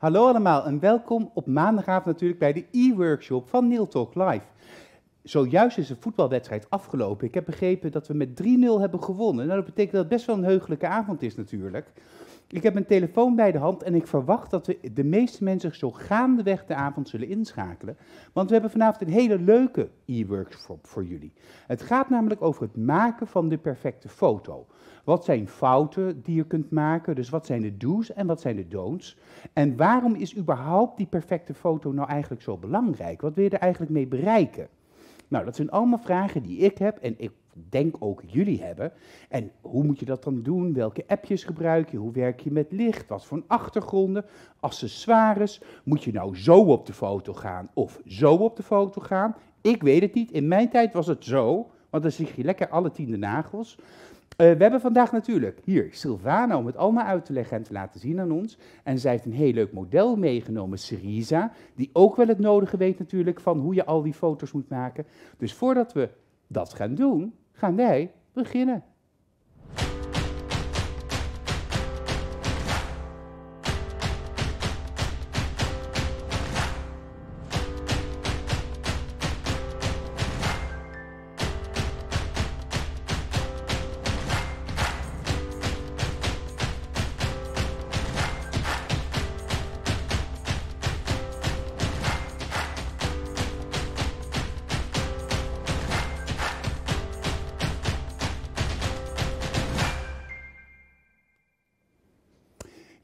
Hallo allemaal en welkom op maandagavond natuurlijk bij de e-workshop van Neil Talk Live. Zojuist is een voetbalwedstrijd afgelopen. Ik heb begrepen dat we met 3-0 hebben gewonnen. Nou, dat betekent dat het best wel een heugelijke avond is natuurlijk. Ik heb mijn telefoon bij de hand en ik verwacht dat we de meeste mensen zo gaandeweg de avond zullen inschakelen. Want we hebben vanavond een hele leuke e-workshop voor jullie. Het gaat namelijk over het maken van de perfecte foto. Wat zijn fouten die je kunt maken? Dus wat zijn de do's en wat zijn de don'ts? En waarom is überhaupt die perfecte foto nou eigenlijk zo belangrijk? Wat wil je er eigenlijk mee bereiken? Nou, dat zijn allemaal vragen die ik heb en ik denk ook jullie hebben. En hoe moet je dat dan doen? Welke appjes gebruik je? Hoe werk je met licht? Wat voor achtergronden? Accessoires? Moet je nou zo op de foto gaan of zo op de foto gaan? Ik weet het niet. In mijn tijd was het zo, want dan zie je lekker alle tiende nagels. Uh, we hebben vandaag natuurlijk hier Silvana om het allemaal uit te leggen en te laten zien aan ons. En zij heeft een heel leuk model meegenomen, Cerisa, die ook wel het nodige weet natuurlijk van hoe je al die foto's moet maken. Dus voordat we dat gaan doen, gaan wij beginnen.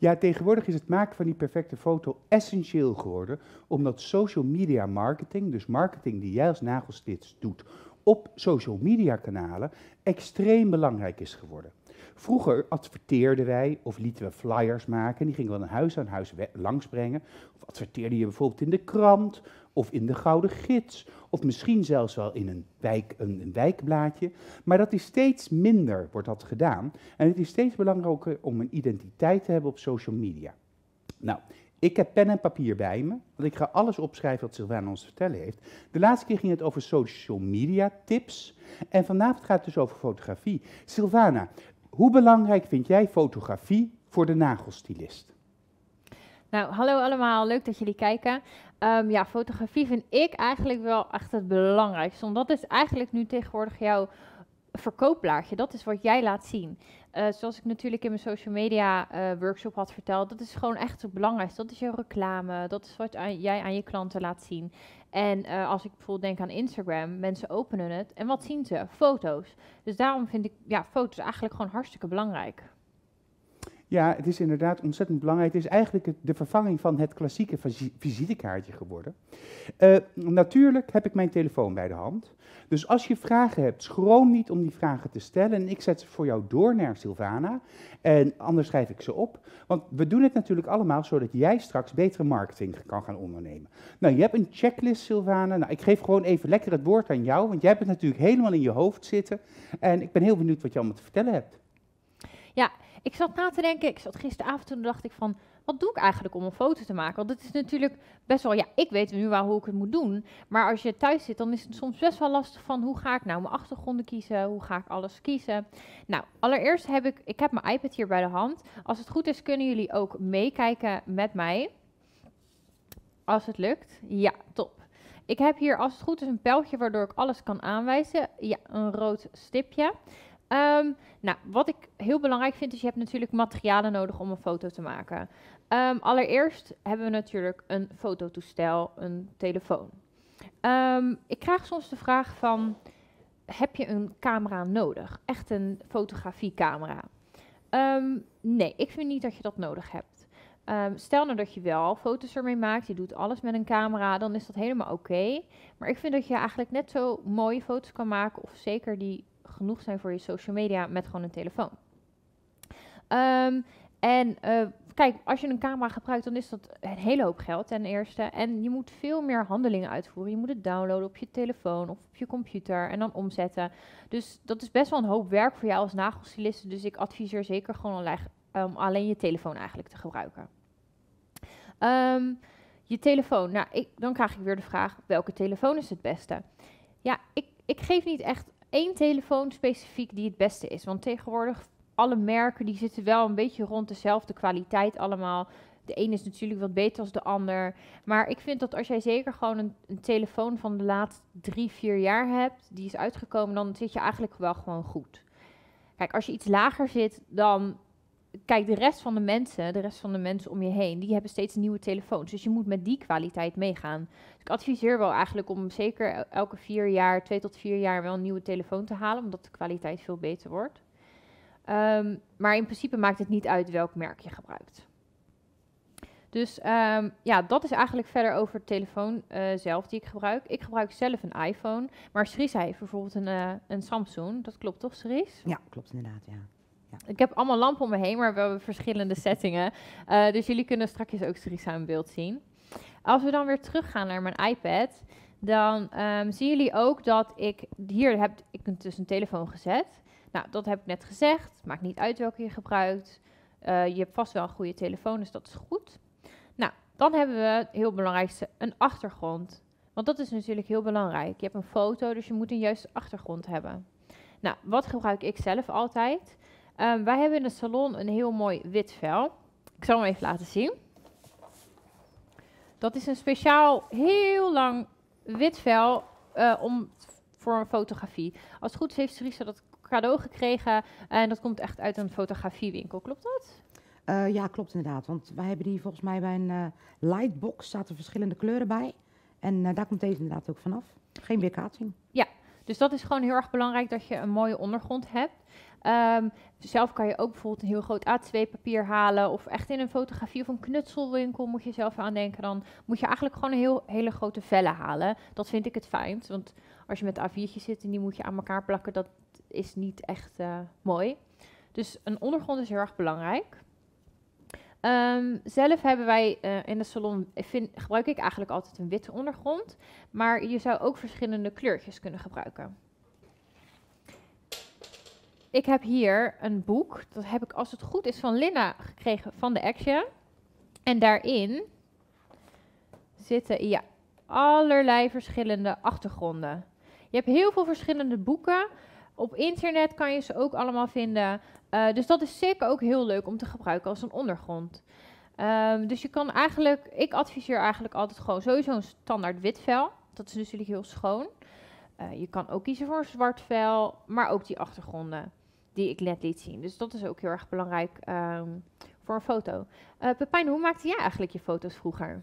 Ja, tegenwoordig is het maken van die perfecte foto essentieel geworden, omdat social media marketing, dus marketing die jij als nagelstits doet op social media kanalen, extreem belangrijk is geworden. Vroeger adverteerden wij of lieten we flyers maken, die gingen we van huis aan huis langsbrengen. Of adverteerde je bijvoorbeeld in de krant of in de Gouden Gids, of misschien zelfs wel in een, wijk, een, een, wijkblaadje. Maar dat is steeds minder, wordt dat gedaan. En het is steeds belangrijker om een identiteit te hebben op social media. Nou, ik heb pen en papier bij me, want ik ga alles opschrijven wat Sylvana ons te vertellen heeft. De laatste keer ging het over social media tips. En vanavond gaat het dus over fotografie. Sylvana, hoe belangrijk vind jij fotografie voor de nagelstylist? Nou, hallo allemaal, leuk dat jullie kijken. Um, ja, fotografie vind ik eigenlijk wel echt het belangrijkste. Want dat is eigenlijk nu tegenwoordig jouw verkoopblaadje. Dat is wat jij laat zien. Uh, zoals ik natuurlijk in mijn social media uh, workshop had verteld, dat is gewoon echt het belangrijkste. Dat is jouw reclame, dat is wat jij aan je klanten laat zien. En uh, als ik bijvoorbeeld denk aan Instagram, mensen openen het en wat zien ze? Foto's. Dus daarom vind ik ja, foto's eigenlijk gewoon hartstikke belangrijk. Ja, het is inderdaad ontzettend belangrijk. Het is eigenlijk de vervanging van het klassieke visitekaartje geworden. Uh, natuurlijk heb ik mijn telefoon bij de hand. Dus als je vragen hebt, schroom niet om die vragen te stellen. En ik zet ze voor jou door naar Silvana. En anders schrijf ik ze op. Want we doen het natuurlijk allemaal zodat jij straks betere marketing kan gaan ondernemen. Nou, je hebt een checklist, Silvana. Nou, ik geef gewoon even lekker het woord aan jou. Want jij hebt het natuurlijk helemaal in je hoofd zitten. En ik ben heel benieuwd wat je allemaal te vertellen hebt. Ja, ik zat na te denken, ik zat gisteravond toen dacht ik van, wat doe ik eigenlijk om een foto te maken? Want het is natuurlijk best wel, ja, ik weet nu wel hoe ik het moet doen. Maar als je thuis zit, dan is het soms best wel lastig van, hoe ga ik nou mijn achtergronden kiezen? Hoe ga ik alles kiezen? Nou, allereerst heb ik, ik heb mijn iPad hier bij de hand. Als het goed is, kunnen jullie ook meekijken met mij. Als het lukt. Ja, top. Ik heb hier, als het goed is, een pijltje waardoor ik alles kan aanwijzen. Ja, een rood stipje. Um, nou, wat ik heel belangrijk vind, is je hebt natuurlijk materialen nodig om een foto te maken. Um, allereerst hebben we natuurlijk een fototoestel, een telefoon. Um, ik krijg soms de vraag van, heb je een camera nodig? Echt een fotografiecamera? nee, ik vind niet dat je dat nodig hebt. stel nou dat je wel foto's ermee maakt, je doet alles met een camera, dan is dat helemaal oké. Maar ik vind dat je eigenlijk net zo mooie foto's kan maken, of zeker die genoeg zijn voor je social media met gewoon een telefoon. Um, en uh, kijk, als je een camera gebruikt, dan is dat een hele hoop geld ten eerste. En je moet veel meer handelingen uitvoeren. Je moet het downloaden op je telefoon of op je computer en dan omzetten. Dus dat is best wel een hoop werk voor jou als nagelstyliste. Dus ik adviseer zeker gewoon alleen, um, alleen je telefoon eigenlijk te gebruiken. Um, je telefoon, nou, ik, dan krijg ik weer de vraag, welke telefoon is het beste? Ja, ik, ik geef niet echt één telefoon specifiek die het beste is. Want tegenwoordig, alle merken die zitten wel een beetje rond dezelfde kwaliteit allemaal. de een is natuurlijk wat beter dan de ander. Maar ik vind dat als jij zeker gewoon een, een telefoon van de laatste drie, vier jaar hebt, die is uitgekomen, dan zit je eigenlijk wel gewoon goed. Kijk, als je iets lager zit, dan kijk, de rest van de mensen, de rest van de mensen om je heen, die hebben steeds nieuwe telefoons. Dus je moet met die kwaliteit meegaan. Dus ik adviseer wel eigenlijk om zeker el- elke vier jaar, twee tot vier jaar, wel een nieuwe telefoon te halen, omdat de kwaliteit veel beter wordt. Ehm, maar in principe maakt het niet uit welk merk je gebruikt. Dus ehm, ja, dat is eigenlijk verder over de telefoon eh, zelf die ik gebruik. Ik gebruik zelf een iPhone, maar Cerise heeft bijvoorbeeld een, eh, een Samsung. Dat klopt toch, Cerise? Ja, klopt inderdaad, ja. Ik heb allemaal lampen om me heen, maar we hebben verschillende settingen. Eh, dus jullie kunnen straks ook Sarisa in beeld zien. Als we dan weer teruggaan naar mijn iPad, dan ehm, zien jullie ook dat ik... Hier heb ik dus een telefoon gezet. Nou, dat heb ik net gezegd. Maakt niet uit welke je gebruikt. Eh, je hebt vast wel een goede telefoon, dus dat is goed. Nou, dan hebben we heel belangrijkste, een achtergrond. Want dat is natuurlijk heel belangrijk. Je hebt een foto, dus je moet een juiste achtergrond hebben. Nou, wat gebruik ik zelf altijd? Ehm, wij hebben in de salon een heel mooi wit vel. Ik zal hem even laten zien. Dat is een speciaal heel lang wit vel eh, om, voor een fotografie. Als het goed is heeft Teresa dat cadeau gekregen en dat komt echt uit een fotografiewinkel. Klopt dat? Eh, ja, klopt inderdaad. Want wij hebben die volgens mij bij een eh, lightbox, zaten verschillende kleuren bij. En daar komt deze inderdaad ook vanaf. Geen weerkaatsing. Dus dat is gewoon heel erg belangrijk dat je een mooie ondergrond hebt. Ehm, zelf kan je ook bijvoorbeeld een heel groot A2-papier halen. Of echt in een fotografie of een knutselwinkel moet je zelf aan denken. Dan moet je eigenlijk gewoon een heel, hele grote vellen halen. Dat vind ik het fijnst. Want als je met A4'tjes zit en die moet je aan elkaar plakken, dat is niet echt eh, mooi. Dus een ondergrond is heel erg belangrijk. Ehm, zelf hebben wij eh, in de salon, vind, gebruik ik eigenlijk altijd een witte ondergrond. Maar je zou ook verschillende kleurtjes kunnen gebruiken. Ik heb hier een boek. Dat heb ik, als het goed is, van Linda gekregen van de Action. En daarin zitten ja, allerlei verschillende achtergronden. Je hebt heel veel verschillende boeken. Op internet kan je ze ook allemaal vinden. Eh, dus dat is zeker ook heel leuk om te gebruiken als een ondergrond. Ehm, dus je kan eigenlijk, ik adviseer eigenlijk altijd gewoon sowieso een standaard wit vel. Dat is natuurlijk heel schoon. Eh, je kan ook kiezen voor een zwart vel, maar ook die achtergronden die ik net liet zien. Dus dat is ook heel erg belangrijk ehm, voor een foto. Eh Pepijn, hoe maakte jij eigenlijk je foto's vroeger?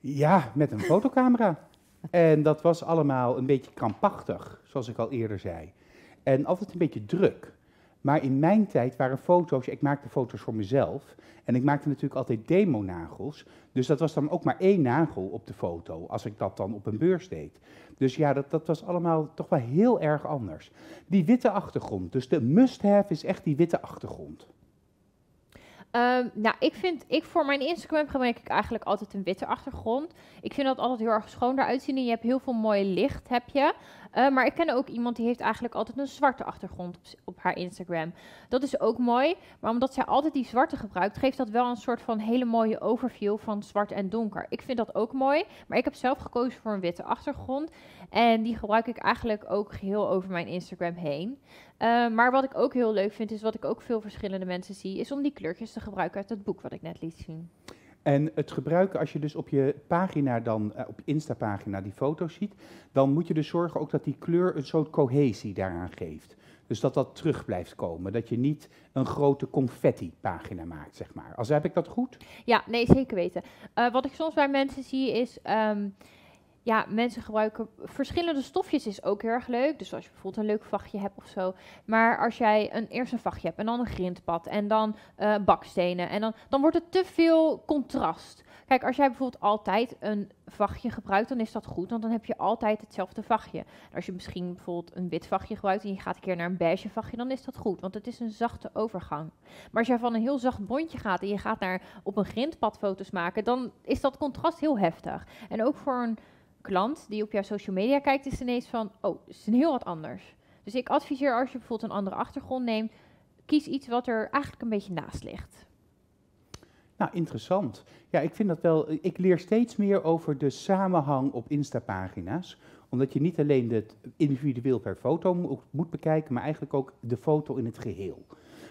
Ja, met een fotocamera. En dat was allemaal een beetje krampachtig, zoals ik al eerder zei. En altijd een beetje druk. Maar in mijn tijd waren foto's, ik maakte foto's voor mezelf. En ik maakte natuurlijk altijd demo-nagels. Dus dat was dan ook maar één nagel op de foto, als ik dat dan op een beurs deed. Dus ja, dat, dat was allemaal toch wel heel erg anders. Die witte achtergrond, dus de must-have is echt die witte achtergrond. Ehm, nou, ik vind, ik voor mijn Instagram gebruik ik eigenlijk altijd een witte achtergrond. Ik vind dat altijd heel erg schoon eruit zien. En je hebt heel veel mooi licht, heb je. Eh, maar ik ken ook iemand die heeft eigenlijk altijd een zwarte achtergrond op, op haar Instagram. Dat is ook mooi. Maar omdat zij altijd die zwarte gebruikt, geeft dat wel een soort van hele mooie overview van zwart en donker. Ik vind dat ook mooi. Maar ik heb zelf gekozen voor een witte achtergrond. En die gebruik ik eigenlijk ook geheel over mijn Instagram heen. Uh, maar wat ik ook heel leuk vind, is wat ik ook veel verschillende mensen zie, is om die kleurtjes te gebruiken uit het boek wat ik net liet zien. En het gebruiken, als je dus op je pagina dan, eh, op Insta-pagina die foto's ziet, dan moet je dus zorgen ook dat die kleur een soort cohesie daaraan geeft. Dus dat dat terug blijft komen. Dat je niet een grote confetti-pagina maakt, zeg maar. Als heb ik dat goed? Ja, nee, zeker weten. Uh, wat ik soms bij mensen zie is, um, ja, mensen gebruiken verschillende stofjes is ook heel erg leuk. Dus als je bijvoorbeeld een leuk vachtje hebt of zo. Maar als jij een, eerst een vachtje hebt en dan een grindpad en dan uh, bakstenen. En dan, dan wordt het te veel contrast. Kijk, als jij bijvoorbeeld altijd een vachtje gebruikt, dan is dat goed. Want dan heb je altijd hetzelfde vachtje. En als je misschien bijvoorbeeld een wit vachtje gebruikt en je gaat een keer naar een beige vachtje, dan is dat goed. Want het is een zachte overgang. Maar als jij van een heel zacht bondje gaat en je gaat naar op een grindpad foto's maken, dan is dat contrast heel heftig. En ook voor een klant die op jouw social media kijkt, is ineens van, oh, het is een heel wat anders. Dus ik adviseer als je bijvoorbeeld een andere achtergrond neemt, kies iets wat er eigenlijk een beetje naast ligt. Nou, interessant. Ja, ik vind dat wel. Ik leer steeds meer over de samenhang op Insta-pagina's. Omdat je niet alleen het individueel per foto moet bekijken, maar eigenlijk ook de foto in het geheel.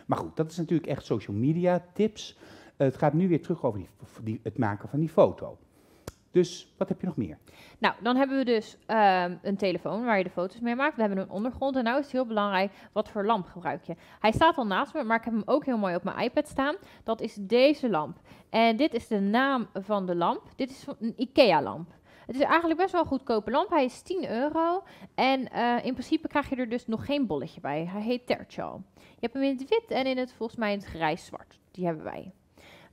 Maar goed, dat is natuurlijk echt social media tips. Eh, het gaat nu weer terug over die, het maken van die foto. Dus wat heb je nog meer? Nou, dan hebben we dus ehm, een telefoon waar je de foto's mee maakt. We hebben een ondergrond en nou is het heel belangrijk, wat voor lamp gebruik je? Hij staat al naast me, maar ik heb hem ook heel mooi op mijn iPad staan. Dat is deze lamp. En dit is de naam van de lamp. Dit is een IKEA-lamp. Het is eigenlijk best wel een goedkope lamp. Hij is 10 euro. En eh, in principe krijg je er dus nog geen bolletje bij. Hij heet Terchal. Je hebt hem in het wit en in het volgens mij in het grijs-zwart. Die hebben wij.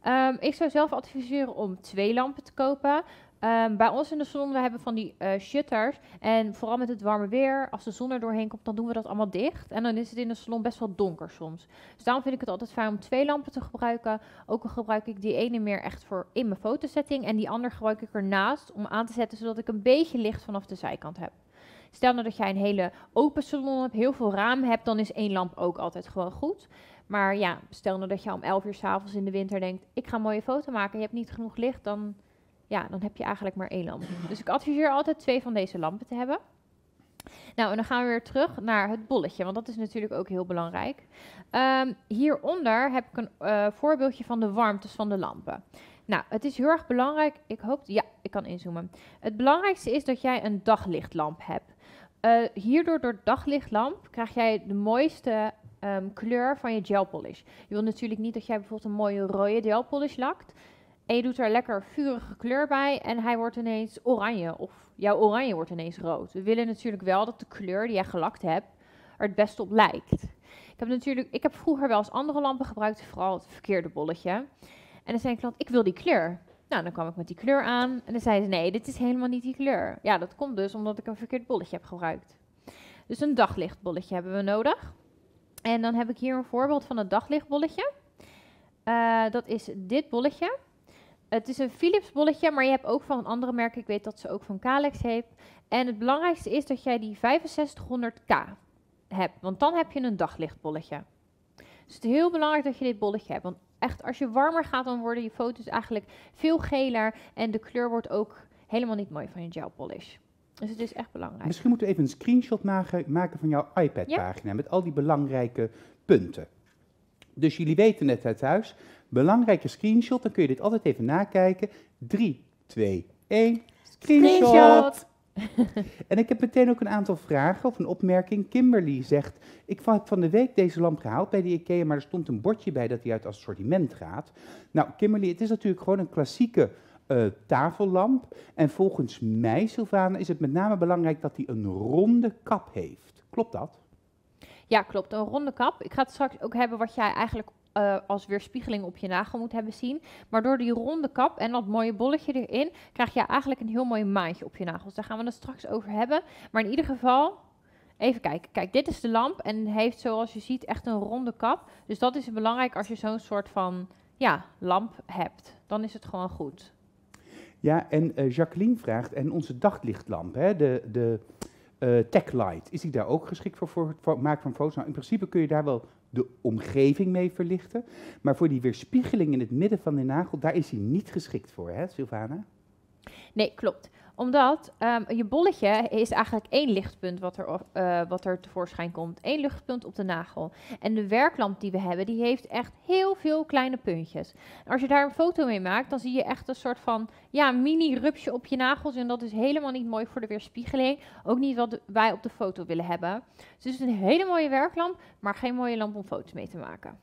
Ehm, ik zou zelf adviseren om twee lampen te kopen. Ehm, bij ons in de zon, we hebben van die uh, shutters. En vooral met het warme weer, als de zon er doorheen komt, dan doen we dat allemaal dicht. En dan is het in de salon best wel donker soms. Dus daarom vind ik het altijd fijn om twee lampen te gebruiken. Ook al gebruik ik die ene meer echt voor in mijn fotosetting. En die andere gebruik ik ernaast om aan te zetten, zodat ik een beetje licht vanaf de zijkant heb. Stel nou dat jij een hele open salon hebt, heel veel raam hebt, dan is één lamp ook altijd gewoon goed. Maar ja, stel nou dat je om 11 uur s'avonds in de winter denkt, ik ga een mooie foto maken, je hebt niet genoeg licht, dan ja, dan heb je eigenlijk maar één lamp. Dus ik adviseer altijd twee van deze lampen te hebben. Nou, en dan gaan we weer terug naar het bolletje, want dat is natuurlijk ook heel belangrijk. Um, hieronder heb ik een uh, voorbeeldje van de warmtes van de lampen. Nou, het is heel erg belangrijk. Ik hoop, ja, ik kan inzoomen. Het belangrijkste is dat jij een daglichtlamp hebt. Uh, hierdoor, door daglichtlamp, krijg jij de mooiste um, kleur van je gel polish. Je wil natuurlijk niet dat jij bijvoorbeeld een mooie rode gel polish lakt. En je doet er lekker vurige kleur bij en hij wordt ineens oranje. Of jouw oranje wordt ineens rood. We willen natuurlijk wel dat de kleur die jij gelakt hebt er het best op lijkt. Ik heb natuurlijk, ik heb vroeger wel eens andere lampen gebruikt, vooral het verkeerde bolletje. En dan zei een klant, ik wil die kleur. Nou, dan kwam ik met die kleur aan en dan zei ze, nee, dit is helemaal niet die kleur. Ja, dat komt dus omdat ik een verkeerd bolletje heb gebruikt. Dus een daglichtbolletje hebben we nodig. En dan heb ik hier een voorbeeld van een daglichtbolletje. Uh, dat is dit bolletje. Het is een Philips bolletje, maar je hebt ook van andere merken. Ik weet dat ze ook van Kalex heeft. En het belangrijkste is dat jij die 6500K hebt. Want dan heb je een daglichtbolletje. Dus het is heel belangrijk dat je dit bolletje hebt. Want echt, als je warmer gaat, dan worden je foto's eigenlijk veel geler. En de kleur wordt ook helemaal niet mooi van je gel polish. Dus het is echt belangrijk. Misschien moeten we even een screenshot maken van jouw iPad-pagina. Met al die belangrijke punten. Dus jullie weten het uit huis. Belangrijke screenshot, dan kun je dit altijd even nakijken. 3, 2, 1. Screenshot! en ik heb meteen ook een aantal vragen of een opmerking. Kimberly zegt, ik heb van de week deze lamp gehaald bij de IKEA, maar er stond een bordje bij dat hij uit assortiment gaat. Nou, Kimberly, het is natuurlijk gewoon een klassieke uh, tafellamp. En volgens mij, Sylvana, is het met name belangrijk dat hij een ronde kap heeft. Klopt dat? Ja, klopt. Een ronde kap. Ik ga het straks ook hebben wat jij eigenlijk uh, als weerspiegeling op je nagel moet hebben zien. Maar door die ronde kap en dat mooie bolletje erin, krijg je eigenlijk een heel mooi maandje op je nagels. Daar gaan we het straks over hebben. Maar in ieder geval, even kijken. Kijk, dit is de lamp en heeft zoals je ziet echt een ronde kap. Dus dat is belangrijk als je zo'n soort van ja, lamp hebt. Dan is het gewoon goed. Ja, en uh, Jacqueline vraagt, en onze daglichtlamp, hè, de, de uh, Tech Light, is die daar ook geschikt voor, voor het maken van foto's? Nou, in principe kun je daar wel de omgeving mee verlichten. Maar voor die weerspiegeling in het midden van de nagel, daar is hij niet geschikt voor, hè, Sylvana? Nee, klopt omdat um, je bolletje is eigenlijk één lichtpunt wat er, uh, wat er tevoorschijn komt. Eén lichtpunt op de nagel. En de werklamp die we hebben, die heeft echt heel veel kleine puntjes. als je daar een foto mee maakt, dan zie je echt een soort van ja, mini-rupsje op je nagels. En dat is helemaal niet mooi voor de weerspiegeling. Ook niet wat wij op de foto willen hebben. Dus het is een hele mooie werklamp, maar geen mooie lamp om foto's mee te maken.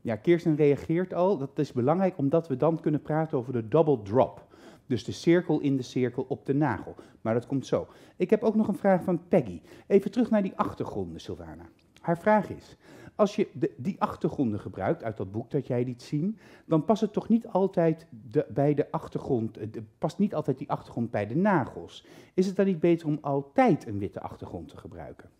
Ja, Kirsten reageert al. Dat is belangrijk omdat we dan kunnen praten over de double drop. Dus de cirkel in de cirkel op de nagel. Maar dat komt zo. Ik heb ook nog een vraag van Peggy. Even terug naar die achtergronden, Sylvana. Haar vraag is, als je de, die achtergronden gebruikt uit dat boek dat jij liet zien, dan past het toch niet altijd de, bij de achtergrond, eh, past niet altijd die achtergrond bij de nagels. Is het dan niet beter om altijd een witte achtergrond te gebruiken?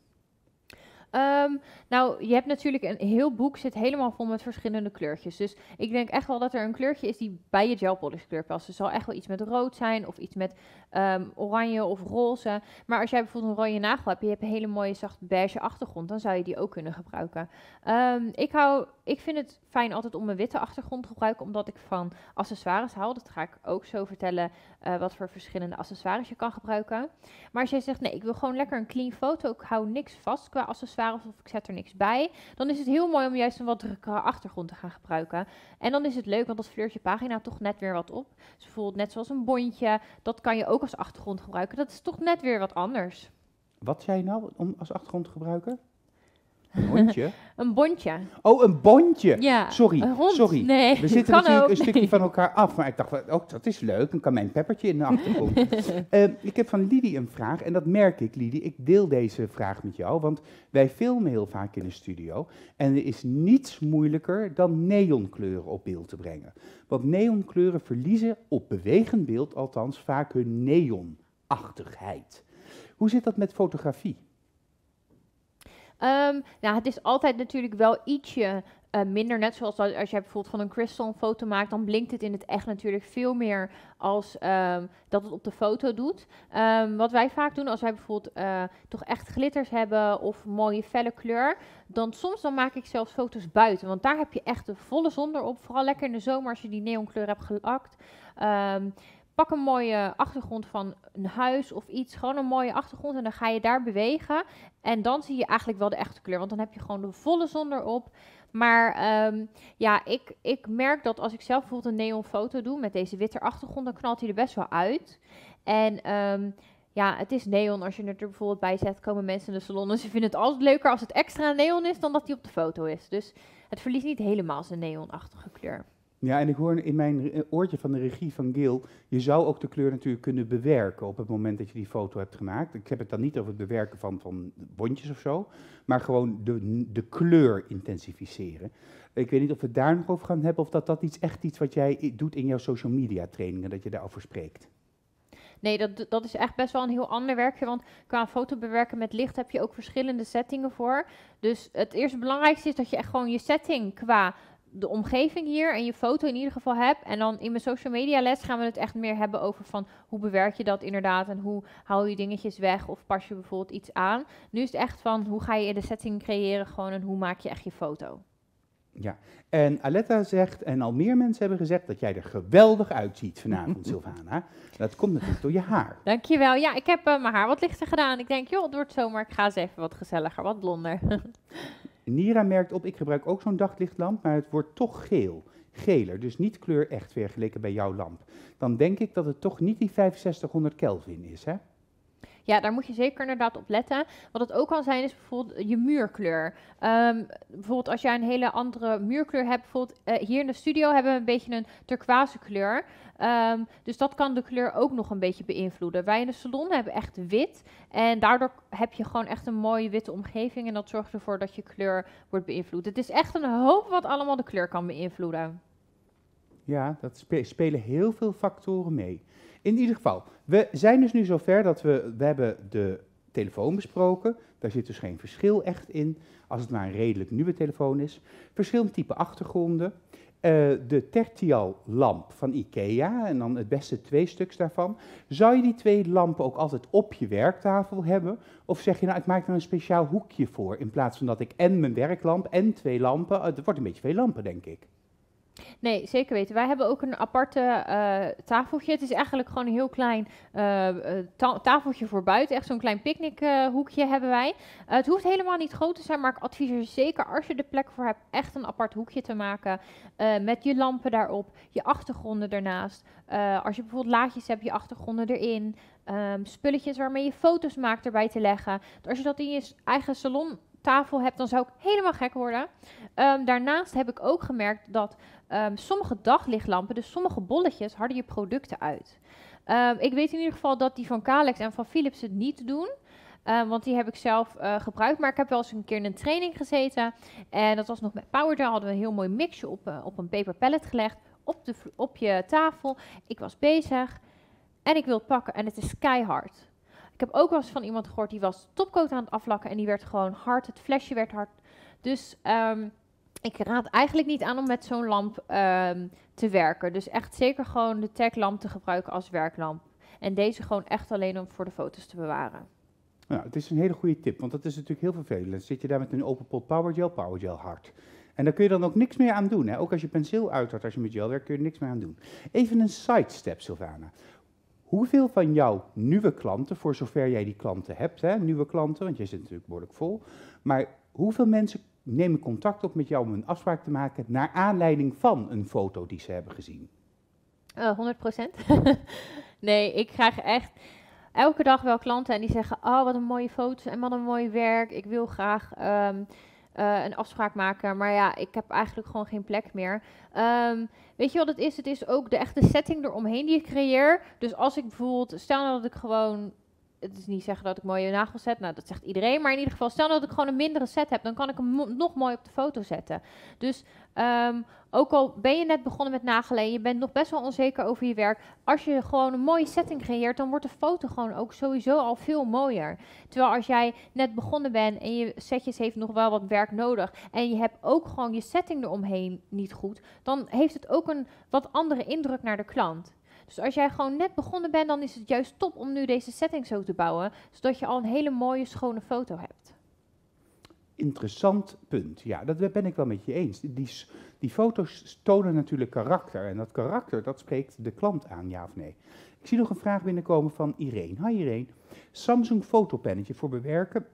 Um, nou, je hebt natuurlijk een heel boek zit helemaal vol met verschillende kleurtjes. Dus ik denk echt wel dat er een kleurtje is die bij je gel polish kleur past. Er zal echt wel iets met rood zijn of iets met um, oranje of roze. Maar als jij bijvoorbeeld een rode nagel hebt, je hebt een hele mooie zacht beige achtergrond, dan zou je die ook kunnen gebruiken. Um, ik, hou, ik vind het fijn altijd om een witte achtergrond te gebruiken, omdat ik van accessoires hou. Dat ga ik ook zo vertellen uh, wat voor verschillende accessoires je kan gebruiken. Maar als jij zegt, nee, ik wil gewoon lekker een clean foto, ik hou niks vast qua accessoires accessoires of ik zet er niks bij, dan is het heel mooi om juist een wat drukkere achtergrond te gaan gebruiken. En dan is het leuk, want dat fleurt je pagina toch net weer wat op. Dus bijvoorbeeld net zoals een bondje, dat kan je ook als achtergrond gebruiken. Dat is toch net weer wat anders. Wat zei je nou om als achtergrond te gebruiken? Een hondje? Een bondje. Oh, een bondje. Ja. Sorry, een hond. sorry. Nee, We zitten natuurlijk ook. een stukje van elkaar af, maar ik dacht, oh, dat is leuk, dan kan mijn peppertje in de achtergrond. Eh, ik heb van Lidie een vraag, en dat merk ik, Lidie. Ik deel deze vraag met jou, want wij filmen heel vaak in de studio. En er is niets moeilijker dan neonkleuren op beeld te brengen. Want neonkleuren verliezen op bewegend beeld althans vaak hun neonachtigheid. Hoe zit dat met fotografie? Ehm, nou, het is altijd natuurlijk wel ietsje eh, minder. Net zoals als jij bijvoorbeeld van een crystal een foto maakt, dan blinkt het in het echt natuurlijk veel meer als ehm, dat het op de foto doet. Ehm, wat wij vaak doen als wij bijvoorbeeld eh, toch echt glitters hebben of mooie felle kleur, dan soms dan maak ik zelfs foto's buiten. Want daar heb je echt de volle zon erop. Vooral lekker in de zomer als je die neonkleur hebt gelakt. Ehm, pak een mooie achtergrond van een huis of iets. Gewoon een mooie achtergrond en dan ga je daar bewegen. En dan zie je eigenlijk wel de echte kleur. Want dan heb je gewoon de volle zon erop. Maar ehm, ja, ik, ik merk dat als ik zelf bijvoorbeeld een neonfoto doe met deze witte achtergrond, dan knalt hij er best wel uit. En ehm, ja, het is neon. Als je het er bijvoorbeeld bij zet, komen mensen in de salon. En ze vinden het altijd leuker als het extra neon is dan dat hij op de foto is. Dus het verliest niet helemaal zijn neonachtige kleur. Ja, en ik hoor in mijn re- oortje van de regie van Gil, je zou ook de kleur natuurlijk kunnen bewerken op het moment dat je die foto hebt gemaakt. Ik heb het dan niet over het bewerken van, van bondjes of zo, maar gewoon de, de kleur intensificeren. Ik weet niet of we het daar nog over gaan hebben of dat dat iets, echt iets wat jij doet in jouw social media trainingen, dat je daarover spreekt. Nee, dat, dat is echt best wel een heel ander werkje. Want qua foto bewerken met licht heb je ook verschillende settingen voor. Dus het eerste belangrijkste is dat je echt gewoon je setting qua de omgeving hier en je foto in ieder geval hebt. En dan in mijn social media les gaan we het echt meer hebben over van hoe bewerk je dat inderdaad en hoe hou je dingetjes weg of pas je bijvoorbeeld iets aan. Nu is het echt van hoe ga je de setting creëren gewoon en hoe maak je echt je foto. Ja, en Aletta zegt, en al meer mensen hebben gezegd, dat jij er geweldig uitziet vanavond, Sylvana. Dat komt natuurlijk door je haar. Dankjewel. Ja, ik heb eh, mijn haar wat lichter gedaan. Ik denk, joh, het wordt zomer. Ik ga eens even wat gezelliger, wat blonder. Nira merkt op, ik gebruik ook zo'n daglichtlamp, maar het wordt toch geel. Geler, dus niet kleur echt vergeleken bij jouw lamp. Dan denk ik dat het toch niet die 6500 Kelvin is, hè? Ja, daar moet je zeker inderdaad op letten. Wat het ook kan zijn, is bijvoorbeeld je muurkleur. Ehm, bijvoorbeeld als jij een hele andere muurkleur hebt. Bijvoorbeeld eh, hier in de studio hebben we een beetje een turquoise kleur. Ehm, dus dat kan de kleur ook nog een beetje beïnvloeden. Wij in de salon hebben echt wit. En daardoor heb je gewoon echt een mooie witte omgeving. En dat zorgt ervoor dat je kleur wordt beïnvloed. Het is echt een hoop wat allemaal de kleur kan beïnvloeden. Ja, dat spe- spelen heel veel factoren mee. In ieder geval, we zijn dus nu zover dat we, we hebben de telefoon besproken. Daar zit dus geen verschil echt in, als het maar een redelijk nieuwe telefoon is. Verschillend type achtergronden. Eh, de Tertial lamp van IKEA en dan het beste twee stuks daarvan. Zou je die twee lampen ook altijd op je werktafel hebben? Of zeg je nou, ik maak er een speciaal hoekje voor in plaats van dat ik en mijn werklamp en twee lampen. eh, Het wordt een beetje veel lampen, denk ik. Nee, zeker weten. Wij hebben ook een aparte eh, tafeltje. Het is eigenlijk gewoon een heel klein eh, eh, ta- tafeltje voor buiten. Echt zo'n klein picknickhoekje hebben wij. Het hoeft helemaal niet groot te zijn, maar ik adviseer zeker als je er plek voor hebt, echt een apart hoekje te maken. met je lampen daarop, je achtergronden ernaast. Eh, als je bijvoorbeeld laadjes hebt, je achtergronden erin. Ehm, spulletjes waarmee je foto's maakt erbij te leggen. Als je dat in je eigen salontafel hebt, dan zou ik helemaal gek worden. Ehm, daarnaast heb ik ook gemerkt dat Ehm, sommige daglichtlampen, dus sommige bolletjes, harden je producten uit. Ehm, ik weet in ieder geval dat die van Kalex en van Philips het niet doen. Want die heb ik zelf eh, gebruikt. Maar ik heb wel eens een keer in een training gezeten. En dat was nog met Powerdell. Hadden we een heel mooi mixje op, eh, op een paper pallet gelegd. Op, de, op je tafel. Ik was bezig. En ik wil het pakken. En het is keihard. Ik heb ook wel eens van iemand gehoord die was topcoat aan het aflakken. En die werd gewoon hard. Het flesje werd hard. Dus ehm, ik raad eigenlijk niet aan om met zo'n lamp ehm, te werken. Dus echt zeker gewoon de taglamp te gebruiken als werklamp. En deze gewoon echt alleen om voor de foto's te bewaren. Nou, het is een hele goede tip, want dat is natuurlijk heel vervelend. Zit je daar met een open pot powergel, powergel hard. En daar kun je dan ook niks meer aan doen. Hè? Ook als je penseel uithoudt, als je met gel werkt, kun je er niks meer aan doen. Even een sidestep, Sylvana. Hoeveel van jouw nieuwe klanten, voor zover jij die klanten hebt, hè, nieuwe klanten, want jij zit natuurlijk behoorlijk vol, maar hoeveel mensen nemen contact op met jou om een afspraak te maken naar aanleiding van een foto die ze hebben gezien? Eh 100%. nee, ik krijg echt elke dag wel klanten en die zeggen: Oh, wat een mooie foto's en wat een mooi werk. Ik wil graag ehm, eh, een afspraak maken, maar ja, ik heb eigenlijk gewoon geen plek meer. Ehm, weet je wat het is? Het is ook de echte setting eromheen die ik creëer. Dus als ik bijvoorbeeld, stel nou dat ik gewoon het is niet zeggen dat ik mooie nagels zet. Nou, dat zegt iedereen. Maar in ieder geval, stel dat ik gewoon een mindere set heb, dan kan ik hem nog mooi op de foto zetten. Dus ehm, ook al ben je net begonnen met nagelen en je bent nog best wel onzeker over je werk, als je gewoon een mooie setting creëert, dan wordt de foto gewoon ook sowieso al veel mooier. Terwijl als jij net begonnen bent en je setjes heeft nog wel wat werk nodig en je hebt ook gewoon je setting eromheen niet goed, dan heeft het ook een wat andere indruk naar de klant. Dus als jij gewoon net begonnen bent, dan is het juist top om nu deze setting zo te bouwen, zodat je al een hele mooie, schone foto hebt. Interessant punt. Ja, dat ben ik wel met je eens. Die, die foto's tonen natuurlijk karakter. En dat karakter, dat spreekt de klant aan, ja of nee. Ik zie nog een vraag binnenkomen van Irene. Hi Irene. Samsung fotopennetje voor bewerken.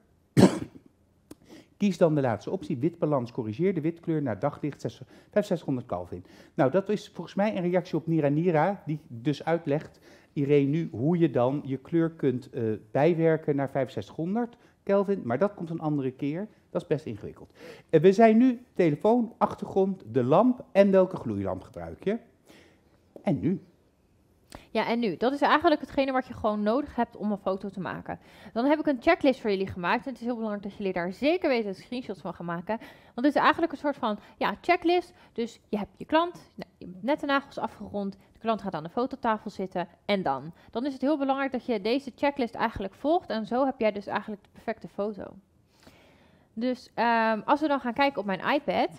Kies dan de laatste optie, wit balans, corrigeer de witkleur naar daglicht 6 6500 Kelvin. Nou, dat is volgens mij een reactie op Nira Nira, die dus uitlegt, Irene, nu hoe je dan je kleur kunt eh, bijwerken naar 6500 Kelvin. Maar dat komt een andere keer. Dat is best ingewikkeld. Eh, we zijn nu telefoon, achtergrond, de lamp en welke gloeilamp gebruik je? En nu? Ja, en nu? Dat is eigenlijk hetgene wat je gewoon nodig hebt om een foto te maken. Dan heb ik een checklist voor jullie gemaakt. En het is heel belangrijk dat jullie daar zeker weten screenshots van gaan maken. Want het is eigenlijk een soort van ja, checklist. Dus je hebt je klant, nou, je hebt net de nagels afgerond. De klant gaat aan de fototafel zitten. En dan? Dan is het heel belangrijk dat je deze checklist eigenlijk volgt. En zo heb jij dus eigenlijk de perfecte foto. Dus ehm, als we dan gaan kijken op mijn iPad.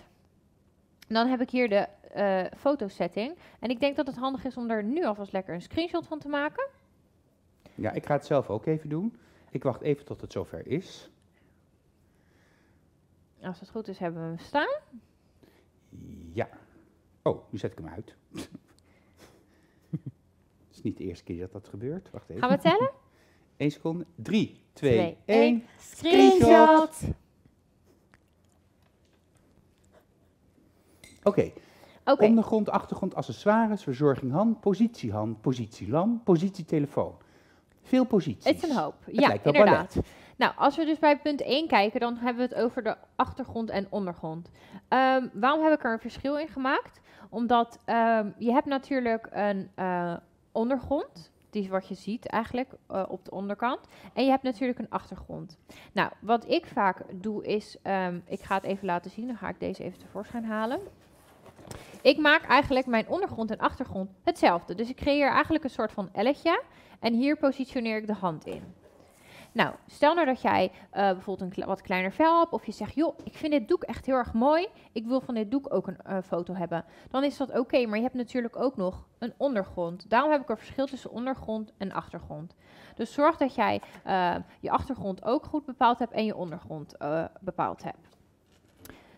Dan heb ik hier de eh fotosetting. En ik denk dat het handig is om er nu alvast lekker een screenshot van te maken. Ja, ik ga het zelf ook even doen. Ik wacht even tot het zover is. Als het goed is, hebben we hem staan. Ja. Oh, nu zet ik hem uit. Het is niet de eerste keer dat dat gebeurt. Wacht even. Gaan we tellen? 1 seconde. 3, 2, Twee, 1. Screenshot! Oké. Oké, Ondergrond, achtergrond, accessoires, verzorging hand, positie hand, positie lamp, positie telefoon. Veel posities. het is een hoop. Het ja, inderdaad. ballet. Nou, als we dus bij punt 1 kijken, dan hebben we het over de achtergrond en ondergrond. Ehm, waarom heb ik er een verschil in gemaakt? Omdat ehm, je hebt natuurlijk een eh, ondergrond, die is wat je ziet eigenlijk eh, op de onderkant. En je hebt natuurlijk een achtergrond. Nou, wat ik vaak doe is, ehm, ik ga het even laten zien, dan ga ik deze even tevoorschijn halen. Ik maak eigenlijk mijn ondergrond en achtergrond hetzelfde. Dus ik creëer eigenlijk een soort van elletje. En hier positioneer ik de hand in. Nou, stel nou dat jij eh, bijvoorbeeld een wat kleiner vel hebt. Of je zegt, joh, ik vind dit doek echt heel erg mooi. Ik wil van dit doek ook een eh, foto hebben. Dan is dat oké, maar je hebt natuurlijk ook nog een ondergrond. Daarom heb ik een verschil tussen ondergrond en achtergrond. Dus zorg dat jij eh, je achtergrond ook goed bepaald hebt en je ondergrond bepaald hebt.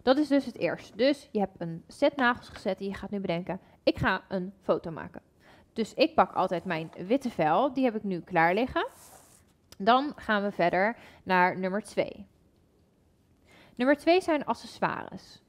Dat is dus het eerste. Dus je hebt een set nagels gezet en je gaat nu bedenken, ik ga een foto maken. Dus ik pak altijd mijn witte vel, die heb ik nu klaar liggen. Dan gaan we verder naar nummer 2. Nummer 2 zijn accessoires.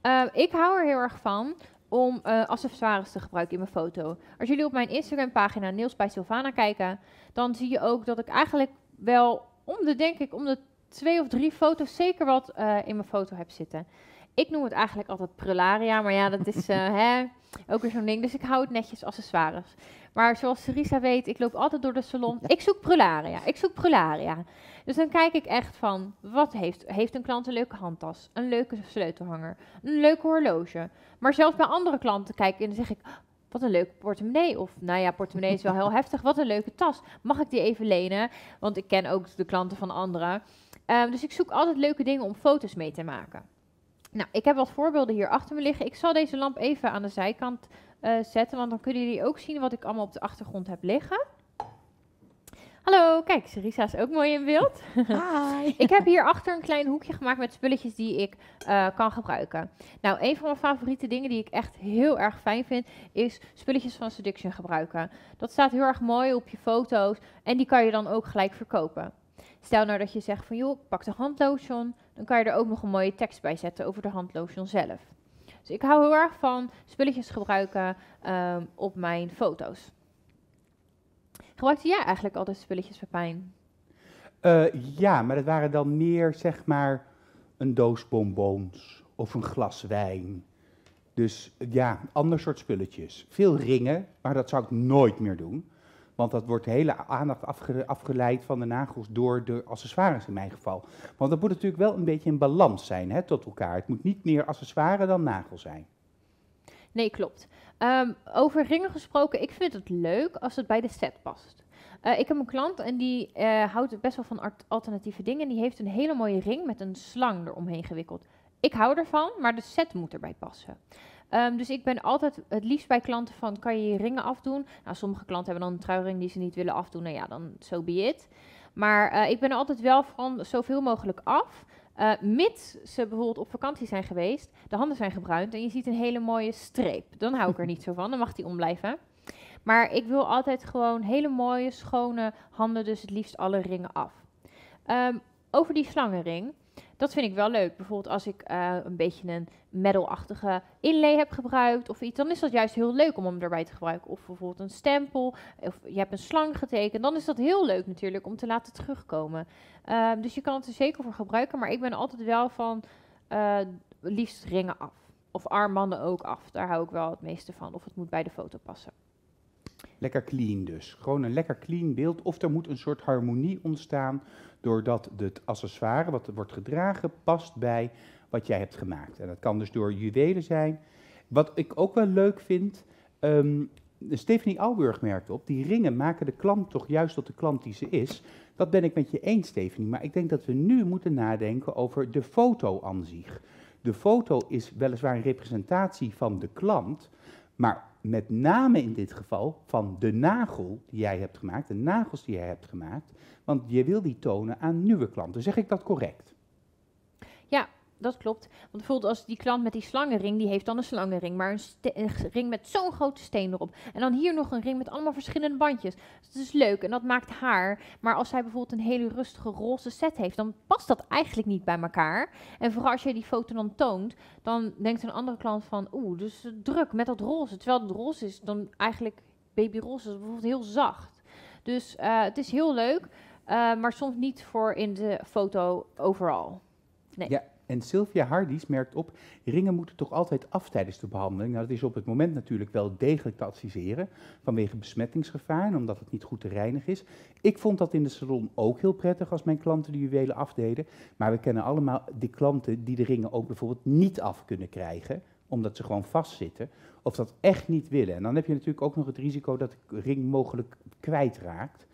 Eh, ik hou er heel erg van om eh, accessoires te gebruiken in mijn foto. Als jullie op mijn Instagram pagina Niels bij Sylvana kijken, dan zie je ook dat ik eigenlijk wel om de, denk ik, om de twee of drie foto's zeker wat eh, in mijn foto heb zitten. Ik noem het eigenlijk altijd prularia, maar ja, dat is eh, hè, ook weer zo'n ding. Dus ik hou het netjes accessoires. Maar zoals Teresa weet, ik loop altijd door de salon. Ik zoek prularia, ik zoek prularia. Dus dan kijk ik echt van, wat heeft, heeft een klant een leuke handtas? Een leuke sleutelhanger? Een leuke horloge? Maar zelfs bij andere klanten kijk ik en dan zeg ik, "Ah, wat een leuke portemonnee. Of, nou ja, portemonnee is wel heel heftig. Wat een leuke tas. Mag ik die even lenen? Want ik ken ook de klanten van anderen. Ehm, dus ik zoek altijd leuke dingen om foto's mee te maken. Nou, ik heb wat voorbeelden hier achter me liggen. Ik zal deze lamp even aan de zijkant eh, zetten, want dan kunnen jullie ook zien wat ik allemaal op de achtergrond heb liggen. Hallo, kijk, Sarisa is ook mooi in beeld. Hi. ik heb hierachter een klein hoekje gemaakt met spulletjes die ik eh, kan gebruiken. Nou, een van mijn favoriete dingen die ik echt heel erg fijn vind, is spulletjes van Seduction gebruiken. Dat staat heel erg mooi op je foto's en die kan je dan ook gelijk verkopen. Stel nou dat je zegt van joh, ik pak de handlotion, dan kan je er ook nog een mooie tekst bij zetten over de handlotion zelf. Dus ik hou heel erg van spulletjes gebruiken ehm, op mijn foto's. Gebruikte jij eigenlijk altijd spulletjes, Pepijn? Eh, ja, maar dat waren dan meer zeg maar een doos bonbons of een glas wijn. Dus ja, ander soort spulletjes. Veel ringen, maar dat zou ik nooit meer doen. Want dat wordt de hele aandacht afge- afgeleid van de nagels door de accessoires in mijn geval. Want dat moet natuurlijk wel een beetje in balans zijn hè, tot elkaar. Het moet niet meer accessoire dan nagel zijn. Nee, klopt. Ehm, over ringen gesproken, ik vind het leuk als het bij de set past. Eh, ik heb een klant en die eh, houdt best wel van alternatieve dingen. Die heeft een hele mooie ring met een slang eromheen gewikkeld. Ik hou ervan, maar de set moet erbij passen. Ehm, dus ik ben altijd het liefst bij klanten van, kan je je ringen afdoen? Nou, sommige klanten hebben dan een trouwring die ze niet willen afdoen. Nou ja, dan so be it. Maar eh, ik ben altijd wel van zoveel mogelijk af. Eh, mits ze bijvoorbeeld op vakantie zijn geweest, de handen zijn gebruind en je ziet een hele mooie streep. Dan hou ik er niet zo van, dan mag die omblijven. Maar ik wil altijd gewoon hele mooie, schone handen, dus het liefst alle ringen af. Ehm, over die slangenring, dat vind ik wel leuk. Bijvoorbeeld als ik eh, een beetje een metalachtige inlay heb gebruikt of iets, dan is dat juist heel leuk om hem erbij te gebruiken. Of bijvoorbeeld een stempel, of je hebt een slang getekend, dan is dat heel leuk natuurlijk om te laten terugkomen. Ehm, dus je kan het er zeker voor gebruiken, maar ik ben altijd wel van eh, liefst ringen af. Of armbanden ook af, daar hou ik wel het meeste van. Of het moet bij de foto passen. Lekker clean dus. Gewoon een lekker clean beeld. Of er moet een soort harmonie ontstaan doordat het accessoire wat wordt gedragen past bij wat jij hebt gemaakt. En dat kan dus door juwelen zijn. Wat ik ook wel leuk vind, ehm, Stephanie Auburg merkt op, die ringen maken de klant toch juist tot de klant die ze is. Dat ben ik met je eens, Stephanie. Maar ik denk dat we nu moeten nadenken over de foto aan zich. De foto is weliswaar een representatie van de klant, maar met name in dit geval van de nagel die jij hebt gemaakt, de nagels die jij hebt gemaakt, want je wil die tonen aan nieuwe klanten. Zeg ik dat correct? Dat klopt. Want bijvoorbeeld als die klant met die slangenring, die heeft dan een slangenring, maar een, ring met zo'n grote steen erop. En dan hier nog een ring met allemaal verschillende bandjes. Dus dat is leuk en dat maakt haar. Maar als zij bijvoorbeeld een hele rustige roze set heeft, dan past dat eigenlijk niet bij elkaar. En vooral als je die foto dan toont, dan denkt een andere klant van, oeh, dus druk met dat roze. Terwijl het roze is dan eigenlijk, babyroze is bijvoorbeeld heel zacht. Dus eh, het is heel leuk, eh, maar soms niet voor in de foto overal. Nee. Ja, en Sylvia Hardies merkt op, ringen moeten toch altijd af tijdens de behandeling. Nou, dat is op het moment natuurlijk wel degelijk te adviseren, vanwege besmettingsgevaar en omdat het niet goed te reinigen is. Ik vond dat in de salon ook heel prettig als mijn klanten de juwelen afdeden. Maar we kennen allemaal die klanten die de ringen ook bijvoorbeeld niet af kunnen krijgen, omdat ze gewoon vastzitten, of dat echt niet willen. En dan heb je natuurlijk ook nog het risico dat de ring mogelijk kwijtraakt.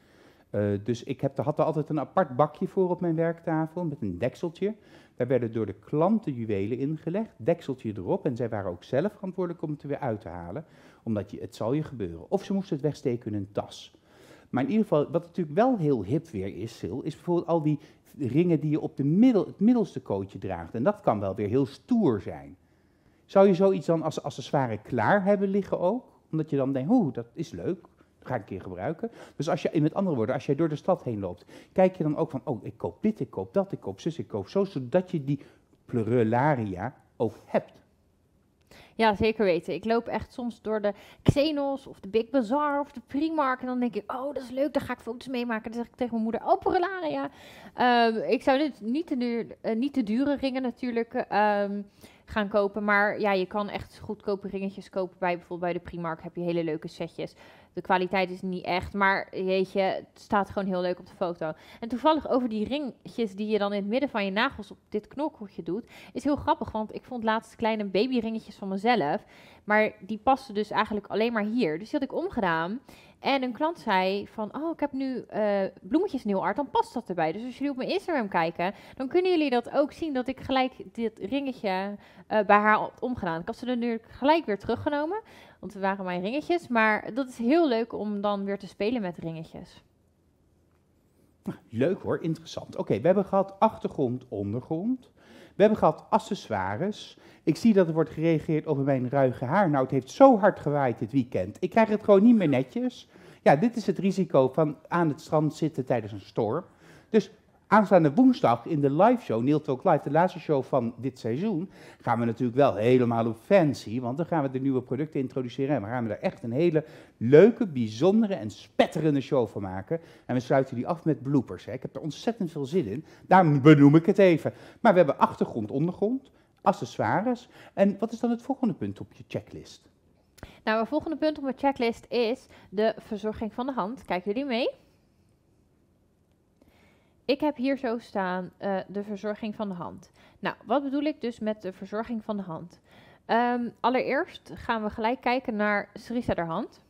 Eh, dus ik heb, had er altijd een apart bakje voor op mijn werktafel met een dekseltje. Daar werden door de klant de juwelen ingelegd, dekseltje erop. En zij waren ook zelf verantwoordelijk om het er weer uit te halen. Omdat je, het zal je gebeuren. Of ze moesten het wegsteken in een tas. Maar in ieder geval, wat natuurlijk wel heel hip weer is, Sil, is bijvoorbeeld al die ringen die je op de middel, het middelste kootje draagt. En dat kan wel weer heel stoer zijn. Zou je zoiets dan als accessoire klaar hebben liggen ook? Omdat je dan denkt, oeh, dat is leuk, ga ik een keer gebruiken. Dus als je, met andere woorden, als jij door de stad heen loopt, kijk je dan ook van, oh, ik koop dit, ik koop dat, ik koop zus, ik koop zo, zodat je die pluralaria ook hebt. Ja, zeker weten. Ik loop echt soms door de Xenos of de Big Bazaar of de Primark. En dan denk ik, oh, dat is leuk, daar ga ik foto's mee maken. Dan zeg ik tegen mijn moeder, oh, Porrelaria. Ehm, ik zou dit niet te, duur, eh, niet te dure ringen natuurlijk ehm, gaan kopen. Maar ja, je kan echt goedkope ringetjes kopen. Bij bijvoorbeeld bij de Primark heb je hele leuke setjes. De kwaliteit is niet echt, maar weet je, het staat gewoon heel leuk op de foto. En toevallig over die ringetjes die je dan in het midden van je nagels op dit knokkeltje doet, is heel grappig. Want ik vond laatst kleine babyringetjes van mezelf, maar die pasten dus eigenlijk alleen maar hier. Dus die had ik omgedaan. En een klant zei van, oh, ik heb nu eh, bloemetjes heel art, dan past dat erbij. Dus als jullie op mijn Instagram kijken, dan kunnen jullie dat ook zien, dat ik gelijk dit ringetje eh, bij haar had omgedaan. Ik had ze er nu gelijk weer teruggenomen, want het waren mijn ringetjes. Maar dat is heel leuk om dan weer te spelen met ringetjes. Leuk hoor, interessant. Oké, we hebben gehad achtergrond, ondergrond. We hebben gehad accessoires. Ik zie dat er wordt gereageerd over mijn ruige haar. Nou, het heeft zo hard gewaaid dit weekend. Ik krijg het gewoon niet meer netjes. Ja, dit is het risico van aan het strand zitten tijdens een storm. Dus Aanstaande woensdag in de live show, Neil Talk Live, de laatste show van dit seizoen, gaan we natuurlijk wel helemaal op fancy, want dan gaan we de nieuwe producten introduceren en we gaan er echt een hele leuke, bijzondere en spetterende show van maken. En we sluiten die af met bloopers. Hè. Ik heb er ontzettend veel zin in, daarom benoem ik het even. Maar we hebben achtergrond, ondergrond, accessoires. En wat is dan het volgende punt op je checklist? Nou, het volgende punt op mijn checklist is de verzorging van de hand. Kijken jullie mee? Ik heb hier zo staan uh, de verzorging van de hand. Nou, wat bedoel ik dus met de verzorging van de hand? Um, allereerst gaan we gelijk kijken naar Sarisa de hand.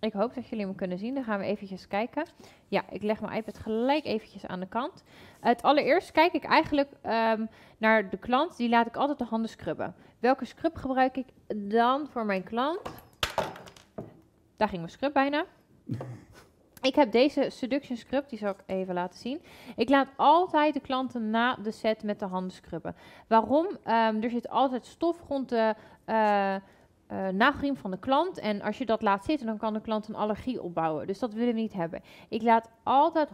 Ik hoop dat jullie hem kunnen zien. Dan gaan we eventjes kijken. Ja, ik leg mijn iPad gelijk eventjes aan de kant. Het allereerst kijk ik eigenlijk um, naar de klant. Die laat ik altijd de handen scrubben. Welke scrub gebruik ik dan voor mijn klant? Daar ging mijn scrub bijna. Ik heb deze Seduction Scrub, die zal ik even laten zien. Ik laat altijd de klanten na de set met de handen scrubben. Waarom? Um, er zit altijd stof rond de uh, uh, van de klant. En als je dat laat zitten, dan kan de klant een allergie opbouwen. Dus dat willen we niet hebben. Ik laat altijd 100%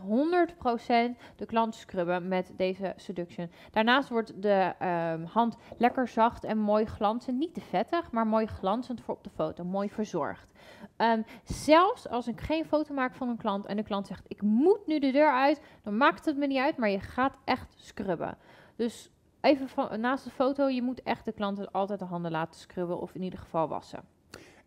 de klant scrubben met deze Seduction. Daarnaast wordt de um, hand lekker zacht en mooi glanzend. Niet te vettig, maar mooi glanzend voor op de foto. Mooi verzorgd. Um, zelfs als ik geen foto maak van een klant en de klant zegt: Ik moet nu de deur uit, dan maakt het me niet uit, maar je gaat echt scrubben. Dus even van, naast de foto, je moet echt de klant altijd de handen laten scrubben of in ieder geval wassen.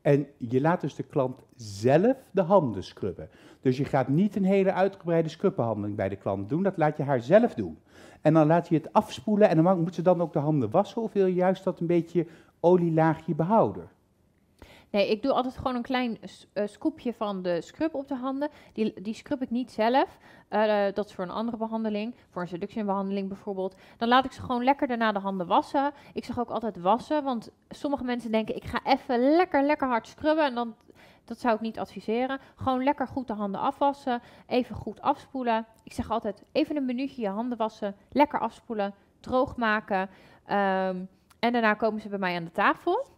En je laat dus de klant zelf de handen scrubben. Dus je gaat niet een hele uitgebreide scrubbehandeling bij de klant doen, dat laat je haar zelf doen. En dan laat je het afspoelen en dan moet ze dan ook de handen wassen of wil je juist dat een beetje olielaagje behouden? Nee, ik doe altijd gewoon een klein uh, scoopje van de scrub op de handen. Die, die scrub ik niet zelf. Uh, dat is voor een andere behandeling, voor een seductionbehandeling bijvoorbeeld. Dan laat ik ze gewoon lekker daarna de handen wassen. Ik zeg ook altijd wassen, want sommige mensen denken ik ga even lekker, lekker hard scrubben. En dan, dat zou ik niet adviseren. Gewoon lekker goed de handen afwassen, even goed afspoelen. Ik zeg altijd even een minuutje je handen wassen, lekker afspoelen, droog maken. Um, en daarna komen ze bij mij aan de tafel.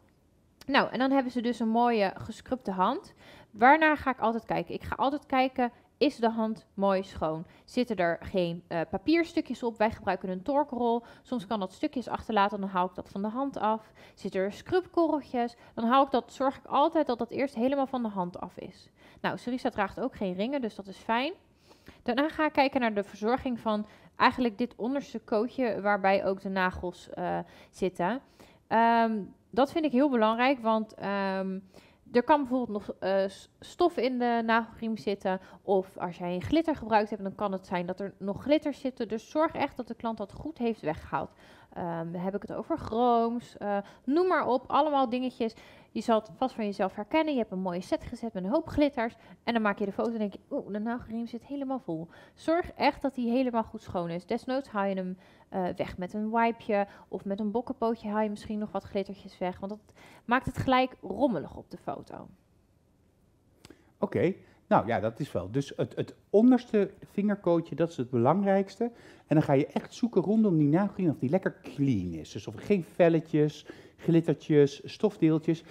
Nou, en dan hebben ze dus een mooie gescrubte hand. Waarnaar ga ik altijd kijken? Ik ga altijd kijken, is de hand mooi schoon? Zitten er geen uh, papierstukjes op? Wij gebruiken een torkrol. Soms kan dat stukjes achterlaten, dan haal ik dat van de hand af. Zitten er scrubkorreltjes? Dan haal ik dat, zorg ik altijd dat dat eerst helemaal van de hand af is. Nou, Sarisa draagt ook geen ringen, dus dat is fijn. Daarna ga ik kijken naar de verzorging van eigenlijk dit onderste kootje, waarbij ook de nagels uh, zitten. Um, dat vind ik heel belangrijk, want um, er kan bijvoorbeeld nog uh, stof in de nagelriem zitten. Of als jij een glitter gebruikt hebt, dan kan het zijn dat er nog glitters zitten. Dus zorg echt dat de klant dat goed heeft weggehaald. Um, heb ik het over chrooms, uh, noem maar op. Allemaal dingetjes je zal het vast van jezelf herkennen. Je hebt een mooie set gezet met een hoop glitters. En dan maak je de foto en denk je, oeh, de nagelriem zit helemaal vol. Zorg echt dat die helemaal goed schoon is. Desnoods haal je hem uh, weg met een wipeje of met een bokkenpootje haal je misschien nog wat glittertjes weg. Want dat maakt het gelijk rommelig op de foto. Oké. Nou ja, dat is wel. Dus het, het onderste vingerkootje, dat is het belangrijkste. En dan ga je echt zoeken rondom die nagelriem of die lekker clean is. Dus of er geen velletjes, glittertjes, stofdeeltjes.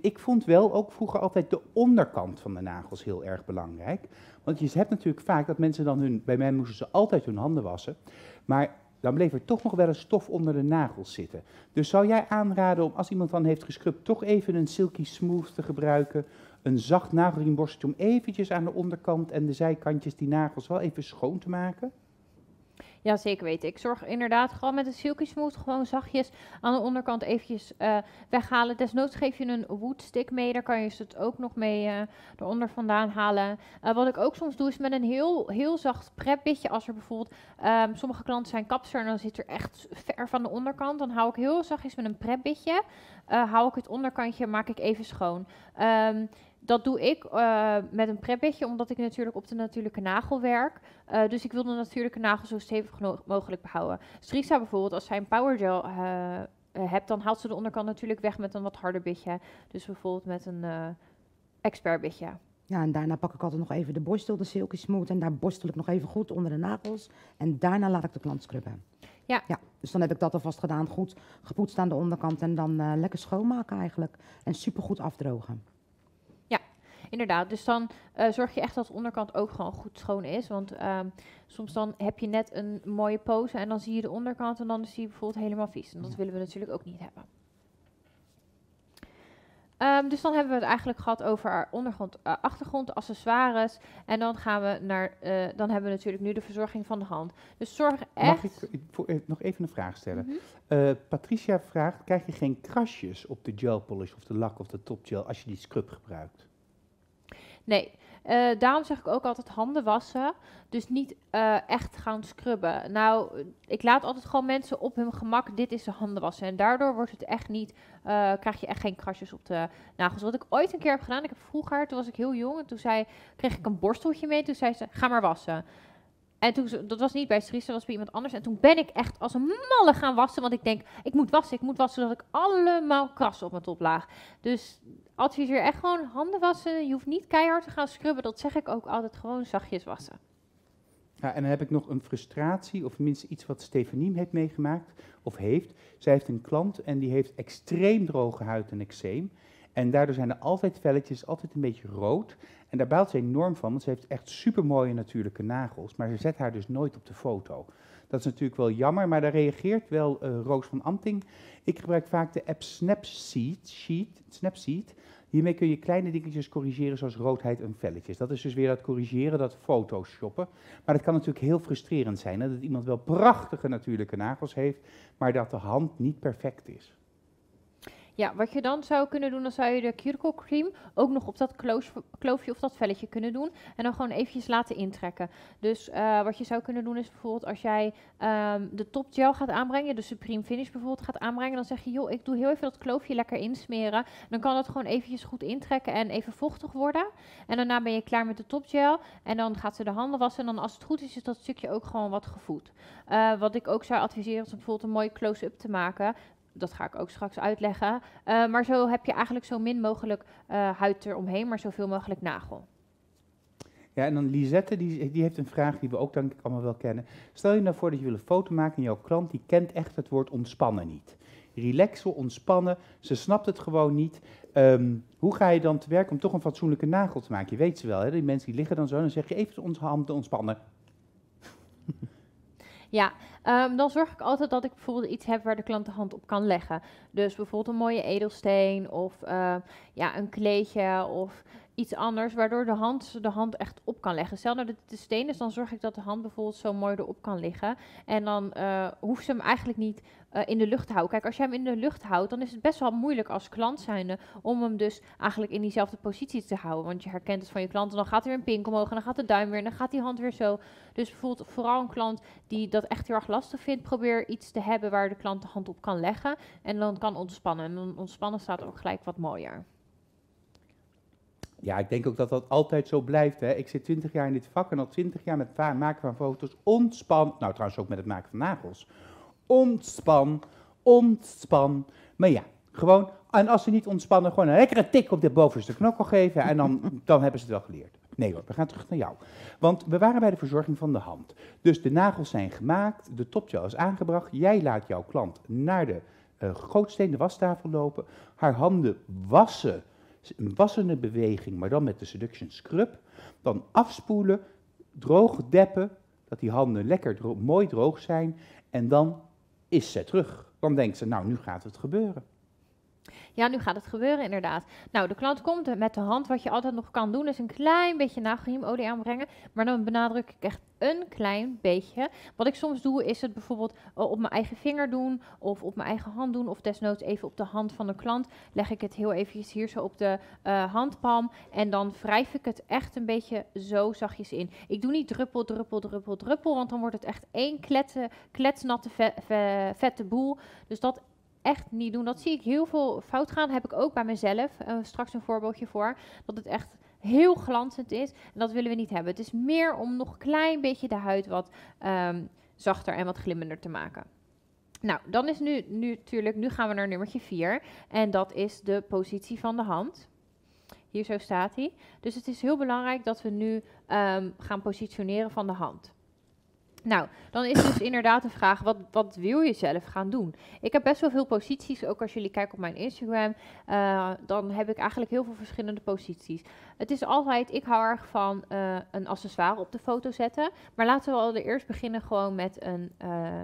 Ik vond wel ook vroeger altijd de onderkant van de nagels heel erg belangrijk. Want je hebt natuurlijk vaak dat mensen dan hun, bij mij moesten ze altijd hun handen wassen, maar dan bleef er toch nog wel een stof onder de nagels zitten. Dus zou jij aanraden om als iemand dan heeft gescrubt toch even een silky smooth te gebruiken, een zacht nagelriemborsteltje om eventjes aan de onderkant en de zijkantjes die nagels wel even schoon te maken? Ja, zeker weten. Ik zorg inderdaad gewoon met een silky smooth gewoon zachtjes aan de onderkant eventjes uh, weghalen. Desnoods geef je een woodstick mee, daar kan je het ook nog mee uh, eronder vandaan halen. Uh, wat ik ook soms doe is met een heel, heel zacht prepbitje. Als er bijvoorbeeld, um, sommige klanten zijn kapser en dan zit er echt ver van de onderkant. Dan hou ik heel zachtjes met een prepbitje, hou ik het onderkantje, maak ik even schoon. Um, dat doe ik uh, met een prepbedje, omdat ik natuurlijk op de natuurlijke nagel werk. Uh, dus ik wil de natuurlijke nagel zo stevig mogelijk behouden. Strisa bijvoorbeeld, als zij een powergel uh, hebt, dan haalt ze de onderkant natuurlijk weg met een wat harder bitje. Dus bijvoorbeeld met een expert bitje. Ja, en daarna pak ik altijd nog even de borstel, de Silky Smooth. En daar borstel ik nog even goed onder de nagels. En daarna laat ik de klant scrubben. Ja. ja. Dus dan heb ik dat alvast gedaan. Goed gepoetst aan de onderkant en dan lekker schoonmaken eigenlijk. En super goed afdrogen. Inderdaad. Dus dan eh, zorg je echt dat de onderkant ook gewoon goed schoon is. Want ehm, soms dan heb je net een mooie pose en dan zie je de onderkant en dan is die bijvoorbeeld helemaal vies. En dat willen we natuurlijk ook niet hebben. Ehm, dus dan hebben we het eigenlijk gehad over ondergrond, eh, achtergrond, accessoires. En dan gaan we naar, eh, dan hebben we natuurlijk nu de verzorging van de hand. Dus zorg echt... Mag ik ik voor- eh, nog even een vraag stellen? Mhm. Patricia vraagt, krijg je geen krasjes op de gel polish of de lak of de topgel als je die scrub gebruikt? Nee, eh, daarom zeg ik ook altijd handen wassen. Dus niet eh, echt gaan scrubben. Nou, ik laat altijd gewoon mensen op hun gemak dit is de handen wassen. En daardoor wordt het echt niet, eh, krijg je echt geen krasjes op de nagels. Wat ik ooit een keer heb gedaan, ik heb vroeger, toen was ik heel jong. En toen zei, kreeg ik een borsteltje mee. Toen zei ze, ga maar wassen. En toen, dat was niet bij Stries, dat was bij iemand anders. En toen ben ik echt als een malle gaan wassen. Want ik denk, ik moet wassen, ik moet wassen, zodat ik allemaal krassen op mijn top laag. Dus adviseer echt gewoon handen wassen. Je hoeft niet keihard te gaan scrubben. Dat zeg ik ook altijd gewoon zachtjes wassen. Ja, en dan heb ik nog een frustratie, of minstens iets wat Stefanie heeft meegemaakt, of heeft. Zij heeft een klant en die heeft extreem droge huid en eczeem. En daardoor zijn er altijd velletjes, altijd een beetje rood. En daar baalt ze enorm van, want ze heeft echt supermooie natuurlijke nagels. Maar ze zet haar dus nooit op de foto. Dat is natuurlijk wel jammer, maar daar reageert wel eh, Roos van Amting. Ik gebruik vaak de app Snapseed. Sheet, Snapseed. Hiermee kun je kleine dingetjes corrigeren, zoals roodheid en velletjes. Dat is dus weer dat corrigeren, dat photoshoppen. Maar dat kan natuurlijk heel frustrerend zijn. Hè? Dat iemand wel prachtige natuurlijke nagels heeft, maar dat de hand niet perfect is. Ja, wat je dan zou kunnen doen, dan zou je de cuticle cream ook nog op dat kloofje of dat velletje kunnen doen. En dan gewoon eventjes laten intrekken. Dus eh, wat je zou kunnen doen is bijvoorbeeld als jij ehm, de top gel gaat aanbrengen, de Supreme Finish bijvoorbeeld gaat aanbrengen, dan zeg je, joh, ik doe heel even dat kloofje lekker insmeren. Dan kan het gewoon eventjes goed intrekken en even vochtig worden. En daarna ben je klaar met de top gel. En dan gaat ze de handen wassen. En dan als het goed is, is dat stukje ook gewoon wat gevoed. Eh, wat ik ook zou adviseren is om bijvoorbeeld een mooie close-up te maken. Dat ga ik ook straks uitleggen. Eh, maar zo heb je eigenlijk zo min mogelijk eh, huid eromheen, maar zoveel mogelijk nagel. Ja, en dan Lisette, die, die heeft een vraag die we ook denk ik allemaal wel kennen. Stel je nou voor dat je wil een foto maken en jouw klant die kent echt het woord ontspannen niet. Relaxen, ontspannen, ze snapt het gewoon niet. Ehm, hoe ga je dan te werk om toch een fatsoenlijke nagel te maken? Je weet ze wel, hè? die mensen die liggen dan zo en dan zeg je even onze handen ontspannen. Ja, ehm, dan zorg ik altijd dat ik bijvoorbeeld iets heb waar de klant de hand op kan leggen. Dus bijvoorbeeld een mooie edelsteen of eh, ja, een kleedje of iets anders, waardoor de hand de hand echt op kan leggen. Stel nou dat het de steen is, dan zorg ik dat de hand bijvoorbeeld zo mooi erop kan liggen. En dan eh hoeft ze hem eigenlijk niet eh, in de lucht te houden. Kijk, als je hem in de lucht houdt, dan is het best wel moeilijk als klant zijnde om hem dus eigenlijk in diezelfde positie te houden. Want je herkent het van je klant en dan gaat er weer een pink omhoog en dan gaat de duim weer en dan gaat die hand weer zo. Dus bijvoorbeeld vooral een klant die dat echt heel erg lastig vindt, probeer iets te hebben waar de klant de hand op kan leggen en dan kan ontspannen. En dan ontspannen staat ook gelijk wat mooier. Ja, ik denk ook dat dat altijd zo blijft. Hè. Ik zit 20 jaar in dit vak en al 20 jaar met het maken van foto's. Ontspan. Nou, trouwens ook met het maken van nagels. Ontspan. Ontspan. Maar ja, gewoon. En als ze niet ontspannen, gewoon een lekkere tik op de bovenste knokkel geven. En dan, dan hebben ze het wel geleerd. Nee hoor, we gaan terug naar jou. Want we waren bij de verzorging van de hand. Dus de nagels zijn gemaakt, de topgel is aangebracht. Jij laat jouw klant naar de eh gootsteen, de wastafel lopen. Haar handen wassen een wassende beweging, maar dan met de seduction scrub. Dan afspoelen, droog deppen, dat die handen lekker mooi droog zijn. En dan is ze terug. Dan denkt ze, nou, nu gaat het gebeuren. Ja, nu gaat het gebeuren inderdaad. Nou, de klant komt met de hand. Wat je altijd nog kan doen is een klein beetje nagelriemolie aanbrengen. Maar dan benadruk ik echt een klein beetje. Wat ik soms doe is het bijvoorbeeld eh, op mijn eigen vinger doen. Of op mijn eigen hand doen. Of desnoods even op de hand van de klant. Leg ik het heel eventjes hier zo op de eh, handpalm. En dan wrijf ik het echt een beetje zo zachtjes in. Ik doe niet druppel, druppel, druppel, druppel. Want dan wordt het echt één kletsnatte ve- ve- vette boel. Dus dat echt niet doen. Dat zie ik heel veel fout gaan. Heb ik ook bij mezelf. Eh, straks een voorbeeldje voor. Dat het echt heel glanzend is. En dat willen we niet hebben. Het is meer om nog een klein beetje de huid wat ehm, zachter en wat glimmender te maken. Nou, dan is nu, nu natuurlijk, nu gaan we naar nummertje 4. En dat is de positie van de hand. Hier zo staat hij. Dus het is heel belangrijk dat we nu ehm, gaan positioneren van de hand. Nou, dan is dus inderdaad de vraag, wat, wat wil je zelf gaan doen? Ik heb best wel veel posities, ook als jullie kijken op mijn Instagram, uh, dan heb ik eigenlijk heel veel verschillende posities. Het is altijd, ik hou erg van uh, een accessoire op de foto zetten, maar laten we allereerst beginnen gewoon met een... Uh,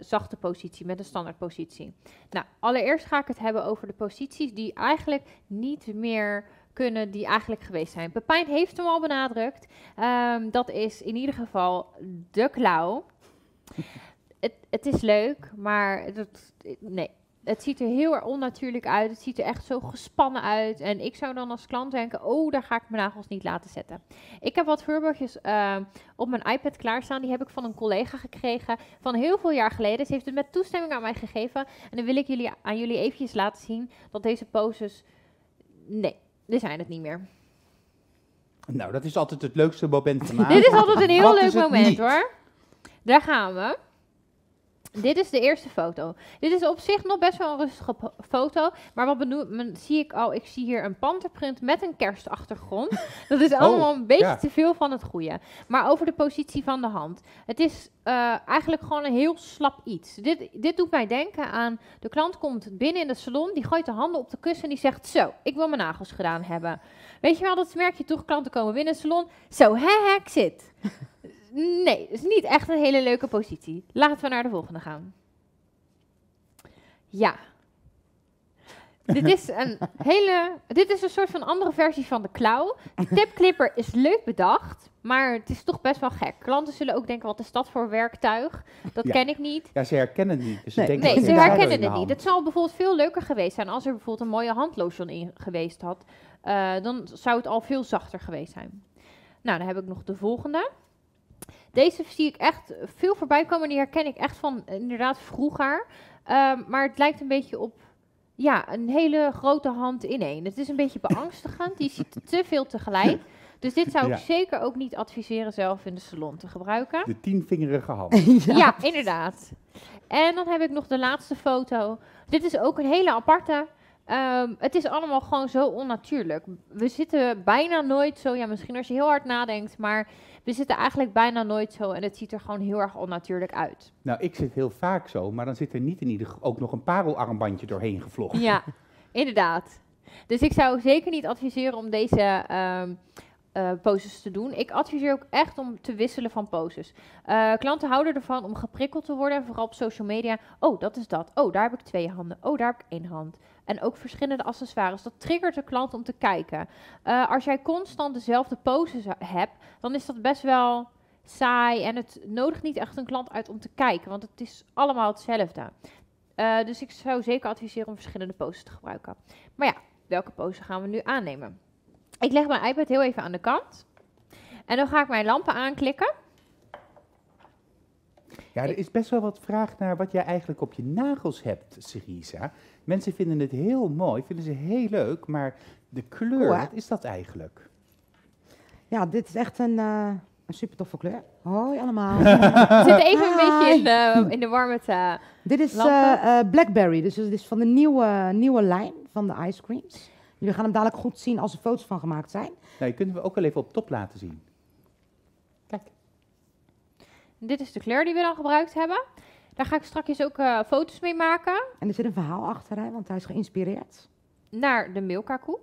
zachte positie, met een standaard positie. Nou, allereerst ga ik het hebben over de posities die eigenlijk niet meer kunnen die eigenlijk geweest zijn. Pepijn heeft hem al benadrukt. Um, dat is in ieder geval de klauw. het, het is leuk, maar dat, nee, het ziet er heel erg onnatuurlijk uit. Het ziet er echt zo gespannen uit. En ik zou dan als klant denken, oh, daar ga ik mijn nagels niet laten zetten. Ik heb wat voorbeeldjes uh, op mijn iPad klaarstaan. Die heb ik van een collega gekregen van heel veel jaar geleden. Ze heeft het met toestemming aan mij gegeven. En dan wil ik jullie, aan jullie eventjes laten zien dat deze poses... Nee, die zijn het niet meer. Nou, dat is altijd het leukste moment van Dit is altijd een heel leuk moment niet? hoor. Daar gaan we. Dit is de eerste foto. Dit is op zich nog best wel een rustige foto. Maar wat benoem, zie ik al? Ik zie hier een panterprint met een kerstachtergrond. Dat is allemaal oh, een beetje te veel van het goede. Maar over de positie van de hand. Het is uh, eigenlijk gewoon een heel slap iets. Dit, dit doet mij denken aan... De klant komt binnen in de salon. Die gooit de handen op de kussen en die zegt... Zo, ik wil mijn nagels gedaan hebben. Weet je wel, dat merk je toch. Klanten komen binnen in de salon. Zo, hè, hè, ik zit. Nee, het is niet echt een hele leuke positie. Laten we naar de volgende gaan. Ja. dit is een hele. Dit is een soort van andere versie van de klauw. De tipclipper is leuk bedacht, maar het is toch best wel gek. Klanten zullen ook denken: wat is dat voor werktuig? Dat ken ik niet. Ja, ze herkennen het niet. Dus nee, nee ze herkennen het niet. Het zou bijvoorbeeld veel leuker geweest zijn als er bijvoorbeeld een mooie handlotion in geweest had. Uh, dan zou het al veel zachter geweest zijn. Nou, dan heb ik nog de volgende. Deze zie ik echt veel voorbij komen. Die herken ik echt van inderdaad vroeger. Um, maar het lijkt een beetje op ja, een hele grote hand in één. Het is een beetje beangstigend. Die ziet te veel tegelijk. Dus dit zou ik zeker ook niet adviseren zelf in de salon te gebruiken. De tienvingerige hand. ja. ja, inderdaad. En dan heb ik nog de laatste foto. Dit is ook een hele aparte. Um, het is allemaal gewoon zo onnatuurlijk. We zitten bijna nooit zo, ja, misschien als je heel hard nadenkt, maar we zitten eigenlijk bijna nooit zo en het ziet er gewoon heel erg onnatuurlijk uit. Nou, ik zit heel vaak zo, maar dan zit er niet in ieder geval ook nog een parelarmbandje doorheen gevlochten. Ja, inderdaad. Dus ik zou zeker niet adviseren om deze um, uh, poses te doen. Ik adviseer ook echt om te wisselen van poses. Uh, klanten houden ervan om geprikkeld te worden, vooral op social media. Oh, dat is dat. Oh, daar heb ik twee handen. Oh, daar heb ik één hand. En ook verschillende accessoires. Dat triggert de klant om te kijken. Uh, als jij constant dezelfde poses hebt, dan is dat best wel saai. En het nodigt niet echt een klant uit om te kijken, want het is allemaal hetzelfde. dus ik zou zeker adviseren om verschillende poses te gebruiken. Maar ja, welke pose gaan we nu aannemen? Ik leg mijn iPad heel even aan de kant. En dan ga ik mijn lampen aanklikken. Ja, er is best wel wat vraag naar wat jij eigenlijk op je nagels hebt, Cerisa. Mensen vinden het heel mooi, vinden ze heel leuk, maar de kleur, wat is dat eigenlijk? Ja, dit is echt een, uh, een super toffe kleur. Hoi allemaal. We zitten even een beetje in de, in de warme uh, Dit is uh, Blackberry, dus dit is van de nieuwe, nieuwe lijn van de ice creams. Jullie gaan hem dadelijk goed zien als er foto's van gemaakt zijn. Nou, je kunt hem ook wel even op top laten zien. Dit is de kleur die we dan gebruikt hebben. Daar ga ik straks ook uh, foto's mee maken. En er zit een verhaal achter, hè, want hij is geïnspireerd. Naar de Milka-koe.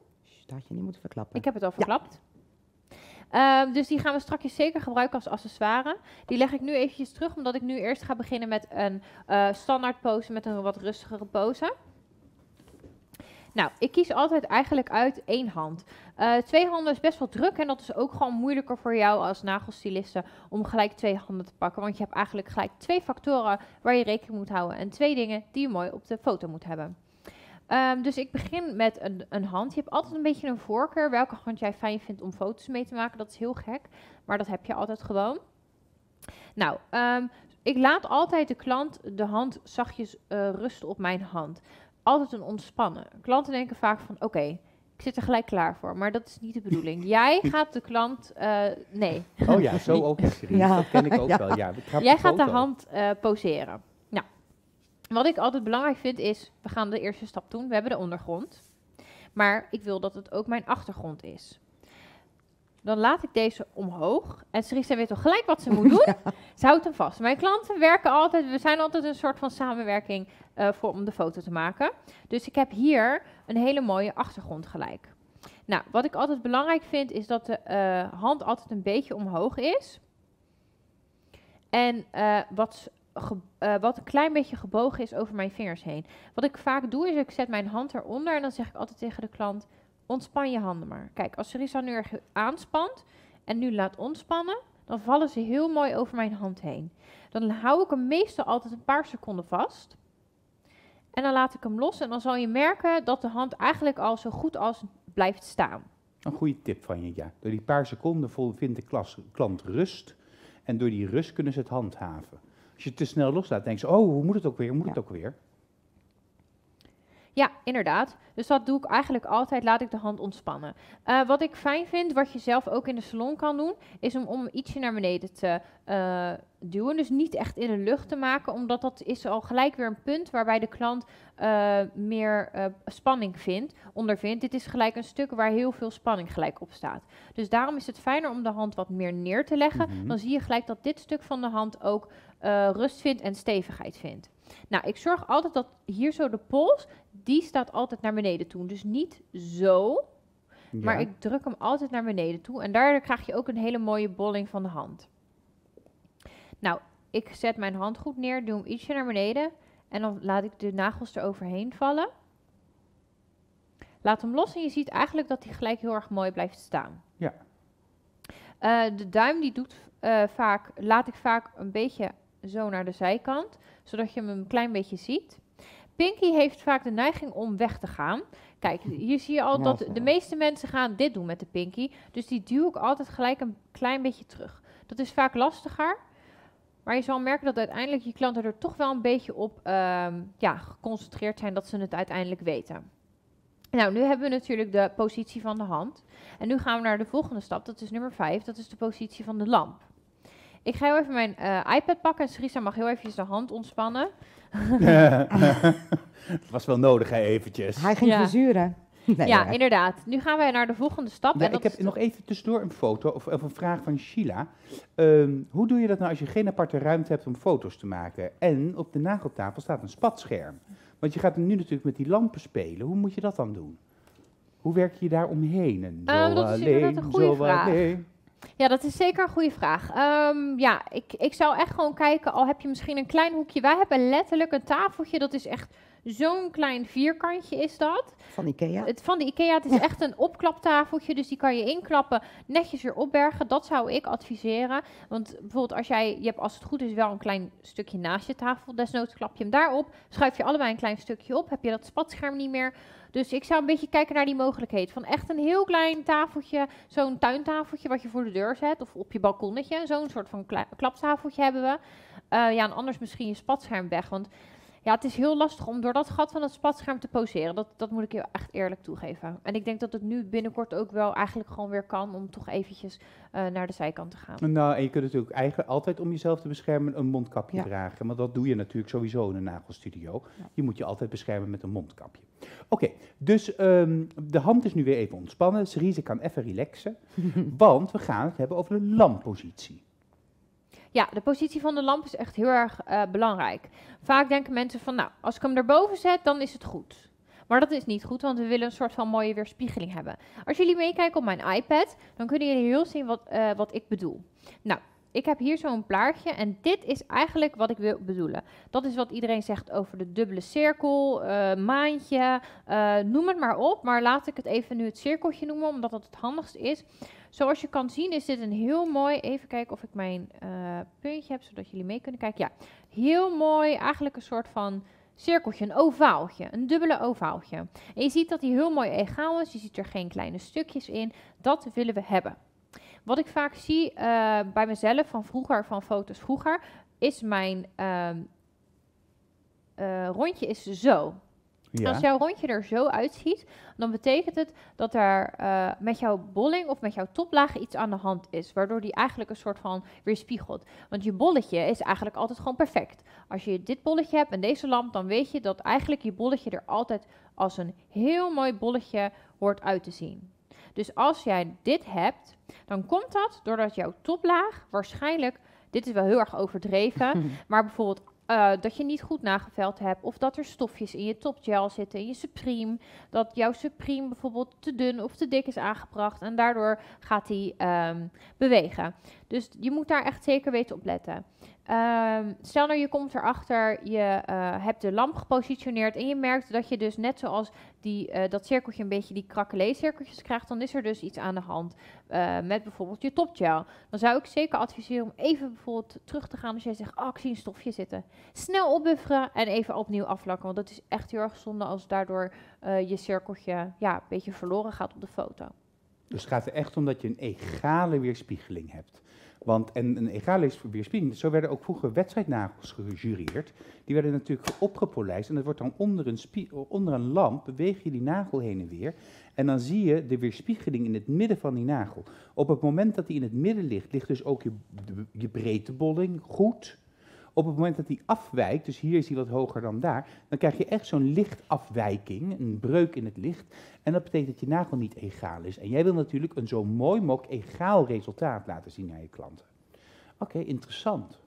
Dat had je niet moeten verklappen. Ik heb het al verklapt. Ja. Uh, dus die gaan we straks zeker gebruiken als accessoire. Die leg ik nu eventjes terug, omdat ik nu eerst ga beginnen met een uh, standaard pose met een wat rustigere pose. Nou, ik kies altijd eigenlijk uit één hand. Uh, twee handen is best wel druk en dat is ook gewoon moeilijker voor jou als nagelstyliste om gelijk twee handen te pakken. Want je hebt eigenlijk gelijk twee factoren waar je rekening moet houden en twee dingen die je mooi op de foto moet hebben. Um, dus ik begin met een, een, hand. Je hebt altijd een beetje een voorkeur welke hand jij fijn vindt om foto's mee te maken. Dat is heel gek, maar dat heb je altijd gewoon. Nou, um, ik laat altijd de klant de hand zachtjes uh, rusten op mijn hand altijd een ontspannen. Klanten denken vaak van, oké, ik zit er gelijk klaar voor. Maar dat is niet de bedoeling. Jij gaat de klant, uh, nee. Oh ja, zo ook. Ja. Dat ken ik ook wel. Ja, Jij gaat de hand uh, poseren. Nou, wat ik altijd belangrijk vind is, we gaan de eerste stap doen. We hebben de ondergrond. Maar ik wil dat het ook mijn achtergrond is. Dan laat ik deze omhoog. En Sarissa weet al gelijk wat ze moet doen. Ze houdt hem vast. Mijn klanten werken altijd, we zijn altijd een soort van samenwerking eh, voor om de foto te maken. Dus ik heb hier een hele mooie achtergrond gelijk. Nou, wat ik altijd belangrijk vind, is dat de eh, hand altijd een beetje omhoog is. En eh, wat, wat een klein beetje gebogen is over mijn vingers heen. Wat ik vaak doe, is ik zet mijn hand eronder en dan zeg ik altijd tegen de klant, ontspan je handen maar. Kijk, als Sarissa nu erg aanspant en nu laat ontspannen, dan vallen ze heel mooi over mijn hand heen. Dan hou ik hem meestal altijd een paar seconden vast. En dan laat ik hem los en dan zal je merken dat de hand eigenlijk al zo goed als blijft staan. Een goede tip van je, ja. Door die paar seconden vindt de klas, klant rust. En door die rust kunnen ze het handhaven. Als je het te snel loslaat, denken ze, oh, hoe moet het ook weer, hoe moet het ook weer? Ja, inderdaad. Dus dat doe ik eigenlijk altijd, laat ik de hand ontspannen. Eh, wat ik fijn vind, wat je zelf ook in de salon kan doen, is om, om ietsje naar beneden te eh, duwen. Dus niet echt in de lucht te maken, omdat dat is al gelijk weer een punt waarbij de klant eh, meer spanning vindt, ondervindt. Dit is gelijk een stuk waar heel veel spanning gelijk op staat. Dus daarom is het fijner om de hand wat meer neer te leggen. Mhm. Dan zie je gelijk dat dit stuk van de hand ook rust vindt en stevigheid vindt. Nou, ik zorg altijd dat hier zo de pols, die staat altijd naar beneden toe. Dus niet zo, maar ik druk hem altijd naar beneden toe. En daardoor krijg je ook een hele mooie bolling van de hand. Nou, ik zet mijn hand goed neer, doe hem ietsje naar beneden. En dan laat ik de nagels eroverheen vallen. Laat hem los en je ziet eigenlijk dat hij gelijk heel erg mooi blijft staan. Ja. Eh, de duim die doet eh, vaak, laat ik vaak een beetje zo naar de zijkant, zodat je hem een klein beetje ziet. Pinky heeft vaak de neiging om weg te gaan. Kijk, hier zie je al Ja, dat zo. de meeste mensen gaan dit doen met de pinky. Dus die duw ik altijd gelijk een klein beetje terug. Dat is vaak lastiger. Maar je zal merken dat uiteindelijk je klanten er toch wel een beetje op ehm, ja, geconcentreerd zijn dat ze het uiteindelijk weten. Nou, nu hebben we natuurlijk de positie van de hand. En nu gaan we naar de volgende stap, dat is nummer 5. Dat is de positie van de lamp. Ik ga heel even mijn eh, iPad pakken en Sarissa mag heel even de hand ontspannen. Het was wel nodig, hè, eventjes. Hij ging Ja. verzuren. Nee, ja, inderdaad. Nu gaan we naar de volgende stap. Ja, en dat ik heb nog even tussendoor een foto of, of een vraag van Sheila. Ehm, hoe doe je dat nou als je geen aparte ruimte hebt om foto's te maken? En op de nageltafel staat een spatscherm. Want je gaat nu natuurlijk met die lampen spelen. Hoe moet je dat dan doen? Hoe werk je daar omheen? En zo dat is inderdaad een goede zo vraag. alleen. Ja, dat is zeker een goede vraag. Ehm, ja, ik, ik zou echt gewoon kijken, al heb je misschien een klein hoekje. Wij hebben letterlijk een tafeltje, dat is echt zo'n klein vierkantje is dat. Van Ikea. Het, van de IKEA, het is echt een opklaptafeltje, dus die kan je inklappen, netjes weer opbergen. Dat zou ik adviseren. Want bijvoorbeeld als jij, je hebt als het goed is wel een klein stukje naast je tafel, desnoods klap je hem daarop, schuif je allebei een klein stukje op, heb je dat spatscherm niet meer. Dus ik zou een beetje kijken naar die mogelijkheid van echt een heel klein tafeltje, zo'n tuintafeltje wat je voor de deur zet of op je balkonnetje. Zo'n soort van kla- klaptafeltje hebben we. Eh, ja, en anders misschien je spatscherm weg, want ja, het is heel lastig om door dat gat van het spatscherm te poseren. Dat, dat moet ik je echt eerlijk toegeven. En ik denk dat het nu binnenkort ook wel eigenlijk gewoon weer kan om toch eventjes eh, naar de zijkant te gaan. Nou, en je kunt natuurlijk eigenlijk altijd om jezelf te beschermen een mondkapje Ja. dragen. Want dat doe je natuurlijk sowieso in een nagelstudio. Ja. Je moet je altijd beschermen met een mondkapje. Oké, dus ehm, de hand is nu weer even ontspannen. Cerise kan even relaxen. want we gaan het hebben over de lamppositie. Ja, de positie van de lamp is echt heel erg eh, belangrijk. Vaak denken mensen van, nou, als ik hem erboven zet, dan is het goed. Maar dat is niet goed, want we willen een soort van mooie weerspiegeling hebben. Als jullie meekijken op mijn iPad, dan kunnen jullie heel zien wat, eh, wat ik bedoel. Nou, ik heb hier zo'n plaatje en dit is eigenlijk wat ik wil bedoelen. Dat is wat iedereen zegt over de dubbele cirkel, eh, maandje, noem het maar op. Maar laat ik het even nu het cirkeltje noemen, omdat dat het handigst is. Zoals je kan zien is dit een heel mooi, even kijken of ik mijn eh, puntje heb, zodat jullie mee kunnen kijken. Ja, heel mooi, eigenlijk een soort van cirkeltje, een ovaaltje, een dubbele ovaaltje. En je ziet dat die heel mooi egaal is, je ziet er geen kleine stukjes in. Dat willen we hebben. Wat ik vaak zie eh, bij mezelf van vroeger, van foto's vroeger, is mijn ehm, eh, rondje is zo. Ja. Als jouw rondje er zo uitziet, dan betekent het dat er eh, met jouw bolling of met jouw toplaag iets aan de hand is. Waardoor die eigenlijk een soort van weerspiegelt. Want je bolletje is eigenlijk altijd gewoon perfect. Als je dit bolletje hebt en deze lamp, dan weet je dat eigenlijk je bolletje er altijd als een heel mooi bolletje hoort uit te zien. Dus als jij dit hebt, dan komt dat doordat jouw toplaag waarschijnlijk, dit is wel heel erg overdreven, maar bijvoorbeeld eh, dat je niet goed nageveld hebt, of dat er stofjes in je topgel zitten, in je Supreme, dat jouw Supreme bijvoorbeeld te dun of te dik is aangebracht en daardoor gaat die ehm, bewegen. Dus je moet daar echt zeker weten op letten. Ehm, stel nou je komt erachter, je eh, hebt de lamp gepositioneerd en je merkt dat je dus net zoals die, eh, dat cirkeltje een beetje die krakelee-cirkeltjes krijgt, dan is er dus iets aan de hand eh, met bijvoorbeeld je topgel. Dan zou ik zeker adviseren om even bijvoorbeeld terug te gaan als jij zegt, oh ik zie een stofje zitten. Snel opbufferen en even opnieuw aflakken, want dat is echt heel erg zonde als daardoor je cirkeltje ja, een beetje verloren gaat op de foto. Dus het gaat er echt om dat je een egale weerspiegeling hebt. Want, en een egale weerspiegeling, zo werden ook vroeger wedstrijdnagels gejureerd. Die werden natuurlijk opgepolijst en dat wordt dan onder een, onder een lamp, beweeg je die nagel heen en weer. En dan zie je de weerspiegeling in het midden van die nagel. Op het moment dat die in het midden ligt, ligt dus ook je, je breedtebolling goed. Op het moment dat die afwijkt, dus hier is hij wat hoger dan daar, dan krijg je echt zo'n lichtafwijking, een breuk in het licht. En dat betekent dat je nagel niet egaal is. En jij wil natuurlijk een zo mooi mogelijk egaal resultaat laten zien aan je klanten. Oké, interessant.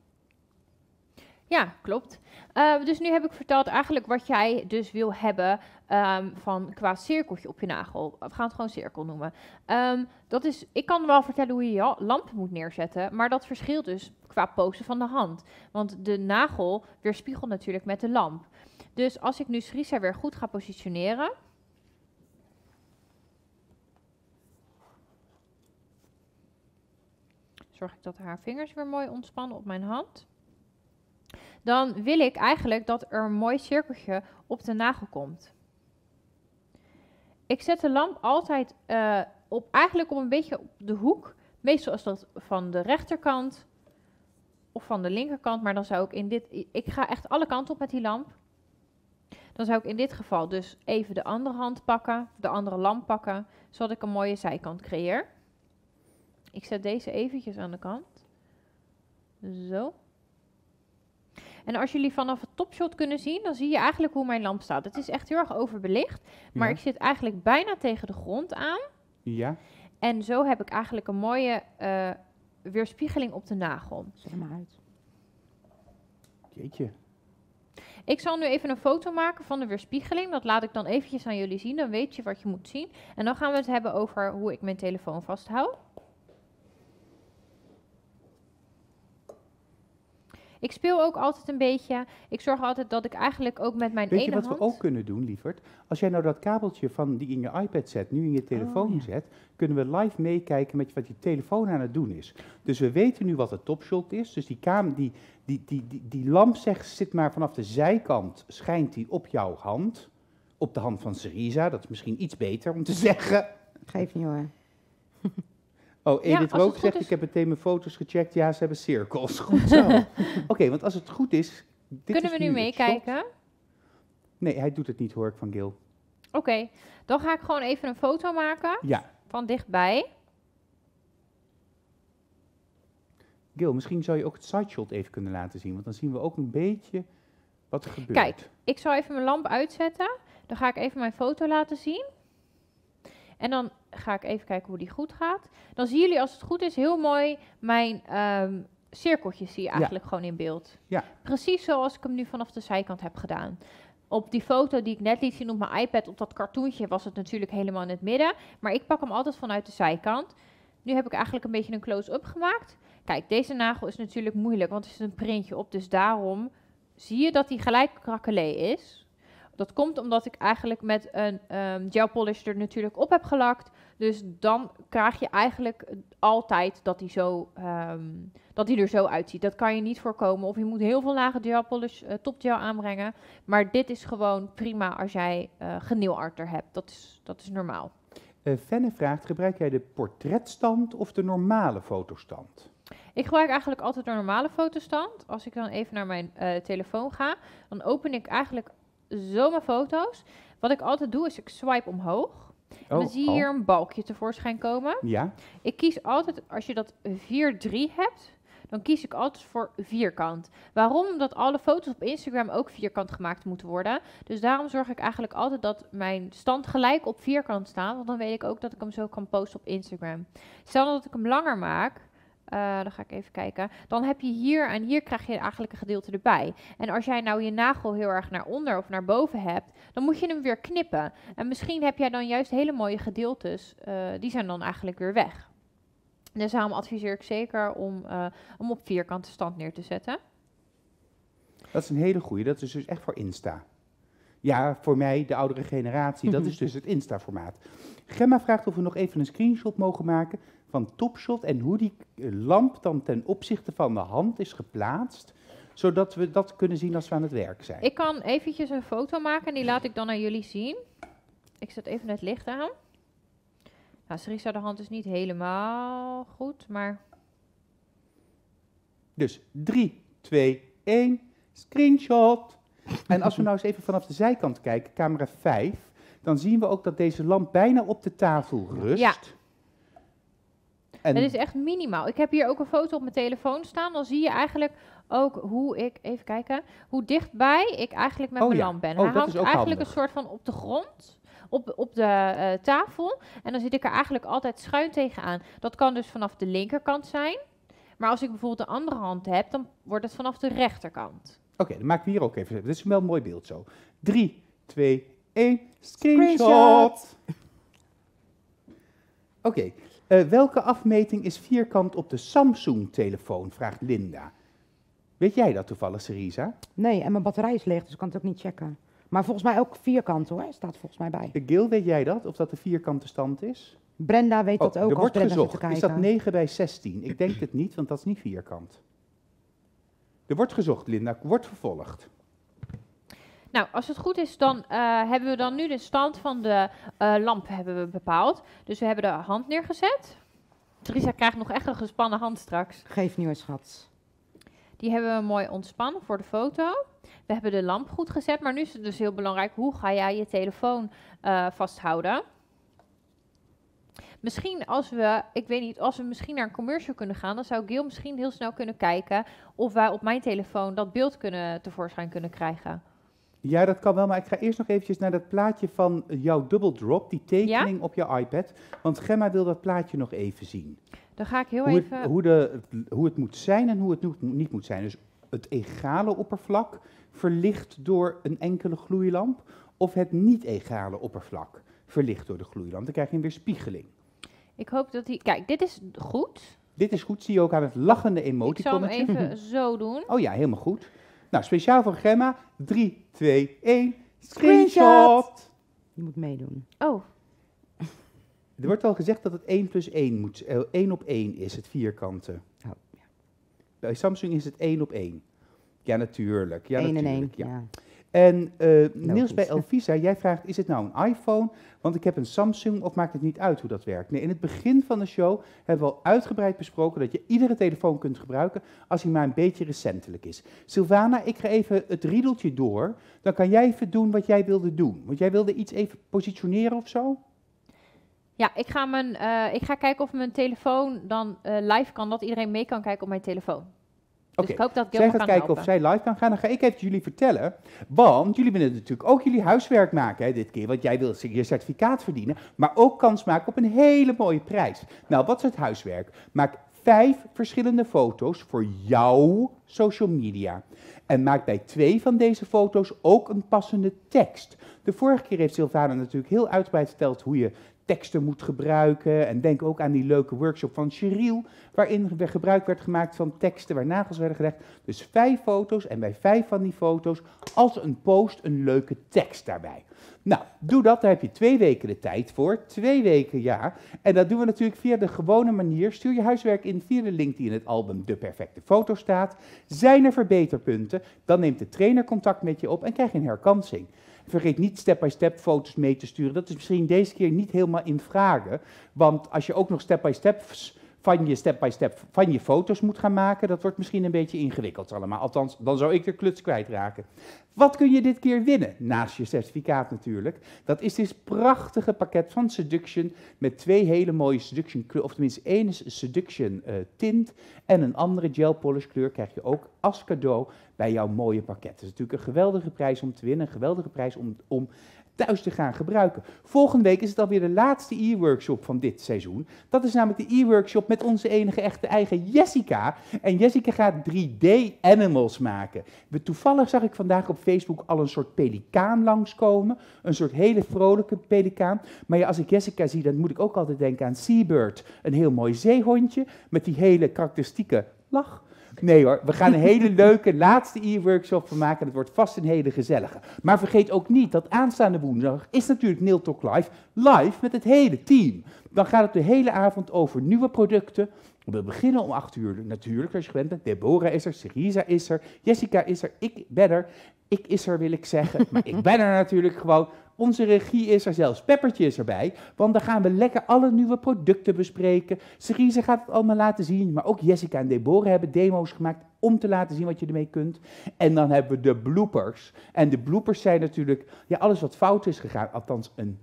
Ja, klopt. Uh, dus nu heb ik verteld eigenlijk wat jij dus wil hebben um, van qua cirkeltje op je nagel. We gaan het gewoon cirkel noemen. Um, dat is, ik kan wel vertellen hoe je je lamp moet neerzetten, maar dat verschilt dus qua pose van de hand. Want de nagel weerspiegelt natuurlijk met de lamp. Dus als ik nu Srisa weer goed ga positioneren, zorg ik dat haar vingers weer mooi ontspannen op mijn hand. Dan wil ik eigenlijk dat er een mooi cirkeltje op de nagel komt. Ik zet de lamp altijd uh, op, eigenlijk op een beetje op de hoek. Meestal is dat van de rechterkant of van de linkerkant. Maar dan zou ik in dit... Ik ga echt alle kanten op met die lamp. Dan zou ik in dit geval dus even de andere hand pakken, de andere lamp pakken, zodat ik een mooie zijkant creëer. Ik zet deze eventjes aan de kant. Zo. En als jullie vanaf het topshot kunnen zien, dan zie je eigenlijk hoe mijn lamp staat. Het is echt heel erg overbelicht, maar ik zit eigenlijk bijna tegen de grond aan. Ja. En zo heb ik eigenlijk een mooie uh, weerspiegeling op de nagel. Zet hem maar uit. Jeetje. Ik zal nu even een foto maken van de weerspiegeling. Dat laat ik dan eventjes aan jullie zien. Dan weet je wat je moet zien. En dan gaan we het hebben over hoe ik mijn telefoon vasthoud. Ik speel ook altijd een beetje. Ik zorg altijd dat ik eigenlijk ook met mijn Weet ene hand... hand... Weet je wat we ook kunnen doen, lieverd? Als jij nou dat kabeltje van die in je iPad zet, nu in je telefoon Oh, ja. zet, kunnen we live meekijken met wat je telefoon aan het doen is. Dus we weten nu wat de topshot is. Dus die, die, die, die, die, die lamp zegt, zit maar vanaf de zijkant, schijnt die op jouw hand. Op de hand van Cerisa, dat is misschien iets beter om te zeggen. Geef niet hoor. Oh, Ja, Edith het Rook zegt, is- ik heb meteen mijn foto's gecheckt. Ja, ze hebben cirkels. Goed zo. Oké, want als het goed is... Kunnen we nu meekijken? Nee, hij doet het niet, hoor ik van Gil. Oké, dan ga ik gewoon even een foto maken Ja, van dichtbij. Gil, misschien zou je ook het sideshot even kunnen laten zien. Want dan zien we ook een beetje wat er gebeurt. Kijk. Ik zal even mijn lamp uitzetten. Dan ga ik even mijn foto laten zien. En dan ga ik even kijken hoe die goed gaat. Dan zien jullie als het goed is heel mooi mijn ehm, cirkeltjes zie je eigenlijk gewoon in beeld. Ja. Precies zoals ik hem nu vanaf de zijkant heb gedaan. Op die foto die ik net liet zien op mijn iPad, op dat cartoontje, was het natuurlijk helemaal in het midden. Maar ik pak hem altijd vanuit de zijkant. Nu heb ik eigenlijk een beetje een close-up gemaakt. Kijk, deze nagel is natuurlijk moeilijk, want er zit een printje op. Dus daarom zie je dat hij gelijk krakelee is. Dat komt omdat ik eigenlijk met een ehm, gel polish er natuurlijk op heb gelakt. Dus dan krijg je eigenlijk altijd dat hij, zo, ehm, dat hij er zo uitziet. Dat kan je niet voorkomen. Of je moet heel veel lage gel polish, eh, topgel aanbrengen. Maar dit is gewoon prima als jij eh geneelarter hebt. Dat is, dat is normaal. Eh Fenne vraagt, gebruik jij de portretstand of de normale fotostand? Ik gebruik eigenlijk altijd een normale fotostand. Als ik dan even naar mijn telefoon ga, dan open ik eigenlijk zo mijn foto's. Wat ik altijd doe, is ik swipe omhoog. En dan zie je hier een balkje tevoorschijn komen. Ja, Ik kies altijd, als je dat 4-3 hebt, dan kies ik altijd voor vierkant. Waarom? Omdat alle foto's op Instagram ook vierkant gemaakt moeten worden. Dus daarom zorg ik eigenlijk altijd dat mijn stand gelijk op vierkant staat. Want dan weet ik ook dat ik hem zo kan posten op Instagram. Stel dat ik hem langer maak. Uh, dan ga ik even kijken. Dan heb je hier en hier krijg je eigenlijk een gedeelte erbij. En als jij nou je nagel heel erg naar onder of naar boven hebt, dan moet je hem weer knippen. En misschien heb jij dan juist hele mooie gedeeltes, uh, die zijn dan eigenlijk weer weg. Dus daarom adviseer ik zeker om, uh, om op vierkante stand neer te zetten. Dat is een hele goede. Dat is dus echt voor Insta. Ja, voor mij, de oudere generatie, dat is dus het Insta-formaat. Gemma vraagt of we nog even een screenshot mogen maken van Topshot en hoe die eh, lamp dan ten opzichte van de hand is geplaatst, zodat we dat kunnen zien als we aan het werk zijn. Ik kan eventjes een foto maken en die laat ik dan aan jullie zien. Ik zet even het licht aan. Nou, Sarisa, de hand is niet helemaal goed, maar... Dus 3, 2, 1, screenshot. En als we nou eens even vanaf de zijkant kijken, camera 5, dan zien we ook dat deze lamp bijna op de tafel rust. Ja. En het is echt minimaal. Ik heb hier ook een foto op mijn telefoon staan. Dan zie je eigenlijk ook hoe ik, even kijken, hoe dichtbij ik eigenlijk met oh mijn ja. lamp ben. Oh, Hij dat hangt is ook eigenlijk handig. een soort van op de grond. Op, op de eh, tafel. En dan zit ik er eigenlijk altijd schuin tegenaan. Dat kan dus vanaf de linkerkant zijn. Maar als ik bijvoorbeeld de andere hand heb, dan wordt het vanaf de rechterkant. Oké, dan maken we hier ook even. Dit is wel een mooi beeld zo. 3, 2, 1, screenshot. Screenshot. Oké, eh, welke afmeting is vierkant op de Samsung-telefoon? Vraagt Linda. Weet jij dat toevallig, Serisa? Nee, en mijn batterij is leeg, dus ik kan het ook niet checken. Maar volgens mij ook vierkant hoor, staat volgens mij bij. Eh, Gil, weet jij dat? Of dat de vierkante stand is? Brenda weet dat Oh, ook er als wordt Brenda zit te gezocht. Is dat 9 bij 16? Ik denk het niet, want dat is niet vierkant. Er wordt gezocht, Linda. Wordt vervolgd. Nou, als het goed is, dan eh, hebben we dan nu de stand van de eh, lamp hebben we bepaald. Dus we hebben de hand neergezet. Teresa krijgt nog echt een gespannen hand straks. Geef nu een schat. Die hebben we mooi ontspannen voor de foto. We hebben de lamp goed gezet, maar nu is het dus heel belangrijk, hoe ga jij je telefoon eh, vasthouden? Misschien als we, ik weet niet, als we misschien naar een commercial kunnen gaan, dan zou Gil misschien heel snel kunnen kijken of wij op mijn telefoon dat beeld kunnen, tevoorschijn kunnen krijgen. Ja, dat kan wel, maar ik ga eerst nog eventjes naar dat plaatje van jouw double drop, die tekening op je iPad. Want Gemma wil dat plaatje nog even zien. Dan ga ik heel Hoe even... het, hoe, de, hoe het moet zijn en hoe het niet- niet moet zijn. Dus het egale oppervlak verlicht door een enkele gloeilamp, of het niet-egale oppervlak verlicht door de gloeilamp. Dan krijg je een weerspiegeling. Ik hoop dat hij... Kijk, dit is goed. Dit is goed, zie je ook aan het lachende Ik zal hem even zo doen. Oh ja, helemaal goed. Nou, speciaal voor Gemma. 3, 2, 1. Screenshot. Screenshot! Je moet meedoen. Oh, Er wordt al gezegd dat het 1 plus 1 moet, eh, 1 op 1 is, het vierkante. Oh, Bij Samsung is het 1 op 1. Ja, natuurlijk. Ja, Eén en één. natuurlijk, ja. Ja. En eh, Niels bij Elvisa, jij vraagt, is het nou een iPhone? Want ik heb een Samsung of maakt het niet uit hoe dat werkt? Nee, in het begin van de show hebben we al uitgebreid besproken dat je iedere telefoon kunt gebruiken als hij maar een beetje recentelijk is. Sylvana, ik ga even het riedeltje door. Dan kan jij even doen wat jij wilde doen. Want jij wilde iets even positioneren of zo? Ja, ik ga, mijn, eh, ik ga kijken of mijn telefoon dan eh, live kan, dat iedereen mee kan kijken op mijn telefoon. Dus Oké. ik hoop dat Gil Zij gaat kijken helpen. of zij live kan gaan. Dan ga ik even jullie vertellen. Want jullie willen natuurlijk ook jullie huiswerk maken hè, dit keer. Want jij wil je certificaat verdienen. Maar ook kans maken op een hele mooie prijs. Nou, wat is het huiswerk? Maak vijf verschillende foto's voor jouw social media. En maak bij twee van deze foto's ook een passende tekst. De vorige keer heeft Sylvana natuurlijk heel uitgebreid verteld hoe je teksten moet gebruiken. En denk ook aan die leuke workshop van Cheryl, waarin er gebruik werd gemaakt van teksten waar nagels werden gelegd. Dus vijf foto's en bij vijf van die foto's als een post een leuke tekst daarbij. Nou, doe dat, daar heb je twee weken de tijd voor. Twee weken, ja. En dat doen we natuurlijk via de gewone manier. Stuur je huiswerk in via de link die in het album De Perfecte Foto staat. Zijn er verbeterpunten, dan neemt de trainer contact met je op en krijg je een herkansing. Vergeet niet step-by-step foto's mee te sturen. Dat is misschien deze keer niet helemaal in vragen. Want als je ook nog step-by-step van je step by step van je foto's moet gaan maken. Dat wordt misschien een beetje ingewikkeld allemaal. Althans, dan zou ik de kluts kwijtraken. Wat kun je dit keer winnen? Naast je certificaat natuurlijk. Dat is dit prachtige pakket van Seduction met twee hele mooie Seduction kleur, of tenminste één is Seduction eh, tint en een andere gel polish kleur krijg je ook als cadeau bij jouw mooie pakket. Dat is natuurlijk een geweldige prijs om te winnen, een geweldige prijs om, om thuis te gaan gebruiken. Volgende week is het alweer de laatste e-workshop van dit seizoen. Dat is namelijk de e-workshop met onze enige echte eigen Jessica. En Jessica gaat 3D-animals maken. Toevallig zag ik vandaag op Facebook al een soort pelikaan langskomen. Een soort hele vrolijke pelikaan. Maar ja, als ik Jessica zie, dan moet ik ook altijd denken aan Seabird. Een heel mooi zeehondje met die hele karakteristieke lach. Nee hoor, we gaan een hele leuke laatste e-workshop van maken. Het wordt vast een hele gezellige. Maar vergeet ook niet dat aanstaande woensdag is natuurlijk Neil Talk Live. Live met het hele team. Dan gaat het de hele avond over nieuwe producten. We beginnen om 8 uur natuurlijk, als je gewend bent. Deborah is er, Syriza is er, Jessica is er, ik ben er. Ik is er, wil ik zeggen. Maar ik ben er natuurlijk gewoon. Onze regie is er zelfs. Peppertje is erbij. Want dan gaan we lekker alle nieuwe producten bespreken. Cerise gaat het allemaal laten zien. Maar ook Jessica en Deborah hebben demo's gemaakt om te laten zien wat je ermee kunt. En dan hebben we de bloopers. En de bloopers zijn natuurlijk ja, alles wat fout is gegaan. Althans, een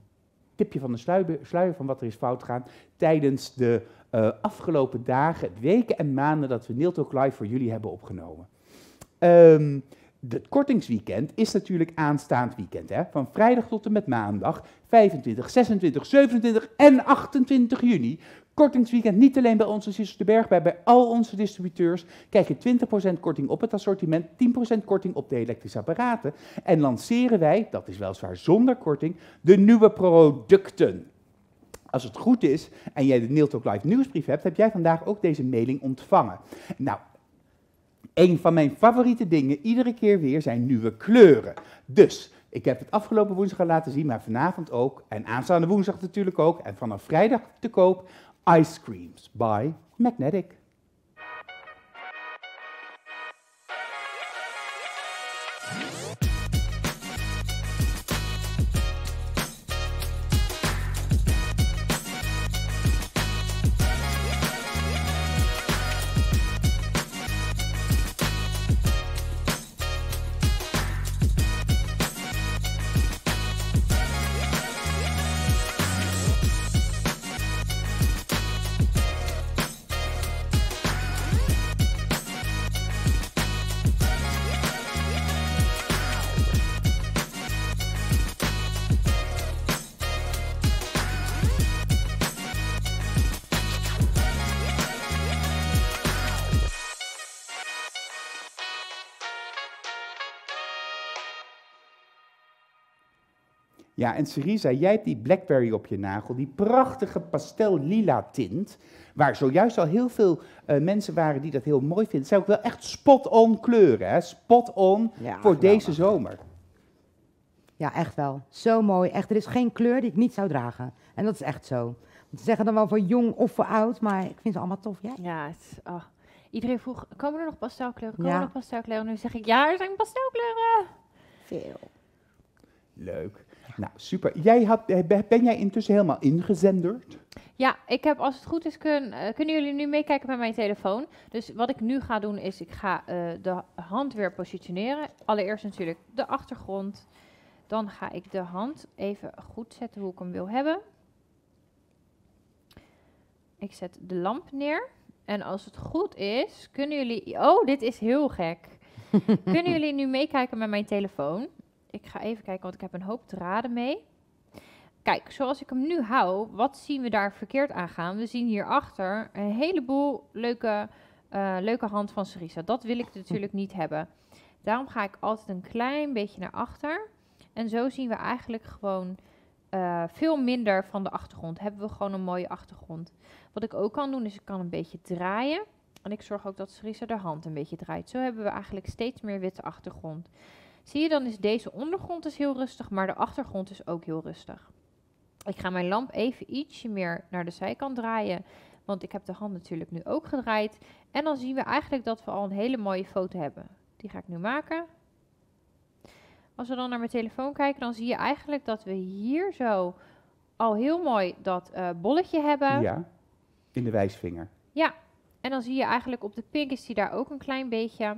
tipje van de sluier, sluier van wat er is fout gegaan tijdens de uh, afgelopen dagen, weken en maanden dat we Neil Talk Live voor jullie hebben opgenomen. Um, het kortingsweekend is natuurlijk aanstaand weekend. Hè? Van vrijdag tot en met maandag, 25, 26, 27 en 28 juni. Kortingsweekend niet alleen bij ons in de Berg, maar bij al onze distributeurs krijg je 20% korting op het assortiment, 10% korting op de elektrische apparaten. En lanceren wij, dat is weliswaar zonder korting, de nieuwe producten. Als het goed is en jij de Neil Talk Live nieuwsbrief hebt, heb jij vandaag ook deze mailing ontvangen. Nou, een van mijn favoriete dingen iedere keer weer zijn nieuwe kleuren. Dus ik heb het afgelopen woensdag laten zien, maar vanavond ook. En aanstaande woensdag natuurlijk ook. En vanaf vrijdag te koop Ice Creams by Magnetic. Ja, en Cerisa, jij hebt die Blackberry op je nagel, die prachtige pastel-lila tint, waar zojuist al heel veel uh, mensen waren die dat heel mooi vinden. Het zijn ook wel echt spot-on kleuren, hè? spot-on Ja, voor geweldig. deze zomer. Ja, echt wel. Zo mooi. Echt, er is geen kleur die ik niet zou dragen. En dat is echt zo. Ze zeggen dan wel voor jong of voor oud, maar ik vind ze allemaal tof. Jij? Ja, het, is- oh. iedereen vroeg, komen er nog pastelkleuren? Komen Ja. er nog pastelkleuren? Nu zeg ik, ja, er zijn pastelkleuren. Veel. Leuk. Nou, super. Jij had, eh, ben jij intussen helemaal ingezenderd? Ja, ik heb, als het goed is, kun, eh, kunnen jullie nu meekijken met mijn telefoon. Dus wat ik nu ga doen, is ik ga eh, de hand weer positioneren. Allereerst natuurlijk de achtergrond. Dan ga ik de hand even goed zetten hoe ik hem wil hebben. Ik zet de lamp neer. En als het goed is, kunnen jullie... Oh, dit is heel gek. kunnen jullie nu meekijken met mijn telefoon? Ik ga even kijken, want ik heb een hoop draden mee. Kijk, zoals ik hem nu hou, wat zien we daar verkeerd aan gaan? We zien hierachter een heleboel leuke, eh, leuke hand van Sarisa. Dat wil ik natuurlijk niet hebben. Daarom ga ik altijd een klein beetje naar achter. En zo zien we eigenlijk gewoon eh, veel minder van de achtergrond. Hebben we gewoon een mooie achtergrond. Wat ik ook kan doen, is ik kan een beetje draaien. En ik zorg ook dat Sarisa de hand een beetje draait. Zo hebben we eigenlijk steeds meer witte achtergrond. Zie je, dan is deze ondergrond is heel rustig, maar de achtergrond is ook heel rustig. Ik ga mijn lamp even ietsje meer naar de zijkant draaien, want ik heb de hand natuurlijk nu ook gedraaid. En dan zien we eigenlijk dat we al een hele mooie foto hebben. Die ga ik nu maken. Als we dan naar mijn telefoon kijken, dan zie je eigenlijk dat we hier zo al heel mooi dat eh, bolletje hebben. Ja. In de wijsvinger. En dan zie je eigenlijk op de pink is die daar ook een klein beetje.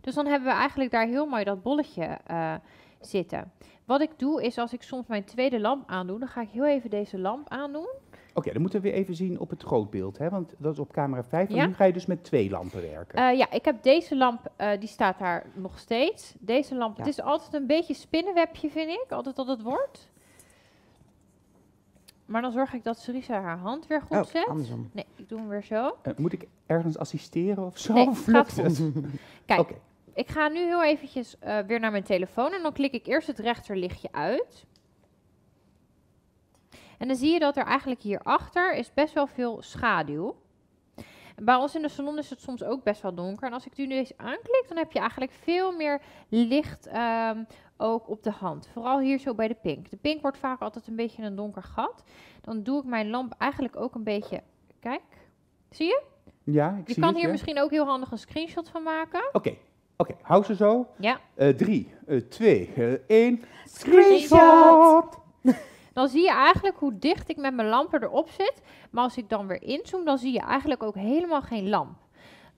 Dus dan hebben we eigenlijk daar heel mooi dat bolletje eh, zitten. Wat ik doe is als ik soms mijn tweede lamp aandoe, dan ga ik heel even deze lamp aandoen. Oké, dan moeten we weer even zien op het grootbeeld, hè? want dat is op camera 5. En Ja. nu ga je dus met twee lampen werken. Eh, ja, ik heb deze lamp, eh, die staat daar nog steeds. Deze lamp, Ja. het is altijd een beetje spinnenwebje vind ik, altijd dat het wordt. Maar dan zorg ik dat Sarisa haar hand weer goed Oh, zet. andersom. Nee, ik doe hem weer zo. Moet ik ergens assisteren of zo? Nee, gaat het? Kijk. Ik ga nu heel eventjes eh, weer naar mijn telefoon en dan klik ik eerst het rechterlichtje uit. En dan zie je dat er eigenlijk hierachter is best wel veel schaduw. En bij ons in de salon is het soms ook best wel donker. En als ik nu deze aanklik, dan heb je eigenlijk veel meer licht ehm, ook op de hand. Vooral hier zo bij de pink. De pink wordt vaak altijd een beetje een donker gat. Dan doe ik mijn lamp eigenlijk ook een beetje... Kijk, zie je? Ja, ik Je zie kan het, hier ja. misschien ook heel handig een screenshot van maken. Oké, oké. hou ze zo. Ja. Eh, drie, eh, twee, eh, één. Screenshot! Dan zie je eigenlijk hoe dicht ik met mijn lampen erop zit. Maar als ik dan weer inzoom, dan zie je eigenlijk ook helemaal geen lamp.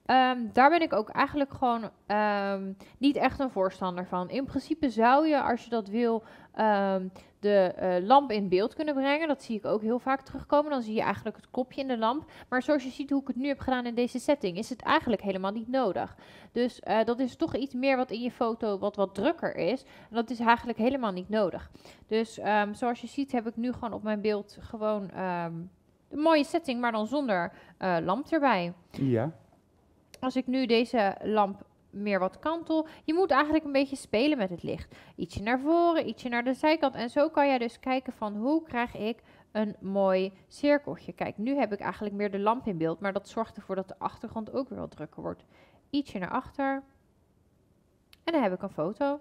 Ehm, daar ben ik ook eigenlijk gewoon ehm, niet echt een voorstander van. In principe zou je, als je dat wil, ehm, de eh, lamp in beeld kunnen brengen. Dat zie ik ook heel vaak terugkomen. Dan zie je eigenlijk het kopje in de lamp. Maar zoals je ziet hoe ik het nu heb gedaan in deze setting, is het eigenlijk helemaal niet nodig. Dus eh, dat is toch iets meer wat in je foto wat wat drukker is. En dat is eigenlijk helemaal niet nodig. Dus ehm, zoals je ziet heb ik nu gewoon op mijn beeld gewoon ehm, een mooie setting, maar dan zonder eh, lamp erbij. Ja. Als ik nu deze lamp meer wat kantel, je moet eigenlijk een beetje spelen met het licht. Ietsje naar voren, ietsje naar de zijkant. En zo kan je dus kijken van hoe krijg ik een mooi cirkeltje. Kijk, nu heb ik eigenlijk meer de lamp in beeld, maar dat zorgt ervoor dat de achtergrond ook weer wat drukker wordt. Ietsje naar achter. En dan heb ik een foto.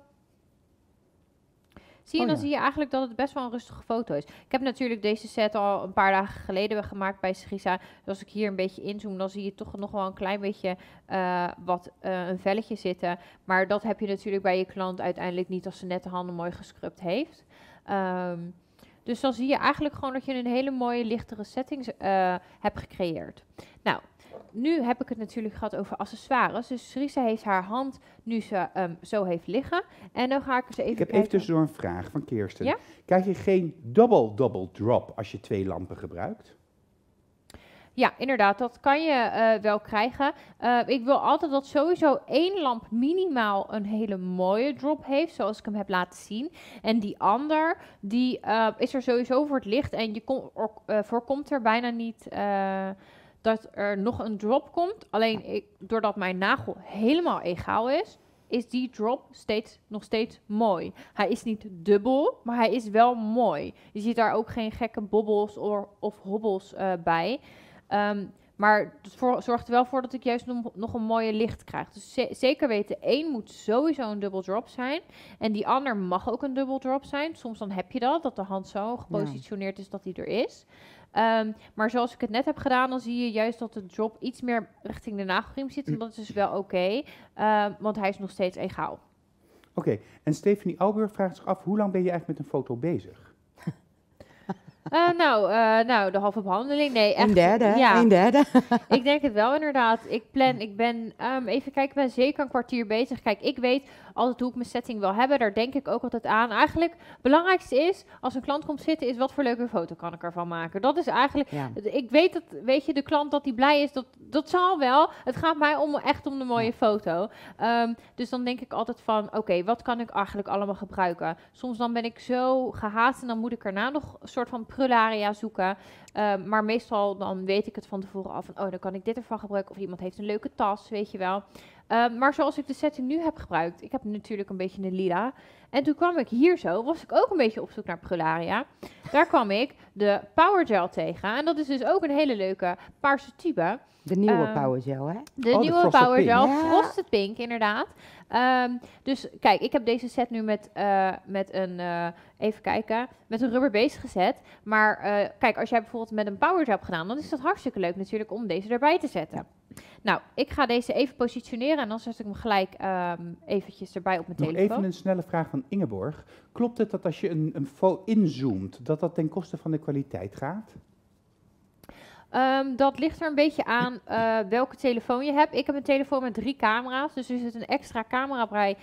Zie je, Oh dan ja. zie je eigenlijk dat het best wel een rustige foto is. Ik heb natuurlijk deze set al een paar dagen geleden gemaakt bij Sarisa. Dus als ik hier een beetje inzoom, dan zie je toch nog wel een klein beetje eh, wat eh, een velletje zitten. Maar dat heb je natuurlijk bij je klant uiteindelijk niet als ze net de handen mooi gescrubt heeft. Ehm, dus dan zie je eigenlijk gewoon dat je een hele mooie lichtere setting eh, hebt gecreëerd. Nou, nu heb ik het natuurlijk gehad over accessoires. Dus Sarisa heeft haar hand nu ze ehm, zo heeft liggen. En dan ga ik eens even Ik heb kijken. even tussendoor een vraag van Kirsten. Ja? Krijg je geen double-double drop als je twee lampen gebruikt? Ja, inderdaad, dat kan je eh, wel krijgen. Eh, ik wil altijd dat sowieso één lamp minimaal een hele mooie drop heeft, zoals ik hem heb laten zien. En die ander, die eh, is er sowieso voor het licht en je kom, or- voorkomt er bijna niet dat er nog een drop komt. Alleen ik, doordat mijn nagel helemaal egaal is, is die drop steeds, nog steeds mooi. Hij is niet dubbel, maar hij is wel mooi. Je ziet daar ook geen gekke bobbels or- of hobbels eh, bij. Ehm, maar het voor- zorgt er wel voor dat ik juist nog, een mooie licht krijg. Dus ze- zeker weten, één moet sowieso een dubbel drop zijn. En die ander mag ook een dubbel drop zijn. Soms dan heb je dat, dat de hand zo gepositioneerd is dat die er is. Ehm, maar zoals ik het net heb gedaan, dan zie je juist dat de drop iets meer richting de nagelriem zit. En dat is dus wel oké, ehm, want hij is nog steeds egaal. Oké, en Stephanie Auburg vraagt zich af, hoe lang ben je eigenlijk met een foto bezig? Eh, nou, eh, nou, de halve behandeling. Nee, echt. Een derde? Ja, Een derde. ik denk het wel inderdaad. Ik plan, ik ben, ehm, even kijken, ik ben zeker een kwartier bezig. Kijk, ik weet altijd hoe ik mijn setting wil hebben. Daar denk ik ook altijd aan. Eigenlijk, het belangrijkste is, als een klant komt zitten, is wat voor leuke foto kan ik ervan maken. Dat is eigenlijk, Ja. ik weet dat, weet je, de klant dat die blij is, dat, dat zal wel. Het gaat mij om, echt om de mooie foto. Ehm, dus dan denk ik altijd van, oké, wat kan ik eigenlijk allemaal gebruiken? Soms dan ben ik zo gehaast en dan moet ik erna nog een soort van zoeken. Ehm, maar meestal dan weet ik het van tevoren al van, oh, dan kan ik dit ervan gebruiken. Of iemand heeft een leuke tas, weet je wel. Ehm, maar zoals ik de setting nu heb gebruikt, ik heb natuurlijk een beetje een lila. En toen kwam ik hier zo, was ik ook een beetje op zoek naar prularia. Daar kwam ik de Power Gel tegen. En dat is dus ook een hele leuke paarse tube. De nieuwe Ehm, Power Gel, hè? De Oh, nieuwe Power Pink. Gel, Ja. Frosted Pink, inderdaad. Ehm, dus kijk, ik heb deze set nu met, eh, met een, eh, even kijken, met een rubber base gezet. Maar eh, kijk, als jij bijvoorbeeld met een Power Gel hebt gedaan, dan is dat hartstikke leuk natuurlijk om deze erbij te zetten. Nou, ik ga deze even positioneren en dan zet ik hem gelijk ehm, eventjes erbij op mijn Nog telefoon. even een snelle vraag van Ingeborg. Klopt het dat als je een, een foto inzoomt, dat dat ten koste van de kwaliteit gaat? Ehm, dat ligt er een beetje aan eh, welke telefoon je hebt. Ik heb een telefoon met drie camera's, dus er zit een extra camera bij.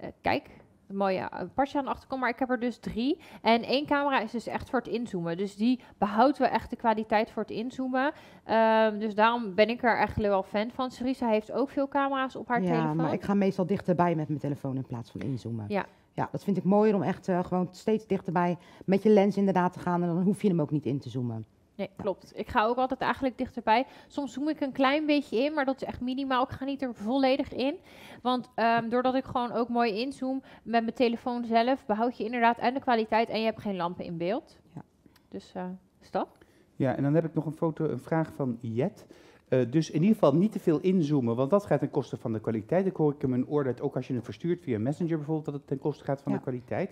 Eh, kijk, een mooie uh, pasje aan de achterkant, maar ik heb er dus drie. En één camera is dus echt voor het inzoomen. Dus die behoudt wel echt de kwaliteit voor het inzoomen. Ehm, dus daarom ben ik er eigenlijk wel fan van. Sarisa heeft ook veel camera's op haar ja, telefoon. maar ik ga meestal dichterbij met mijn telefoon in plaats van inzoomen. Ja. Ja, dat vind ik mooier om echt eh, gewoon steeds dichterbij met je lens inderdaad te gaan. En dan hoef je hem ook niet in te zoomen. Nee, klopt. Ik ga ook altijd eigenlijk dichterbij. Soms zoom ik een klein beetje in, maar dat is echt minimaal. Ik ga niet er volledig in. Want ehm, doordat ik gewoon ook mooi inzoom met mijn telefoon zelf, behoud je inderdaad en de kwaliteit en je hebt geen lampen in beeld. Ja. Dus uh, is dat? Ja, en dan heb ik nog een, foto, een vraag van Jet. Uh, dus in ieder geval niet te veel inzoomen, want dat gaat ten koste van de kwaliteit. Ik hoor ik in mijn oor dat ook als je het verstuurt via Messenger bijvoorbeeld, dat het ten koste gaat van Ja. de kwaliteit.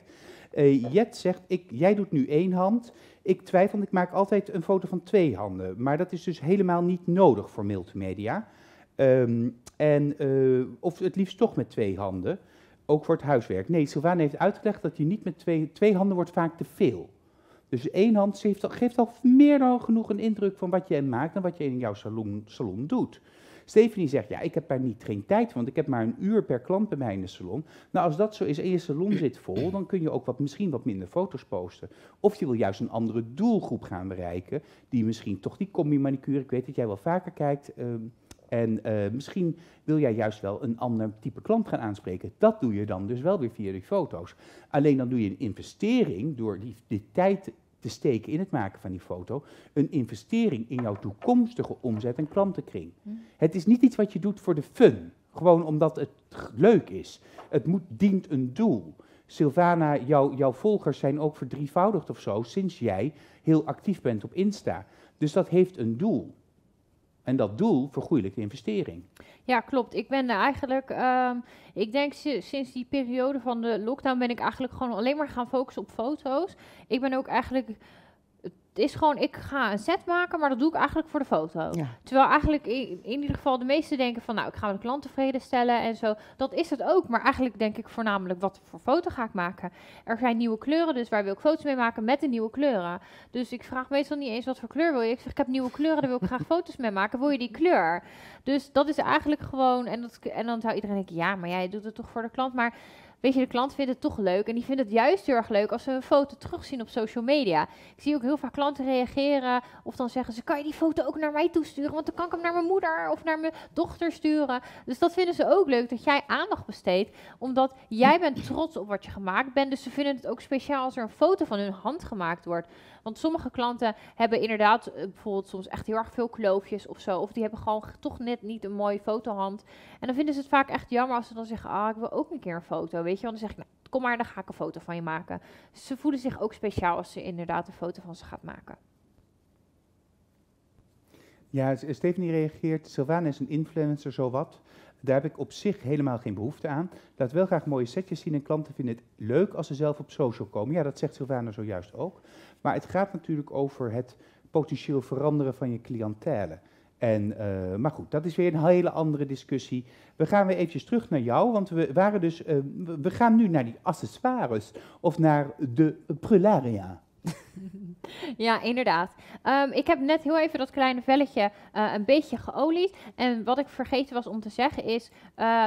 Uh, Jet zegt, ik, jij doet nu één hand. Ik twijfel, ik maak altijd een foto van twee handen. Maar dat is dus helemaal niet nodig voor multimedia. Um, en, uh, of het liefst toch met twee handen, ook voor het huiswerk. Nee, Sylvana heeft uitgelegd dat je niet met twee, twee handen wordt vaak te veel. Dus één hand geeft al, geeft al meer dan genoeg een indruk van wat je maakt en wat je in jouw salon, salon doet. Stephanie zegt, ja, ik heb daar niet geen tijd voor, want ik heb maar een uur per klant bij mij in de salon. Nou, als dat zo is en je salon zit vol, dan kun je ook wat, misschien wat minder foto's posten. Of je wil juist een andere doelgroep gaan bereiken, die misschien toch die combi-manicure, ik weet dat jij wel vaker kijkt, uh, en uh, misschien wil jij juist wel een ander type klant gaan aanspreken. Dat doe je dan dus wel weer via die foto's. Alleen dan doe je een investering door die, die tijd te steken in het maken van die foto. Een investering in jouw toekomstige omzet en klantenkring. Hm. Het is niet iets wat je doet voor de fun. Gewoon omdat het leuk is. Het moet, dient een doel. Sylvana, jou, jouw volgers zijn ook verdrievoudigd of zo sinds jij heel actief bent op Insta. Dus dat heeft een doel. En dat doel de investering. Ja, klopt. Ik ben eigenlijk, um, ik denk sinds die periode van de lockdown ben ik eigenlijk gewoon alleen maar gaan focussen op foto's. Ik ben ook eigenlijk, is gewoon, ik ga een set maken, maar dat doe ik eigenlijk voor de foto. Ja. Terwijl eigenlijk in, in ieder geval de meesten denken van, nou, ik ga mijn klant tevreden stellen en zo. Dat is het ook, maar eigenlijk denk ik voornamelijk, wat voor foto ga ik maken? Er zijn nieuwe kleuren, dus waar wil ik foto's mee maken met de nieuwe kleuren? Dus ik vraag meestal niet eens, wat voor kleur wil je? Ik zeg, ik heb nieuwe kleuren, daar wil ik graag foto's mee maken. Wil je die kleur? Dus dat is eigenlijk gewoon, en, dat, en dan zou iedereen denken, ja, maar jij doet het toch voor de klant? Maar weet je, de klant vindt het toch leuk. En die vindt het juist heel erg leuk als ze een foto terugzien op social media. Ik zie ook heel vaak klanten reageren. Of dan zeggen ze, kan je die foto ook naar mij toesturen? Want dan kan ik hem naar mijn moeder of naar mijn dochter sturen. Dus dat vinden ze ook leuk, dat jij aandacht besteedt. Omdat jij bent trots op wat je gemaakt bent. Dus ze vinden het ook speciaal als er een foto van hun hand gemaakt wordt. Want sommige klanten hebben inderdaad uh, bijvoorbeeld soms echt heel erg veel kloofjes of zo. Of die hebben gewoon toch net niet een mooie fotohand. En dan vinden ze het vaak echt jammer als ze dan zeggen, ah, ik wil ook een keer een foto, weet je. Want dan zeg ik, nou, kom maar, dan ga ik een foto van je maken. Dus ze voelen zich ook speciaal als ze inderdaad een foto van ze gaat maken. Ja, Stephanie reageert, Sylvana is een influencer, zowat. Daar heb ik op zich helemaal geen behoefte aan. Laat wel graag mooie setjes zien en klanten vinden het leuk als ze zelf op social komen. Ja, dat zegt Sylvana zojuist ook. Maar het gaat natuurlijk over het potentieel veranderen van je cliëntele. En, uh, maar goed, dat is weer een hele andere discussie. We gaan weer eventjes terug naar jou, want we waren dus, uh, we gaan nu naar die accessoires of naar de prularia. Ja, inderdaad. Um, ik heb net heel even dat kleine velletje uh, een beetje geolied. En wat ik vergeten was om te zeggen is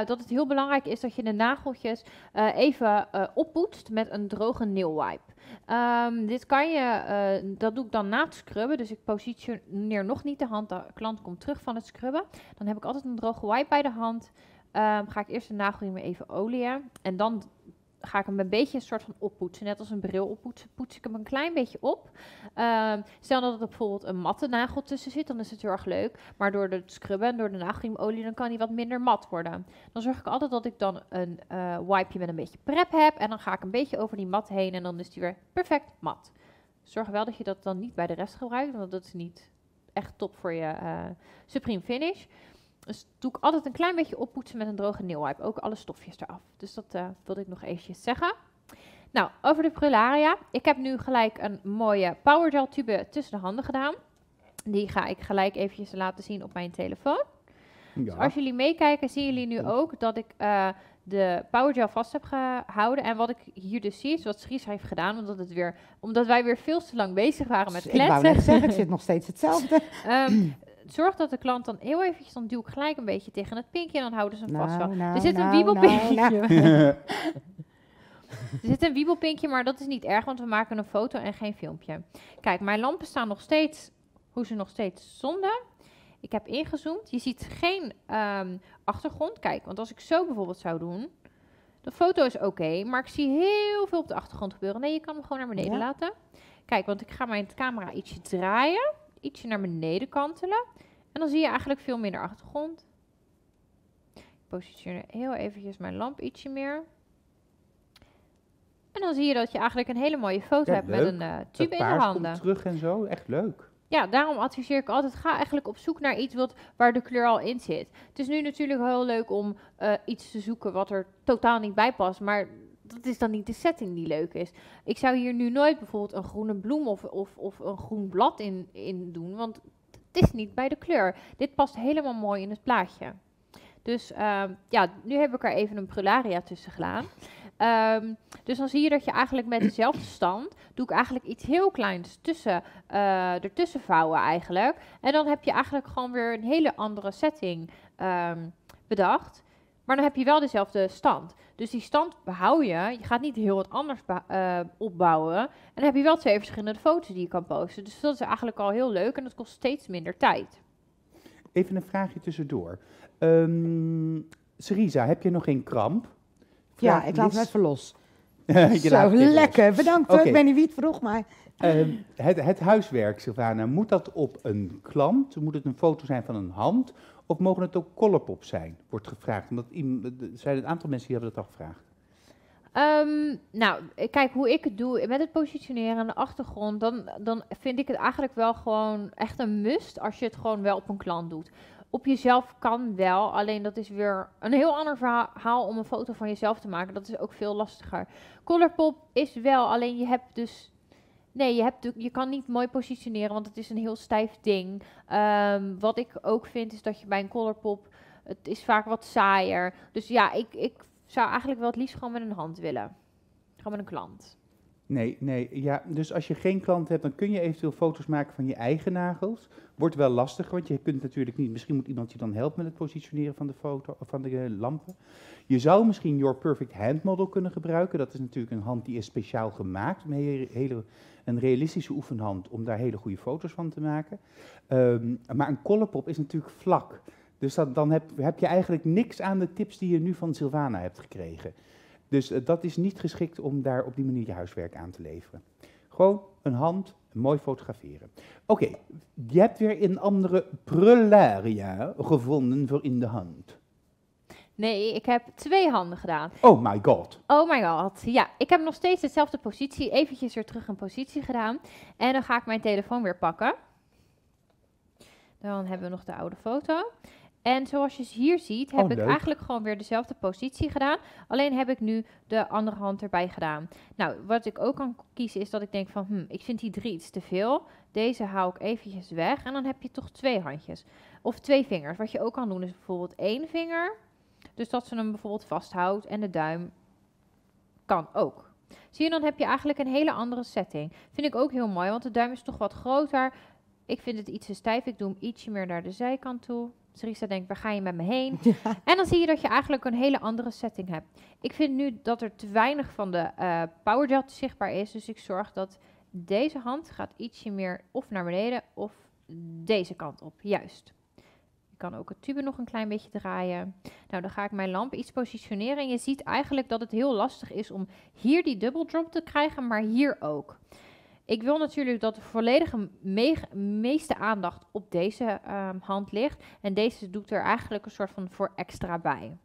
dat het heel belangrijk is dat je de nageltjes even oppoetst met een droge nail wipe. Um, dit kan je, dat doe ik dan na het scrubben. Dus ik positioneer nog niet de hand. De klant komt terug van het scrubben. Dan heb ik altijd een droge wipe bij de hand. Um, ga ik eerst de nagel weer even olieën. En dan ga ik hem een beetje een soort van oppoetsen. Net als een bril oppoetsen, poets ik hem een klein beetje op. Um, stel dat er bijvoorbeeld een matte nagel tussen zit, dan is het heel erg leuk. Maar door het scrubben en door de nagelriemolie, dan kan hij wat minder mat worden. Dan zorg ik altijd dat ik dan een uh, wipeje met een beetje prep heb. En dan ga ik een beetje over die mat heen en dan is die weer perfect mat. Zorg wel dat je dat dan niet bij de rest gebruikt, want dat is niet echt top voor je uh, Supreme Finish. Dus doe ik altijd een klein beetje oppoetsen met een droge nail wipe. Ook alle stofjes eraf. Dus dat uh, wilde ik nog eventjes zeggen. Nou, over de prularia. Ik heb nu gelijk een mooie powergel tube tussen de handen gedaan. Die ga ik gelijk eventjes laten zien op mijn telefoon. Ja. Dus als jullie meekijken, zien jullie nu ook dat ik uh, de powergel vast heb gehouden. En wat ik hier dus zie, is wat Sries heeft gedaan, omdat, het weer, omdat wij weer veel te lang bezig waren met ik wou kletsen. net zeggen, ik zit nog steeds hetzelfde. Ehm, zorg dat de klant dan heel eventjes, dan duw ik gelijk een beetje tegen het pinkje en dan houden ze hem vast wel. nou, er zit een nou, wiebelpinkje. nou, nou. er zit een wiebelpinkje, maar dat is niet erg, want we maken een foto en geen filmpje. Kijk, mijn lampen staan nog steeds, hoe ze nog steeds zonden. Ik heb ingezoomd. Je ziet geen ehm, achtergrond. Kijk, want als ik zo bijvoorbeeld zou doen, de foto is oké, maar ik zie heel veel op de achtergrond gebeuren. Nee, je kan hem gewoon naar beneden Ja. laten. Kijk, want ik ga mijn camera ietsje draaien, ietsje naar beneden kantelen. En dan zie je eigenlijk veel minder achtergrond. Ik positioneer heel eventjes mijn lamp ietsje meer. En dan zie je dat je eigenlijk een hele mooie foto Ja, hebt met een eh, tube in de paars handen. komt terug en zo. Echt leuk. Ja, daarom adviseer ik altijd, ga eigenlijk op zoek naar iets wat, waar de kleur al in zit. Het is nu natuurlijk heel leuk om eh, iets te zoeken wat er totaal niet bij past, maar dat is dan niet de setting die leuk is. Ik zou hier nu nooit bijvoorbeeld een groene bloem of, of, of een groen blad in, in doen, want het is niet bij de kleur. Dit past helemaal mooi in het plaatje. Dus ehm, ja, nu heb ik er even een prularia tussen gedaan. Ehm, dus dan zie je dat je eigenlijk met dezelfde stand, doe ik eigenlijk iets heel kleins tussen, eh, ertussen vouwen eigenlijk. En dan heb je eigenlijk gewoon weer een hele andere setting ehm, bedacht. Maar dan heb je wel dezelfde stand. Dus die stand behoud je. Je gaat niet heel wat anders eh, opbouwen. En dan heb je wel twee verschillende foto's die je kan posten. Dus dat is eigenlijk al heel leuk en dat kost steeds minder tijd. Even een vraagje tussendoor. Ehm Serisa, heb je nog geen kramp? Ja, ik laat hem even los. Je laat Zo, het lekker. Bedankt. Ik weet niet wie het vroeg, maar... Ehm, het, het huiswerk, Sylvana, moet dat op een klant? Moet het een foto zijn van een hand? Of mogen het ook colorpop zijn? Wordt gevraagd. Omdat er zijn een aantal mensen die hebben dat al gevraagd. Ehm, nou, kijk hoe ik het doe met het positioneren aan de achtergrond. Dan, dan vind ik het eigenlijk wel gewoon echt een must als je het gewoon wel op een klant doet. Op jezelf kan wel, alleen dat is weer een heel ander verhaal om een foto van jezelf te maken. Dat is ook veel lastiger. Colourpop is wel, alleen je hebt dus. Nee, je, hebt, je kan niet mooi positioneren, want het is een heel stijf ding. Ehm, wat ik ook vind, is dat je bij een Colourpop. Het is vaak wat saaier. Dus ja, ik, ik zou eigenlijk wel het liefst gewoon met een hand willen. Gewoon met een klant. Nee, nee. Ja, dus als je geen klant hebt, dan kun je eventueel foto's maken van je eigen nagels. Wordt wel lastig, want je kunt natuurlijk niet... Misschien moet iemand je dan helpen met het positioneren van de foto, van de lampen. Je zou misschien Your Perfect Hand Model kunnen gebruiken. Dat is natuurlijk een hand die is speciaal gemaakt. Hele, hele, een realistische oefenhand om daar hele goede foto's van te maken. Ehm, maar een Colourpop is natuurlijk vlak. Dus dat, dan heb, heb je eigenlijk niks aan de tips die je nu van Sylvana hebt gekregen. Dus eh, dat is niet geschikt om daar op die manier je huiswerk aan te leveren. Gewoon een hand, mooi fotograferen. Oké, je hebt weer een andere prularia gevonden voor in de hand. Nee, ik heb twee handen gedaan. Oh my god. Oh my god. Ja, ik heb nog steeds dezelfde positie. Eventjes weer terug een positie gedaan. En dan ga ik mijn telefoon weer pakken. Dan hebben we nog de oude foto. En zoals je hier ziet, heb Oh, ik eigenlijk gewoon weer dezelfde positie gedaan. Alleen heb ik nu de andere hand erbij gedaan. Nou, wat ik ook kan kiezen is dat ik denk van, hm, ik vind die drie iets te veel. Deze hou ik eventjes weg en dan heb je toch twee handjes. Of twee vingers. Wat je ook kan doen is bijvoorbeeld één vinger. Dus dat ze hem bijvoorbeeld vasthoudt en de duim kan ook. Zie je, dan heb je eigenlijk een hele andere setting. Vind ik ook heel mooi, want de duim is toch wat groter. Ik vind het iets te stijf. Ik doe hem ietsje meer naar de zijkant toe. Sarisa denkt, waar ga je met me heen? En dan zie je dat je eigenlijk een hele andere setting hebt. Ik vind nu dat er te weinig van de eh powergel zichtbaar is. Dus ik zorg dat deze hand gaat ietsje meer of naar beneden of deze kant op. Juist. Kan ook het tube nog een klein beetje draaien. Nou, dan ga ik mijn lamp iets positioneren. En je ziet eigenlijk dat het heel lastig is om hier die double drop te krijgen, maar hier ook. Ik wil natuurlijk dat de volledige me- meeste aandacht op deze ehm, hand ligt. En deze doet er eigenlijk een soort van voor extra bij.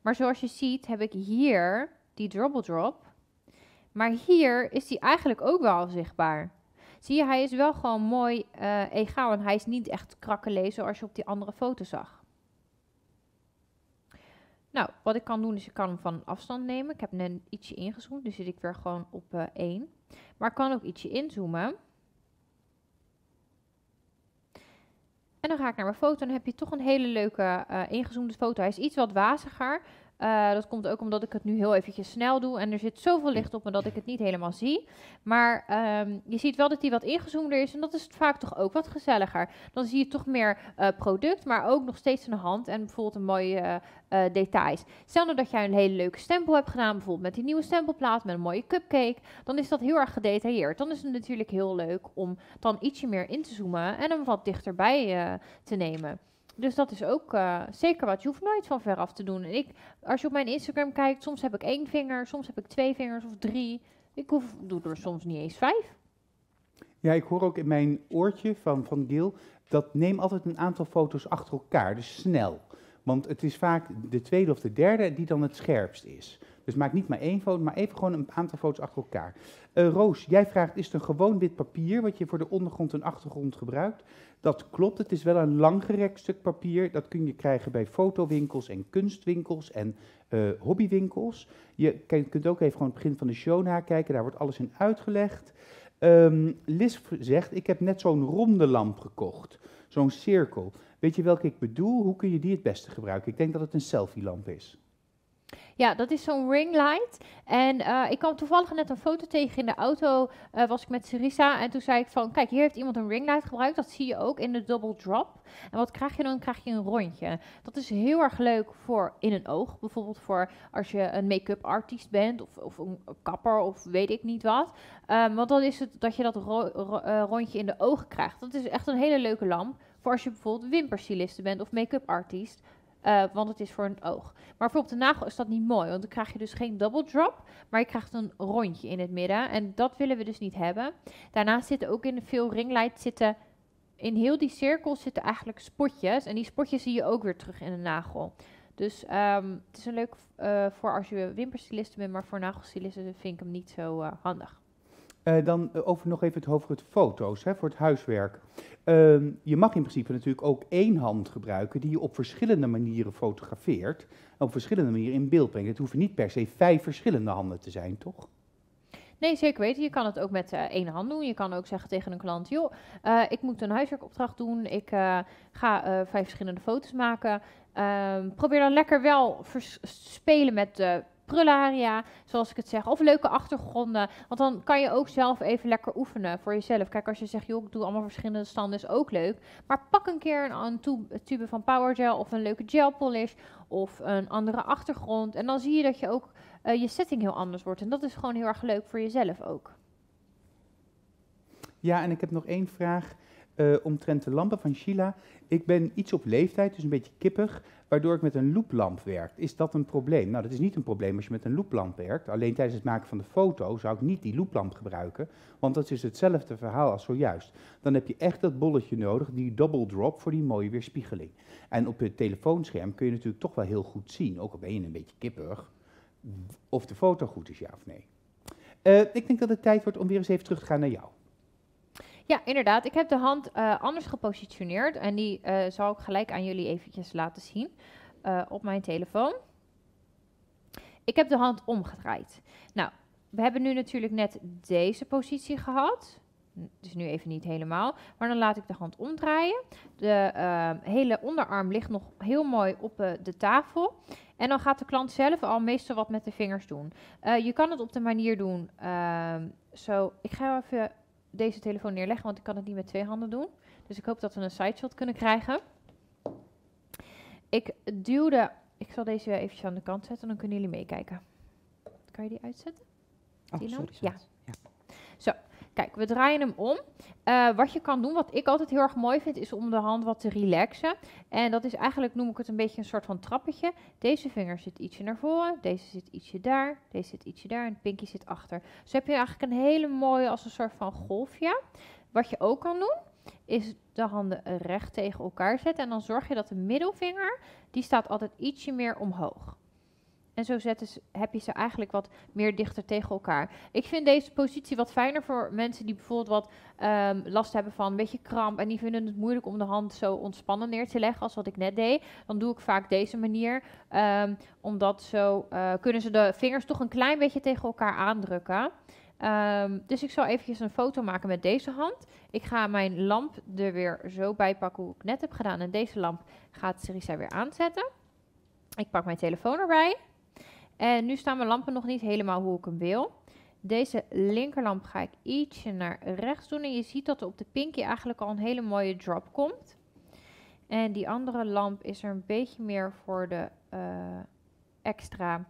Maar zoals je ziet heb ik hier die double drop. Maar hier is die eigenlijk ook wel zichtbaar. Zie je, hij is wel gewoon mooi eh, egaal en hij is niet echt krakkelezen zoals je op die andere foto zag. Nou, wat ik kan doen is ik kan hem van afstand nemen. Ik heb net ietsje ingezoomd, dus zit ik weer gewoon op eh 1. Maar ik kan ook ietsje inzoomen. En dan ga ik naar mijn foto en dan heb je toch een hele leuke eh, ingezoomde foto. Hij is iets wat waziger. Uh, dat komt ook omdat ik het nu heel eventjes snel doe. En er zit zoveel licht op me dat ik het niet helemaal zie. Maar um, je ziet wel dat hij wat ingezoomder is. En dat is vaak toch ook wat gezelliger. Dan zie je toch meer uh, product, maar ook nog steeds een hand. En bijvoorbeeld een mooie uh, details. Stel nou dat jij een hele leuke stempel hebt gedaan. Bijvoorbeeld met die nieuwe stempelplaat, met een mooie cupcake. Dan is dat heel erg gedetailleerd. Dan is het natuurlijk heel leuk om dan ietsje meer in te zoomen. En hem wat dichterbij te nemen. Dus dat is ook uh, zeker wat. Je hoeft nooit van ver af te doen. En ik, als je op mijn Instagram kijkt, soms heb ik één vinger, soms heb ik twee vingers of drie. Ik hoef, doe er soms niet eens vijf. Ja, ik hoor ook in mijn oortje van, van Gil, dat neem altijd een aantal foto's achter elkaar, dus snel. Want het is vaak de tweede of de derde die dan het scherpst is. Dus maak niet maar één foto, maar even gewoon een aantal foto's achter elkaar. Uh, Roos, jij vraagt, is het een gewoon wit papier wat je voor de ondergrond en achtergrond gebruikt? Dat klopt, het is wel een langgerekt stuk papier. Dat kun je krijgen bij fotowinkels en kunstwinkels en uh, hobbywinkels. Je kunt ook even gewoon het begin van de show nakijken, daar wordt alles in uitgelegd. Um, Lis zegt, ik heb net zo'n ronde lamp gekocht, zo'n cirkel. Weet je welke ik bedoel? Hoe kun je die het beste gebruiken? Ik denk dat het een selfie lamp is. Ja, dat is zo'n ringlight. En uh, ik kwam toevallig net een foto tegen in de auto. Uh, was ik met Sarisa. En toen zei ik van, kijk, hier heeft iemand een ringlight gebruikt. Dat zie je ook in de double drop. En wat krijg je dan? krijg je een rondje. Dat is heel erg leuk voor in een oog. Bijvoorbeeld voor als je een make-up artiest bent. Of, of een kapper of weet ik niet wat. Um, want dan is het dat je dat uh, rondje in de ogen krijgt. Dat is echt een hele leuke lamp. Voor als je bijvoorbeeld wimperstyliste bent of make-up artiest. Uh, want het is voor een oog. Maar voor op de nagel is dat niet mooi, want dan krijg je dus geen double drop, maar je krijgt een rondje in het midden. En dat willen we dus niet hebben. Daarnaast zitten ook in veel ringlight zitten, in heel die cirkels zitten eigenlijk spotjes. En die spotjes zie je ook weer terug in de nagel. Dus um, het is een leuk uh, voor als je wimperstyliste bent, maar voor nagelstilisten vind ik hem niet zo uh, handig. Uh, dan uh, over nog even het over het foto's, hè, voor het huiswerk. Uh, je mag in principe natuurlijk ook één hand gebruiken die je op verschillende manieren fotografeert. En op verschillende manieren in beeld brengt. Het hoeven niet per se vijf verschillende handen te zijn, toch? Nee, zeker weten. Je kan het ook met uh, één hand doen. Je kan ook zeggen tegen een klant, joh, ik moet een huiswerkopdracht doen. Ik ga vijf verschillende foto's maken. Ehm, probeer dan lekker wel spelen met prullaria, zoals ik het zeg, of leuke achtergronden. Want dan kan je ook zelf even lekker oefenen voor jezelf. Kijk, als je zegt, joh, ik doe allemaal verschillende standen, is ook leuk. Maar pak een keer een, een tube van Power Gel of een leuke gel polish of een andere achtergrond. En dan zie je dat je ook uh, je setting heel anders wordt. En dat is gewoon heel erg leuk voor jezelf ook. Ja, en ik heb nog één vraag uh, omtrent de lampen van Sheila. Ik ben iets op leeftijd, dus een beetje kippig, waardoor ik met een looplamp werk. Is dat een probleem? Nou, dat is niet een probleem als je met een looplamp werkt. Alleen tijdens het maken van de foto zou ik niet die looplamp gebruiken, want dat is hetzelfde verhaal als zojuist. Dan heb je echt dat bolletje nodig, die double drop, voor die mooie weerspiegeling. En op je telefoonscherm kun je natuurlijk toch wel heel goed zien, ook al ben je een beetje kippig, of de foto goed is, ja of nee. Uh, ik denk dat het tijd wordt om weer eens even terug te gaan naar jou. Ja, inderdaad. Ik heb de hand uh, anders gepositioneerd en die uh, zal ik gelijk aan jullie eventjes laten zien uh, op mijn telefoon. Ik heb de hand omgedraaid. Nou, we hebben nu natuurlijk net deze positie gehad. Dus nu even niet helemaal. Maar dan laat ik de hand omdraaien. De hele onderarm ligt nog heel mooi op de tafel. En dan gaat de klant zelf al meestal wat met de vingers doen. je kan het op de manier doen. Ehm, zo, ik ga even deze telefoon neerleggen, want ik kan het niet met twee handen doen. Dus ik hoop dat we een sideshot kunnen krijgen. Ik duwde, ik zal deze weer eventjes aan de kant zetten, dan kunnen jullie meekijken. Kan je die uitzetten? Oh, die sorry, ja. ja. Zo, kijk, we draaien hem om. Uh, wat je kan doen, wat ik altijd heel erg mooi vind, is om de hand wat te relaxen. En dat is eigenlijk, noem ik het een beetje een soort van trappetje. Deze vinger zit ietsje naar voren, deze zit ietsje daar, deze zit ietsje daar en het pinky zit achter. Dus heb je eigenlijk een hele mooie, als een soort van golfje. Wat je ook kan doen, is de handen recht tegen elkaar zetten. En dan zorg je dat de middelvinger, die staat altijd ietsje meer omhoog. En zo zetten ze, heb je ze eigenlijk wat meer dichter tegen elkaar. Ik vind deze positie wat fijner voor mensen die bijvoorbeeld wat um, last hebben van een beetje kramp. En die vinden het moeilijk om de hand zo ontspannen neer te leggen als wat ik net deed. Dan doe ik vaak deze manier. Um, omdat zo uh, kunnen ze de vingers toch een klein beetje tegen elkaar aandrukken. Ehm, dus ik zal eventjes een foto maken met deze hand. Ik ga mijn lamp er weer zo bij pakken hoe ik net heb gedaan. En deze lamp gaat Cerisa weer aanzetten. Ik pak mijn telefoon erbij. En nu staan mijn lampen nog niet helemaal hoe ik hem wil. Deze linkerlamp ga ik ietsje naar rechts doen. En je ziet dat er op de pinky eigenlijk al een hele mooie drop komt. En die andere lamp is er een beetje meer voor, de, uh, extra,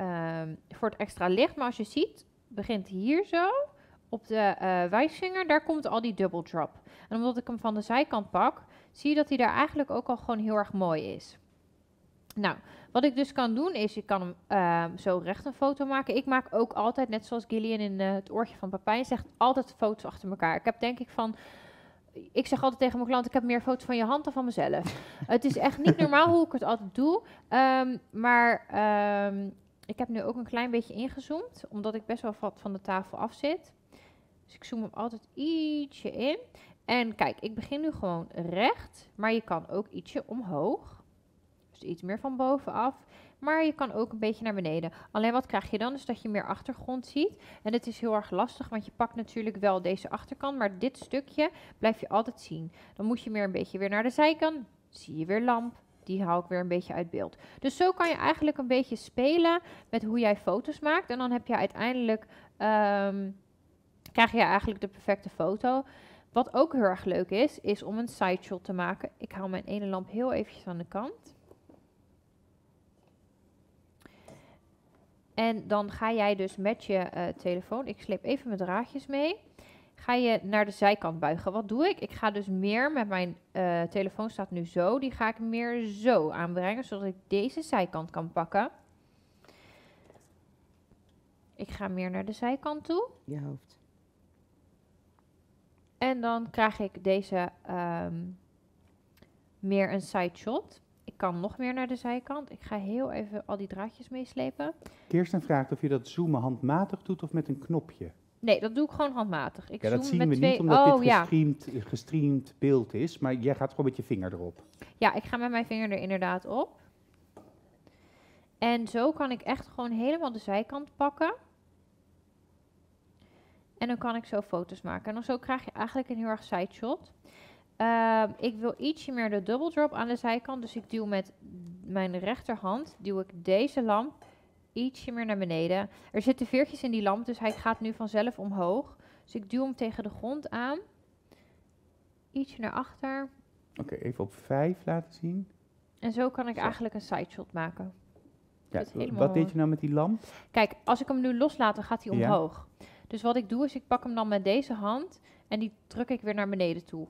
uh, voor het extra licht. Maar als je ziet, begint hier zo op de uh, wijsvinger. Daar komt al die double drop. En omdat ik hem van de zijkant pak, zie je dat hij daar eigenlijk ook al gewoon heel erg mooi is. Nou, wat ik dus kan doen is, ik kan hem uh, zo recht een foto maken. Ik maak ook altijd, net zoals Gillian in uh, het oortje van Papijn zegt, altijd foto's achter elkaar. Ik heb denk ik van, ik zeg altijd tegen mijn klant, ik heb meer foto's van je hand dan van mezelf. het is echt niet normaal hoe ik het altijd doe. Um, maar um, ik heb nu ook een klein beetje ingezoomd, omdat ik best wel wat van de tafel af zit. Dus ik zoom hem altijd ietsje in. En kijk, ik begin nu gewoon recht, maar je kan ook ietsje omhoog. Dus iets meer van bovenaf. Maar je kan ook een beetje naar beneden. Alleen wat krijg je dan? Is dat je meer achtergrond ziet. En het is heel erg lastig, want je pakt natuurlijk wel deze achterkant. Maar dit stukje blijf je altijd zien. Dan moet je meer een beetje weer naar de zijkant. Zie je weer lamp. Die haal ik weer een beetje uit beeld. Dus zo kan je eigenlijk een beetje spelen met hoe jij foto's maakt. En dan heb je uiteindelijk, um, krijg je eigenlijk de perfecte foto. Wat ook heel erg leuk is, is om een side shot te maken. Ik haal mijn ene lamp heel eventjes aan de kant. En dan ga jij dus met je uh, telefoon, ik sleep even mijn draadjes mee, ga je naar de zijkant buigen. Wat doe ik? Ik ga dus meer met mijn uh, telefoon staat nu zo, die ga ik meer zo aanbrengen, zodat ik deze zijkant kan pakken. Ik ga meer naar de zijkant toe. Je hoofd. En dan krijg ik deze um, meer een side shot. Ik kan nog meer naar de zijkant. Ik ga heel even al die draadjes meeslepen. Kirsten vraagt of je dat zoomen handmatig doet of met een knopje. Nee, dat doe ik gewoon handmatig. Ik ja, dat zoom zien met we twee... niet omdat oh, dit ja. gestreamd, gestreamd beeld is, maar jij gaat gewoon met je vinger erop. Ja, ik ga met mijn vinger er inderdaad op. En zo kan ik echt gewoon helemaal de zijkant pakken. En dan kan ik zo foto's maken. En dan zo krijg je eigenlijk een heel erg side shot. Uh, ik wil ietsje meer de double drop aan de zijkant. Dus ik duw met mijn rechterhand, duw ik deze lamp ietsje meer naar beneden. Er zitten veertjes in die lamp, dus hij gaat nu vanzelf omhoog. Dus ik duw hem tegen de grond aan. Ietsje naar achter. Oké, okay, even op 5 laten zien. En zo kan ik zo. eigenlijk een side shot maken. Ja, wat deed je nou met die lamp? Kijk, als ik hem nu loslaat, dan gaat hij omhoog. Ja. Dus wat ik doe, is ik pak hem dan met deze hand en die druk ik weer naar beneden toe.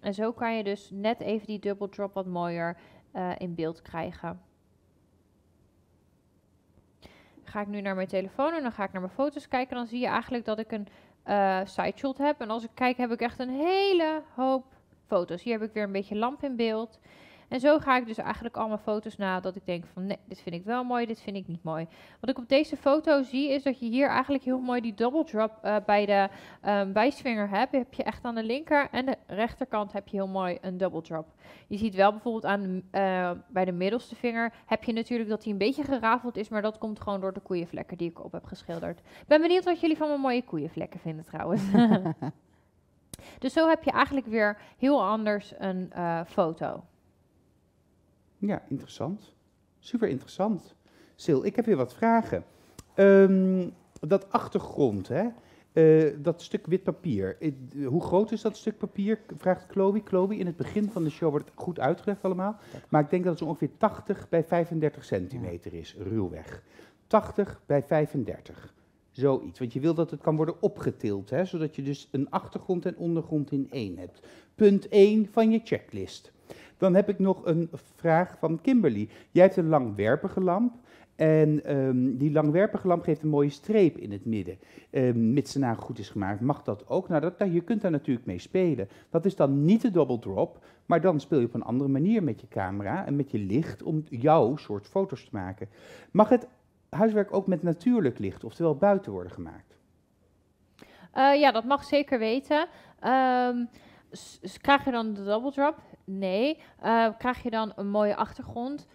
En zo kan je dus net even die double drop wat mooier uh, in beeld krijgen. Ga ik nu naar mijn telefoon en dan ga ik naar mijn foto's kijken. Dan zie je eigenlijk dat ik een uh, side shot heb. En als ik kijk heb ik echt een hele hoop foto's. Hier heb ik weer een beetje lamp in beeld. En zo ga ik dus eigenlijk allemaal foto's na dat ik denk van nee, dit vind ik wel mooi, dit vind ik niet mooi. Wat ik op deze foto zie is dat je hier eigenlijk heel mooi die double drop uh, bij de um, wijsvinger hebt. Heb je echt aan de linker en de rechterkant heb je heel mooi een double drop. Je ziet wel bijvoorbeeld aan de, uh, bij de middelste vinger heb je natuurlijk dat hij een beetje gerafeld is, maar dat komt gewoon door de koeienvlekken die ik erop heb geschilderd. Ik ben benieuwd wat jullie van mijn mooie koeienvlekken vinden trouwens. dus zo heb je eigenlijk weer heel anders een uh, foto. Ja, interessant. Super interessant. Sil, ik heb weer wat vragen. Um, dat achtergrond, hè? Uh, dat stuk wit papier. Hoe groot is dat stuk papier? Vraagt Chloe. Chloe, in het begin van de show wordt het goed uitgelegd allemaal. Maar ik denk dat het ongeveer 80 bij 35 centimeter is, ruwweg. 80 bij 35. Zoiets. Want je wil dat het kan worden opgetild, hè? zodat je dus een achtergrond en ondergrond in één hebt. Punt 1 van je checklist. Dan heb ik nog een vraag van Kimberly. Jij hebt een langwerpige lamp. En um, die langwerpige lamp geeft een mooie streep in het midden. Um, mits de nagel goed is gemaakt, mag dat ook. Nou, dat, nou, je kunt daar natuurlijk mee spelen. Dat is dan niet de double drop, maar dan speel je op een andere manier met je camera en met je licht om jouw soort foto's te maken. Mag het huiswerk ook met natuurlijk licht, oftewel buiten worden gemaakt? Uh, ja, dat mag zeker weten. Um, krijg je dan de double drop? Nee. Uh, krijg je dan een mooie achtergrond?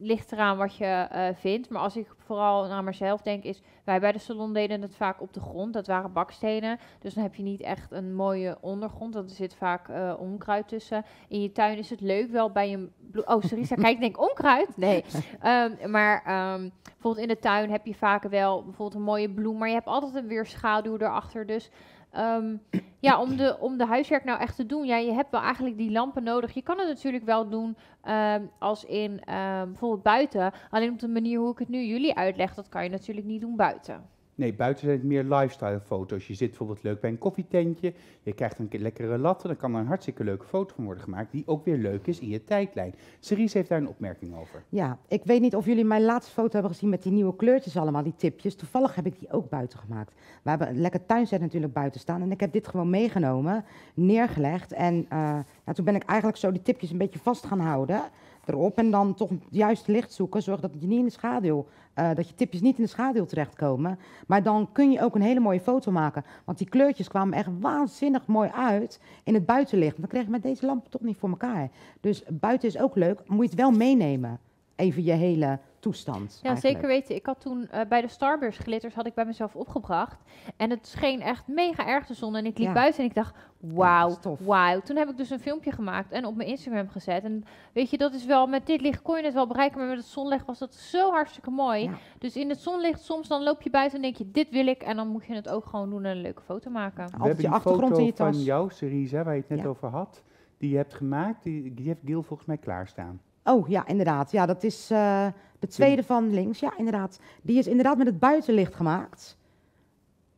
ligt eraan wat je eh, vindt. Maar als ik vooral naar mezelf denk, is wij bij de salon deden het vaak op de grond. Dat waren bakstenen. Dus dan heb je niet echt een mooie ondergrond. Want er zit vaak eh, onkruid tussen. In je tuin is het leuk wel bij een. Oh, Sarisa, kijk, denk onkruid. Nee. Ehm, maar ehm, bijvoorbeeld in de tuin heb je vaak wel bijvoorbeeld een mooie bloem. Maar je hebt altijd een weer schaduw erachter. Dus. Ehm, ja, om de, om de huiswerk nou echt te doen, ja, je hebt wel eigenlijk die lampen nodig. Je kan het natuurlijk wel doen ehm, als in ehm, bijvoorbeeld buiten. Alleen op de manier hoe ik het nu jullie uitleg, dat kan je natuurlijk niet doen buiten. Nee, buiten zijn het meer lifestyle foto's. Je zit bijvoorbeeld leuk bij een koffietentje, je krijgt een lekkere latte, dan kan er een hartstikke leuke foto van worden gemaakt, die ook weer leuk is in je tijdlijn. Cerise heeft daar een opmerking over. Ja, ik weet niet of jullie mijn laatste foto hebben gezien met die nieuwe kleurtjes allemaal, die tipjes. Toevallig heb ik die ook buiten gemaakt. We hebben een lekker tuinzet natuurlijk buiten staan en ik heb dit gewoon meegenomen, neergelegd. En eh, nou, toen ben ik eigenlijk zo die tipjes een beetje vast gaan houden erop en dan toch het juiste licht zoeken. Zorg dat je niet in de schaduw, eh, dat je tipjes niet in de schaduw terechtkomen. Maar dan kun je ook een hele mooie foto maken. Want die kleurtjes kwamen echt waanzinnig mooi uit in het buitenlicht. Dan kreeg je met deze lampen toch niet voor elkaar. Dus buiten is ook leuk, moet je het wel meenemen. Even je hele toestand. Ja, eigenlijk. zeker weten. Ik had toen eh, bij de Starburst glitters had ik bij mezelf opgebracht. En het scheen echt mega erg de zon. En ik liep Ja. buiten en ik dacht, wauw, wauw. Toen heb ik dus een filmpje gemaakt en op mijn Instagram gezet. En weet je, dat is wel, met dit licht kon je het wel bereiken. Maar met het zonlicht was dat zo hartstikke mooi. Ja. Dus in het zonlicht, soms dan loop je buiten en denk je, dit wil ik. En dan moet je het ook gewoon doen en een leuke foto maken. We Altijd hebben je achtergrond foto in je van tas. jou, Cerise, waar je het net Ja. over had, die je hebt gemaakt, die, die heeft Gil volgens mij klaarstaan. Oh ja, inderdaad. Ja, dat is eh, de tweede van links. Ja, inderdaad. Die is inderdaad met het buitenlicht gemaakt.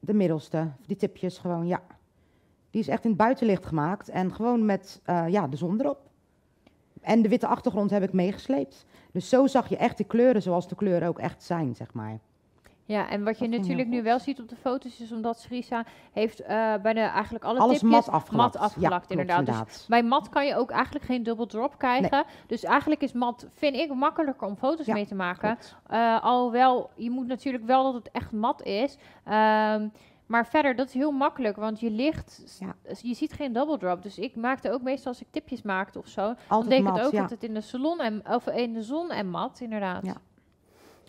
De middelste. Die tipjes gewoon, ja. Die is echt in het buitenlicht gemaakt. En gewoon met eh, ja, de zon erop. En de witte achtergrond heb ik meegesleept. Dus zo zag je echt de kleuren zoals de kleuren ook echt zijn, zeg maar. Ja, en wat je Dat natuurlijk nu wel ziet op de foto's is omdat Sarisa heeft eh bij de eigenlijk alle Alles tipjes mat afgelakt. mat afgelakt ja, inderdaad. Dus bij mat kan je ook eigenlijk geen double drop krijgen. Dus eigenlijk is mat, vind ik, makkelijker om foto's Ja, mee te maken. Eh, alhoewel, je moet natuurlijk wel dat het echt mat is. Ehm, maar verder, dat is heel makkelijk, want je licht, Ja. je ziet geen double drop. Dus ik maakte ook meestal als ik tipjes maakte of zo, dan Altijd deed ik het ook altijd in de salon en of in de zon en mat, inderdaad.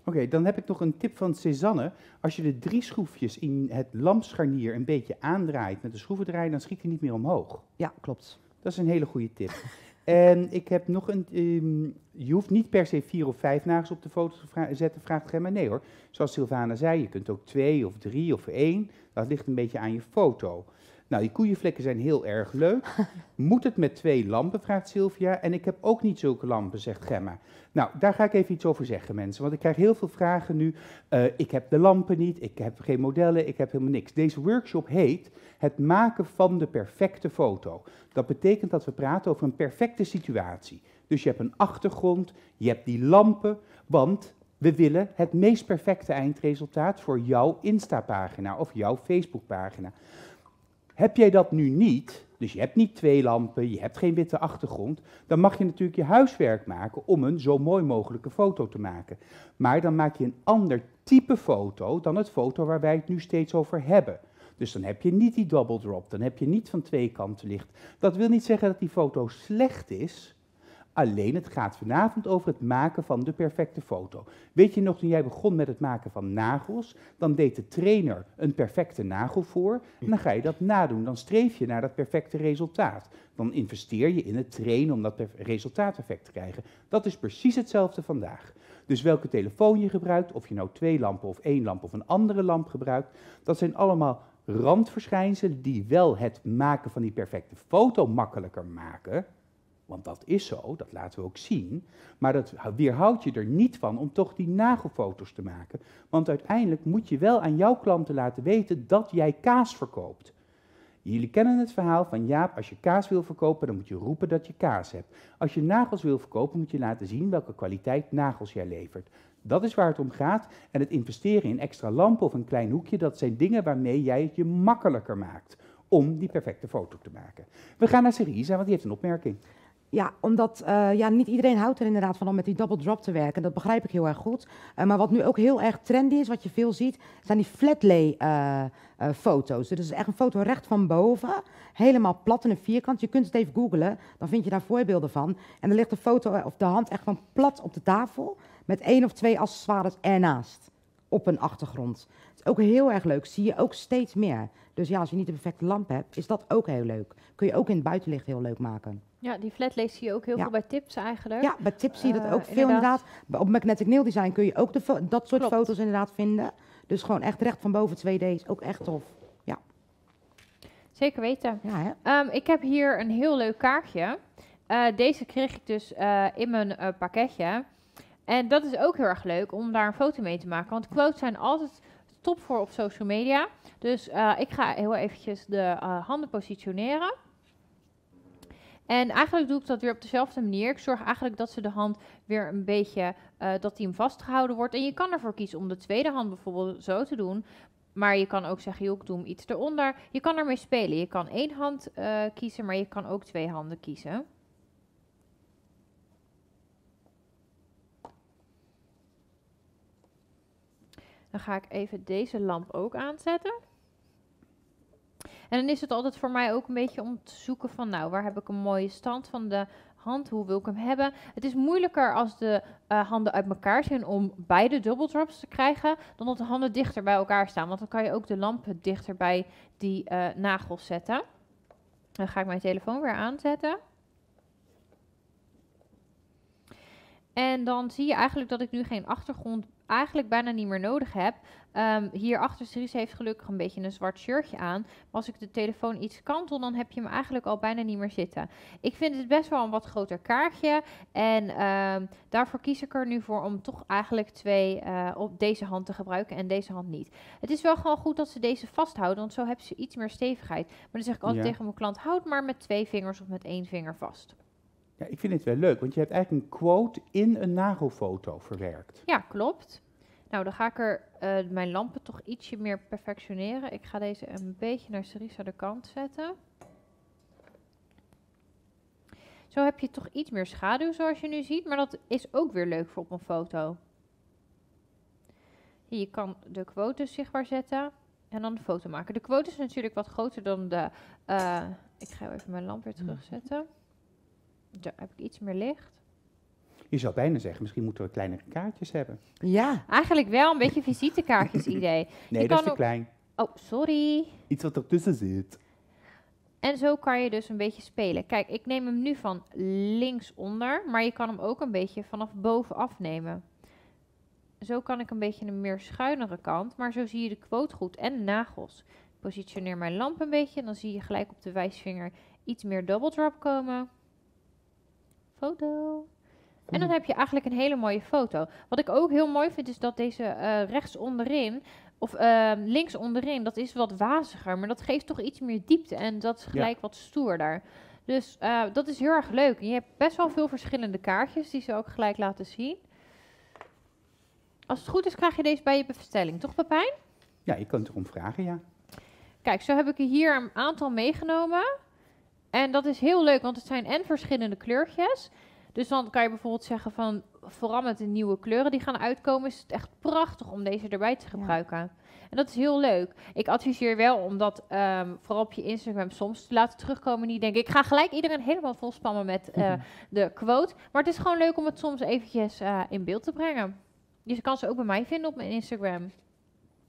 Oké, dan heb ik nog een tip van Cézanne. Als je de drie schroefjes in het lampscharnier een beetje aandraait met de schroevendraaier, dan schiet hij niet meer omhoog. Ja, klopt. Dat is een hele goede tip. en ik heb nog een. ehm, je hoeft niet per se vier of vijf nagels op de foto te zetten, vraagt Gemma. Nee hoor. Zoals Sylvana zei, je kunt ook twee of drie of één. Dat ligt een beetje aan je foto. Nou, die koeienvlekken zijn heel erg leuk. Moet het met twee lampen, vraagt Sylvia. En ik heb ook niet zulke lampen, zegt Gemma. Nou, daar ga ik even iets over zeggen, mensen. Want ik krijg heel veel vragen nu. Eh, ik heb de lampen niet, ik heb geen modellen, ik heb helemaal niks. Deze workshop heet het maken van de perfecte foto. Dat betekent dat we praten over een perfecte situatie. Dus je hebt een achtergrond, je hebt die lampen, want we willen het meest perfecte eindresultaat voor jouw Insta-pagina of jouw Facebook-pagina. Heb jij dat nu niet, dus je hebt niet twee lampen, je hebt geen witte achtergrond, dan mag je natuurlijk je huiswerk maken om een zo mooi mogelijke foto te maken. Maar dan maak je een ander type foto dan het foto waar wij het nu steeds over hebben. Dus dan heb je niet die double drop, dan heb je niet van twee kanten licht. Dat wil niet zeggen dat die foto slecht is, alleen het gaat vanavond over het maken van de perfecte foto. Weet je nog, toen jij begon met het maken van nagels, dan deed de trainer een perfecte nagel voor en dan ga je dat nadoen. Dan streef je naar dat perfecte resultaat. Dan investeer je in het trainen om dat resultaat perfect te krijgen. Dat is precies hetzelfde vandaag. Dus welke telefoon je gebruikt, of je nou twee lampen of één lamp of een andere lamp gebruikt, dat zijn allemaal randverschijnselen die wel het maken van die perfecte foto makkelijker maken. Want dat is zo, dat laten we ook zien. Maar dat weerhoudt je er niet van om toch die nagelfoto's te maken. Want uiteindelijk moet je wel aan jouw klanten laten weten dat jij kaas verkoopt. Jullie kennen het verhaal van Jaap, als je kaas wil verkopen, dan moet je roepen dat je kaas hebt. Als je nagels wil verkopen, moet je laten zien welke kwaliteit nagels jij levert. Dat is waar het om gaat. En het investeren in extra lampen of een klein hoekje, dat zijn dingen waarmee jij het je makkelijker maakt om die perfecte foto te maken. We gaan naar Cerisa, want die heeft een opmerking. Ja, omdat eh, ja, niet iedereen houdt er inderdaad van om met die double drop te werken. Dat begrijp ik heel erg goed. Eh, maar wat nu ook heel erg trendy is, wat je veel ziet, zijn die flatlay eh, foto's. Dus is echt een foto recht van boven, helemaal plat in een vierkant. Je kunt het even googlen, dan vind je daar voorbeelden van. En dan ligt de foto of de hand echt van plat op de tafel, met één of twee accessoires ernaast, op een achtergrond. Ook heel erg leuk, zie je ook steeds meer. Dus ja, als je niet de perfecte lamp hebt, is dat ook heel leuk. Kun je ook in het buitenlicht heel leuk maken. Ja, die flatlay zie je ook heel Ja. veel bij tips eigenlijk. Ja, bij tips zie je dat Eh, ook veel inderdaad. Op Magnetic Nail Design kun je ook de dat soort Klopt. foto's inderdaad vinden. Dus gewoon echt recht van boven 2D is ook echt tof. Zeker weten. Ja, hè? Ehm, ik heb hier een heel leuk kaartje. Eh, deze kreeg ik dus eh, in mijn pakketje. En dat is ook heel erg leuk om daar een foto mee te maken. Want quotes zijn altijd top voor op social media. Dus eh, ik ga heel eventjes de eh, handen positioneren. En eigenlijk doe ik dat weer op dezelfde manier. Ik zorg eigenlijk dat ze de hand weer een beetje, eh, dat die hem vastgehouden wordt. En je kan ervoor kiezen om de tweede hand bijvoorbeeld zo te doen. Maar je kan ook zeggen, joh, ik doe hem iets eronder. Je kan ermee spelen. Je kan één hand kiezen, maar je kan ook twee handen kiezen. Dan ga ik even deze lamp ook aanzetten. En dan is het altijd voor mij ook een beetje om te zoeken van, nou, waar heb ik een mooie stand van de hand? Hoe wil ik hem hebben? Het is moeilijker als de eh, handen uit elkaar zijn om beide double drops te krijgen, dan dat de handen dichter bij elkaar staan. Want dan kan je ook de lampen dichter bij die eh, nagels zetten. Dan ga ik mijn telefoon weer aanzetten. En dan zie je eigenlijk dat ik nu geen achtergrond eigenlijk bijna niet meer nodig heb. Hier hierachter, Cerise heeft gelukkig een beetje een zwart shirtje aan. Maar als ik de telefoon iets kantel, dan heb je hem eigenlijk al bijna niet meer zitten. Ik vind het best wel een wat groter kaartje. En ehm, daarvoor kies ik er nu voor om toch eigenlijk twee eh, op deze hand te gebruiken en deze hand niet. Het is wel gewoon goed dat ze deze vasthouden, want zo hebben ze iets meer stevigheid. Maar dan zeg ik altijd Ja. tegen mijn klant, houd maar met twee vingers of met één vinger vast. Ik vind het wel leuk, want je hebt eigenlijk een quote in een nagelfoto verwerkt. Ja, klopt. Nou, dan ga ik er eh, mijn lampen toch ietsje meer perfectioneren. Ik ga deze een beetje naar Sarisa de kant zetten. Zo heb je toch iets meer schaduw zoals je nu ziet, maar dat is ook weer leuk voor op een foto. Hier, je kan de quote zichtbaar zetten en dan de foto maken. De quote is natuurlijk wat groter dan de... eh, ik ga even mijn lamp weer terugzetten. Zo heb ik iets meer licht. Je zou bijna zeggen, misschien moeten we kleinere kaartjes hebben. Ja, Eigenlijk wel een beetje visitekaartjes idee. Nee, Je dat is kan te ook- klein. Oh, sorry. Iets wat ertussen zit. En zo kan je dus een beetje spelen. Kijk, ik neem hem nu van linksonder, maar je kan hem ook een beetje vanaf bovenaf nemen. Zo kan ik een beetje een meer schuinere kant, maar zo zie je de quote goed en de nagels. Ik positioneer mijn lamp een beetje en dan zie je gelijk op de wijsvinger iets meer double drop komen. Foto. En dan heb je eigenlijk een hele mooie foto. Wat ik ook heel mooi vind is dat deze eh rechts onderin, of eh, links onderin, dat is wat waziger. Maar dat geeft toch iets meer diepte en dat is gelijk wat stoerder. Dus eh, dat is heel erg leuk. En je hebt best wel veel verschillende kaartjes die ze ook gelijk laten zien. Als het goed is krijg je deze bij je bestelling, toch Pepijn? Ja, je kunt erom vragen, ja. Kijk, zo heb ik er hier een aantal meegenomen. En dat is heel leuk, want het zijn en verschillende kleurtjes. Dus dan kan je bijvoorbeeld zeggen van, vooral met de nieuwe kleuren die gaan uitkomen, is het echt prachtig om deze erbij te gebruiken. En dat is heel leuk. Ik adviseer wel om dat ehm, vooral op je Instagram soms te laten terugkomen. Niet denk ik ga gelijk iedereen helemaal vol spammen met eh, de quote. Maar het is gewoon leuk om het soms eventjes eh, in beeld te brengen. Dus je kan ze ook bij mij vinden op mijn Instagram.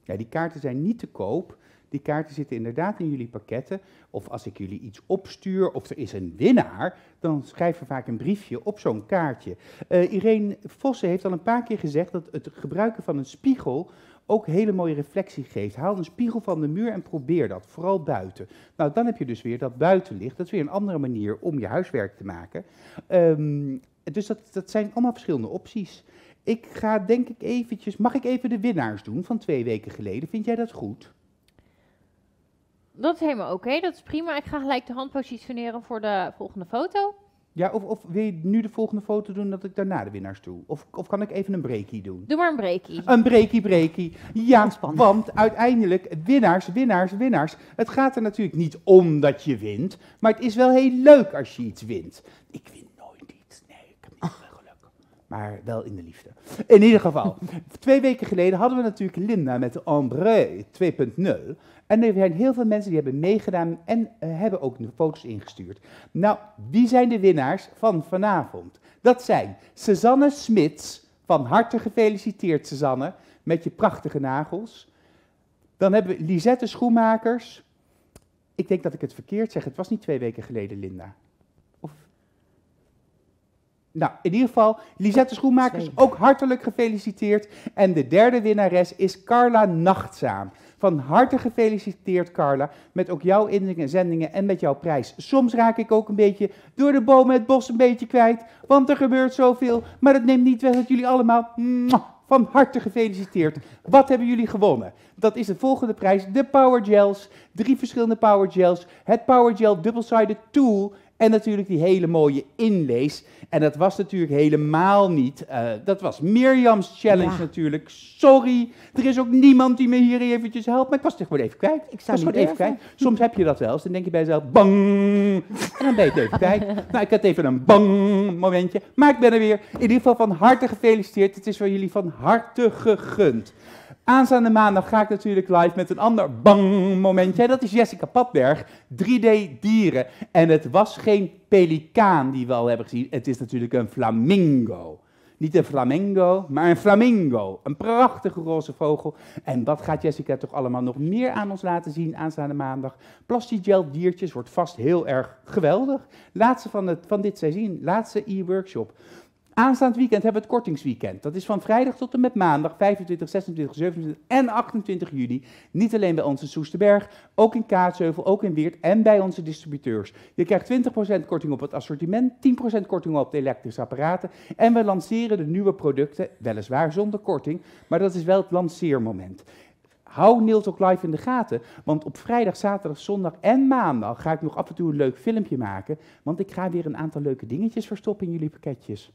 Ja, die kaarten zijn niet te koop. Die kaarten zitten inderdaad in jullie pakketten. Of als ik jullie iets opstuur of er is een winnaar, dan schrijven we vaak een briefje op zo'n kaartje. Eh, Irene Vossen heeft al een paar keer gezegd dat het gebruiken van een spiegel ook hele mooie reflectie geeft. Haal een spiegel van de muur en probeer dat, vooral buiten. Nou, dan heb je dus weer dat buitenlicht. Dat is weer een andere manier om je huiswerk te maken. Ehm, dus dat, dat zijn allemaal verschillende opties. Ik ga denk ik eventjes, mag ik even de winnaars doen van twee weken geleden? Vind jij dat goed? Dat is helemaal oké, dat is prima. Ik ga gelijk de hand positioneren voor de volgende foto. Ja, of, of wil je nu de volgende foto doen dat ik daarna de winnaars doe? Of, of kan ik even een breakie doen? Doe maar een breakie. Een breakie, breakie. Ja, Ontspannen. want uiteindelijk, winnaars, winnaars, winnaars. Het gaat er natuurlijk niet om dat je wint, maar het is wel heel leuk als je iets wint. Ik win maar wel in de liefde. In ieder geval, twee weken geleden hadden we natuurlijk Linda met de Ambre 2.0. En er zijn heel veel mensen die hebben meegedaan en eh, hebben ook de foto's ingestuurd. Nou, wie zijn de winnaars van vanavond? Dat zijn Suzanne Smits. Van harte gefeliciteerd, Suzanne, met je prachtige nagels. Dan hebben we Lisette Schoenmakers. Ik denk dat ik het verkeerd zeg. Het was niet twee weken geleden, Linda. Nou, in ieder geval, Lisette Schoenmakers, ook hartelijk gefeliciteerd. En de derde winnares is Carla Nachtzaam. Van harte gefeliciteerd, Carla, met ook jouw inzendingen zendingen en met jouw prijs. Soms raak ik ook een beetje door de bomen het bos een beetje kwijt, want er gebeurt zoveel. Maar dat neemt niet weg dat jullie allemaal van harte gefeliciteerd. Wat hebben jullie gewonnen? Dat is de volgende prijs, de Power Gels. Drie verschillende Power Gels. Het Power Gel Double-Sided Tool en natuurlijk die hele mooie inlees. En dat was natuurlijk helemaal niet. eh, dat was Mirjam's challenge Ja. natuurlijk. Sorry, er is ook niemand die me hier eventjes helpt. Maar ik was het gewoon even kwijt. Ik was zou gewoon even kwijt. Soms heb je dat wel eens. Dan denk je bij jezelf, bang. En dan ben je het even kwijt. Nou, ik had even een bang momentje. Maar ik ben er weer. In ieder geval van harte gefeliciteerd. Het is voor jullie van harte gegund. Aanstaande maandag ga ik natuurlijk live met een ander bang momentje. En dat is Jessica Padberg, 3D dieren. En het was geen pelikaan die we al hebben gezien. Het is natuurlijk een flamingo. Niet een flamengo, maar een flamingo. Een prachtige roze vogel. En wat gaat Jessica toch allemaal nog meer aan ons laten zien aanstaande maandag? Plastigel diertjes wordt vast heel erg geweldig. Laatste van, het, van dit seizoen, laatste e-workshop. Aanstaand weekend hebben we het kortingsweekend. Dat is van vrijdag tot en met maandag 25, 26, 27 en 28 juli. Niet alleen bij ons in Soesterberg, ook in Kaatsheuvel, ook in Weert en bij onze distributeurs. Je krijgt 20% korting op het assortiment, 10% korting op de elektrische apparaten. En we lanceren de nieuwe producten, weliswaar zonder korting, maar dat is wel het lanceermoment. Hou Neil Talk Live in de gaten, want op vrijdag, zaterdag, zondag en maandag ga ik nog af en toe een leuk filmpje maken. Want ik ga weer een aantal leuke dingetjes verstoppen in jullie pakketjes.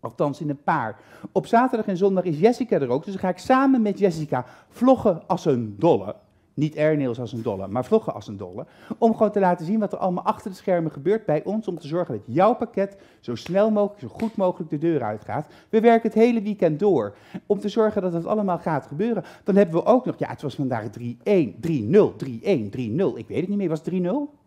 Althans in een paar. Op zaterdag en zondag is Jessica er ook. Dus dan ga ik samen met Jessica vloggen als een dolle. Niet airnails als een dolle, maar vloggen als een dolle. Om gewoon te laten zien wat er allemaal achter de schermen gebeurt bij ons. Om te zorgen dat jouw pakket zo snel mogelijk, zo goed mogelijk de deur uitgaat. We werken het hele weekend door. Om te zorgen dat het allemaal gaat gebeuren. Dan hebben we ook nog, ja het was vandaag 3-1, 3-0, 3-1, 3-0. Ik weet het niet meer, was het 3-0?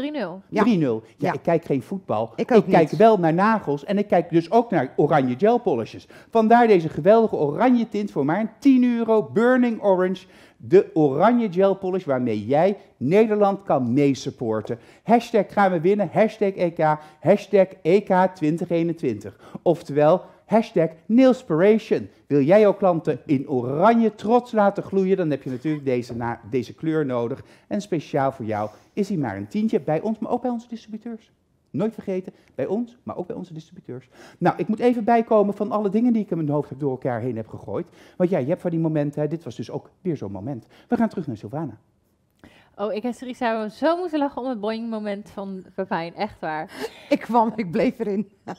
3-0. Ja. 3-0. Ja, Ja. ik kijk geen voetbal. Ik ook kijk niet. wel naar nagels en ik kijk dus ook naar oranje gelpolishes. Vandaar deze geweldige oranje tint voor maar een 10 euro Burning Orange. De oranje gelpolish waarmee jij Nederland kan meesupporten. Hashtag gaan we winnen, hashtag EK, hashtag EK 2021. Oftewel, hashtag Nailspiration. Wil jij jouw klanten in oranje trots laten gloeien, dan heb je natuurlijk deze, deze kleur nodig. En speciaal voor jou is hij maar een tientje bij ons, maar ook bij onze distributeurs. Nooit vergeten, bij ons, maar ook bij onze distributeurs. Nou, ik moet even bijkomen van alle dingen die ik in mijn hoofd heb door elkaar heen heb gegooid. Want ja, je hebt van die momenten, dit was dus ook weer zo'n moment. We gaan terug naar Sylvana. Oh, ik en Cerise hebben zo moeten lachen om het boing moment van Pepijn. Echt waar. Ik kwam, ik bleef erin.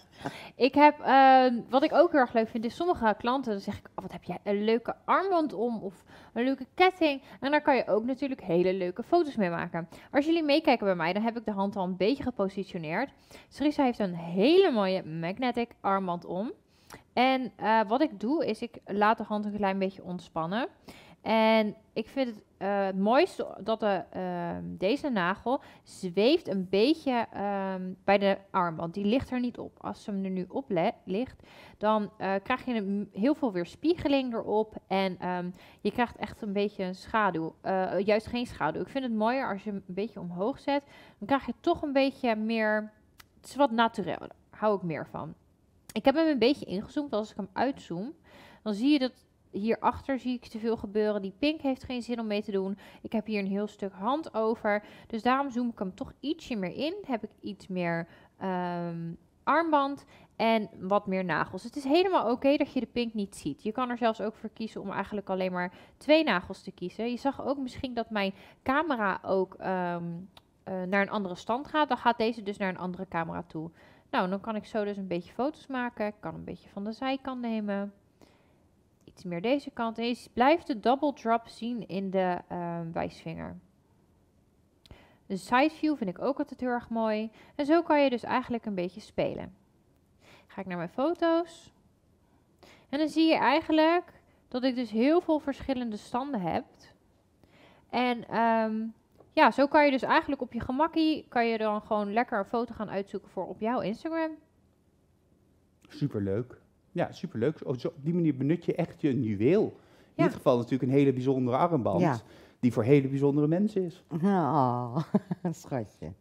Ik heb, eh, wat ik ook heel erg leuk vind, is sommige klanten, dan zeg ik, oh, wat heb jij een leuke armband om of een leuke ketting. En daar kan je ook natuurlijk hele leuke foto's mee maken. Als jullie meekijken bij mij, dan heb ik de hand al een beetje gepositioneerd. Sarissa heeft een hele mooie magnetic armband om. En eh, wat ik doe, is ik laat de hand een klein beetje ontspannen. En ik vind het eh, mooiste dat de, ehm, deze nagel zweeft een beetje ehm, bij de armband. Die ligt er niet op. Als ze hem er nu op ligt, dan eh, krijg je heel veel weerspiegeling erop. En ehm, je krijgt echt een beetje een schaduw. Eh, juist geen schaduw. Ik vind het mooier als je hem een beetje omhoog zet. Dan krijg je toch een beetje meer... Het is wat naturel. Hou ik meer van. Ik heb hem een beetje ingezoomd. Als ik hem uitzoom, dan zie je dat hierachter zie ik te veel gebeuren. Die pink heeft geen zin om mee te doen. Ik heb hier een heel stuk hand over. Dus daarom zoom ik hem toch ietsje meer in. Heb ik iets meer ehm, armband en wat meer nagels. Het is helemaal oké dat je de pink niet ziet. Je kan er zelfs ook voor kiezen om eigenlijk alleen maar twee nagels te kiezen. Je zag ook misschien dat mijn camera ook ehm, eh, naar een andere stand gaat. Dan gaat deze dus naar een andere camera toe. Nou, dan kan ik zo dus een beetje foto's maken. Ik kan een beetje van de zijkant nemen meer deze kant. Je blijft de double drop zien in de ehm, wijsvinger. De side view vind ik ook altijd heel erg mooi. En zo kan je dus eigenlijk een beetje spelen. Ga ik naar mijn foto's. En dan zie je eigenlijk dat ik dus heel veel verschillende standen heb. En ehm, ja, zo kan je dus eigenlijk op je gemakkie, kan je dan gewoon lekker een foto gaan uitzoeken voor op jouw Instagram. Superleuk. Ja, superleuk. Op die manier benut je echt je juweel. In dit geval natuurlijk een hele bijzondere armband. Die voor hele bijzondere mensen is. Oh, schatje.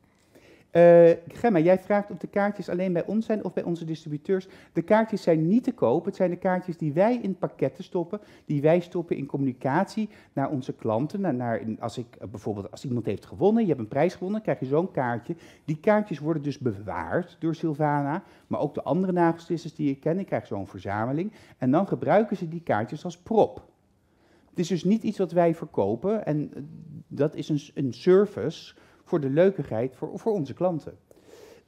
Eh Gemma, jij vraagt of de kaartjes alleen bij ons zijn of bij onze distributeurs. De kaartjes zijn niet te koop. Het zijn de kaartjes die wij in pakketten stoppen. Die wij stoppen in communicatie naar onze klanten. Naar, naar, als ik, eh, bijvoorbeeld als iemand heeft gewonnen, je hebt een prijs gewonnen, krijg je zo'n kaartje. Die kaartjes worden dus bewaard door Sylvana. Maar ook de andere nagelstissers die ik ken, ik krijg zo'n verzameling. En dan gebruiken ze die kaartjes als prop. Het is dus niet iets wat wij verkopen. En eh, dat is een, een service voor de leukigheid voor, voor onze klanten.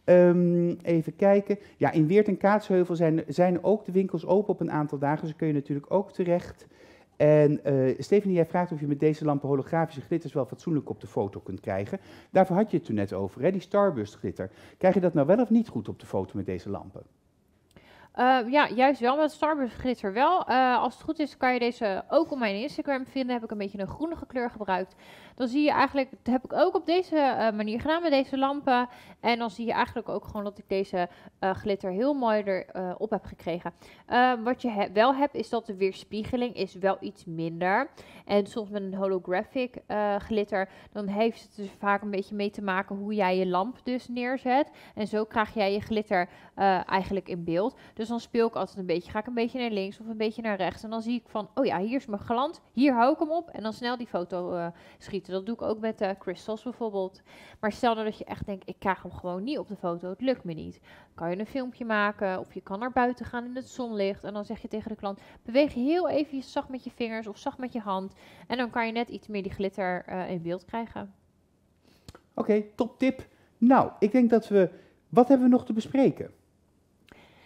Ehm, even kijken. Ja, in Weert en Kaatsheuvel zijn, zijn ook de winkels open op een aantal dagen. Dus kun je natuurlijk ook terecht. En eh Stephanie, jij vraagt of je met deze lampen holografische glitters wel fatsoenlijk op de foto kunt krijgen. Daarvoor had je het toen net over, hè, die Starburst glitter. Krijg je dat nou wel of niet goed op de foto met deze lampen? Eh, ja, juist wel met Starburst glitter wel. Eh, als het goed is kan je deze ook op mijn Instagram vinden. Heb ik een beetje een groenige kleur gebruikt. Dan zie je eigenlijk, dat heb ik ook op deze eh, manier gedaan met deze lampen. En dan zie je eigenlijk ook gewoon dat ik deze eh, glitter heel mooi erop op heb gekregen. Eh, wat je wel hebt is dat de weerspiegeling is wel iets minder. En soms met een holographic eh, glitter, dan heeft het dus vaak een beetje mee te maken hoe jij je lamp dus neerzet. En zo krijg jij je glitter eh, eigenlijk in beeld. Dus dan speel ik altijd een beetje, ga ik een beetje naar links of een beetje naar rechts. En dan zie ik van, oh ja, hier is mijn glans, hier hou ik hem op. En dan snel die foto eh, Dat doe ik ook met eh, crystals bijvoorbeeld. Maar stel nou dat je echt denkt, ik krijg hem gewoon niet op de foto, het lukt me niet. Kan je een filmpje maken of je kan naar buiten gaan in het zonlicht. En dan zeg je tegen de klant, beweeg heel even zacht met je vingers of zacht met je hand. En dan kan je net iets meer die glitter eh, in beeld krijgen. Oké, top tip. Nou, ik denk dat we... Wat hebben we nog te bespreken?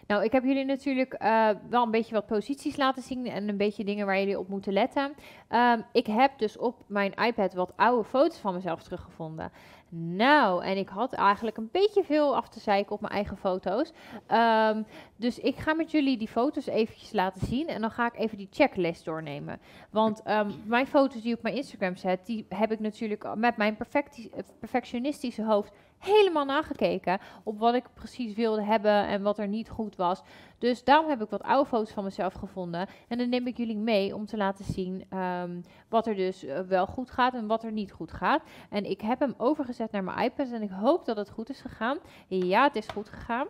Nou, ik heb jullie natuurlijk eh, wel een beetje wat posities laten zien en een beetje dingen waar jullie op moeten letten. Ehm, ik heb dus op mijn iPad wat oude foto's van mezelf teruggevonden. Nou, en ik had eigenlijk een beetje veel af te zeiken op mijn eigen foto's. Ehm, dus ik ga met jullie die foto's eventjes laten zien en dan ga ik even die checklist doornemen. Want ehm, mijn foto's die ik op mijn Instagram zet, die heb ik natuurlijk met mijn perfecti- perfectionistische hoofd helemaal nagekeken op wat ik precies wilde hebben en wat er niet goed was. Dus daarom heb ik wat oude foto's van mezelf gevonden. En dan neem ik jullie mee om te laten zien ehm, wat er dus eh, wel goed gaat en wat er niet goed gaat. En ik heb hem overgezet naar mijn iPad en ik hoop dat het goed is gegaan. Ja, het is goed gegaan.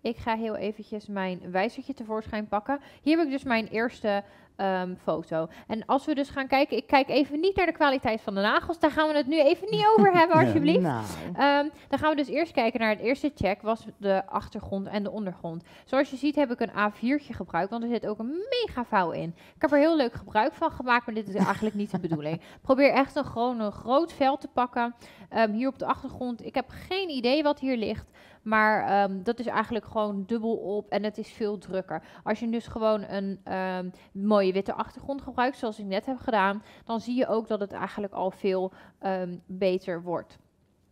Ik ga heel eventjes mijn wijzertje tevoorschijn pakken. Hier heb ik dus mijn eerste ehm, foto. En als we dus gaan kijken, ik kijk even niet naar de kwaliteit van de nagels. Daar gaan we het nu even niet over hebben, Ja. alsjeblieft. Nou, Ehm, dan gaan we dus eerst kijken naar het eerste check, was de achtergrond en de ondergrond. Zoals je ziet heb ik een A4'tje gebruikt, want er zit ook een mega vouw in. Ik heb er heel leuk gebruik van gemaakt, maar dit is eigenlijk niet de bedoeling. Probeer echt een gewoon een groot vel te pakken. Ehm, hier op de achtergrond, ik heb geen idee wat hier ligt, maar ehm, dat is eigenlijk gewoon dubbel op en het is veel drukker. Als je dus gewoon een ehm, mooie witte achtergrond gebruikt, zoals ik net heb gedaan, dan zie je ook dat het eigenlijk al veel ehm, beter wordt.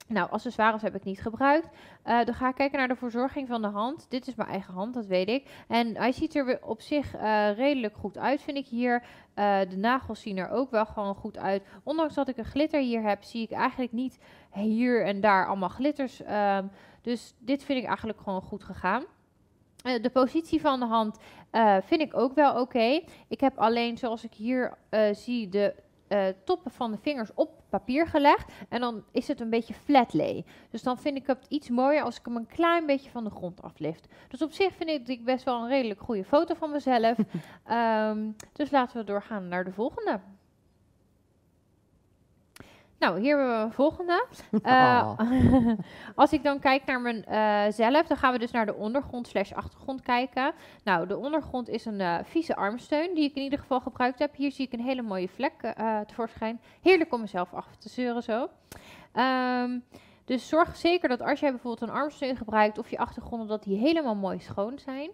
Nou, accessoires heb ik niet gebruikt. Eh, dan ga ik kijken naar de verzorging van de hand. Dit is mijn eigen hand, dat weet ik. En hij ziet er op zich eh, redelijk goed uit, vind ik hier. Eh, de nagels zien er ook wel gewoon goed uit. Ondanks dat ik een glitter hier heb, zie ik eigenlijk niet hier en daar allemaal glitters. ehm, dus dit vind ik eigenlijk gewoon goed gegaan. Eh, de positie van de hand eh, vind ik ook wel oké. Ik heb alleen, zoals ik hier eh, zie, de toppen van de vingers op papier gelegd. En dan is het een beetje flat lay. Dus dan vind ik het iets mooier als ik hem een klein beetje van de grond aflift. Dus op zich vind ik best wel een redelijk goede foto van mezelf. Ehm, dus laten we doorgaan naar de volgende. Nou, hier hebben we een volgende. Eh, als ik dan kijk naar mijn eh, zelf, dan gaan we dus naar de ondergrond slash achtergrond kijken. Nou, de ondergrond is een eh, vieze armsteun die ik in ieder geval gebruikt heb. Hier zie ik een hele mooie vlek tevoorschijn. Heerlijk om mezelf af te zeuren zo. Ehm, dus zorg zeker dat als jij bijvoorbeeld een armsteun gebruikt of je achtergronden, dat die helemaal mooi schoon zijn.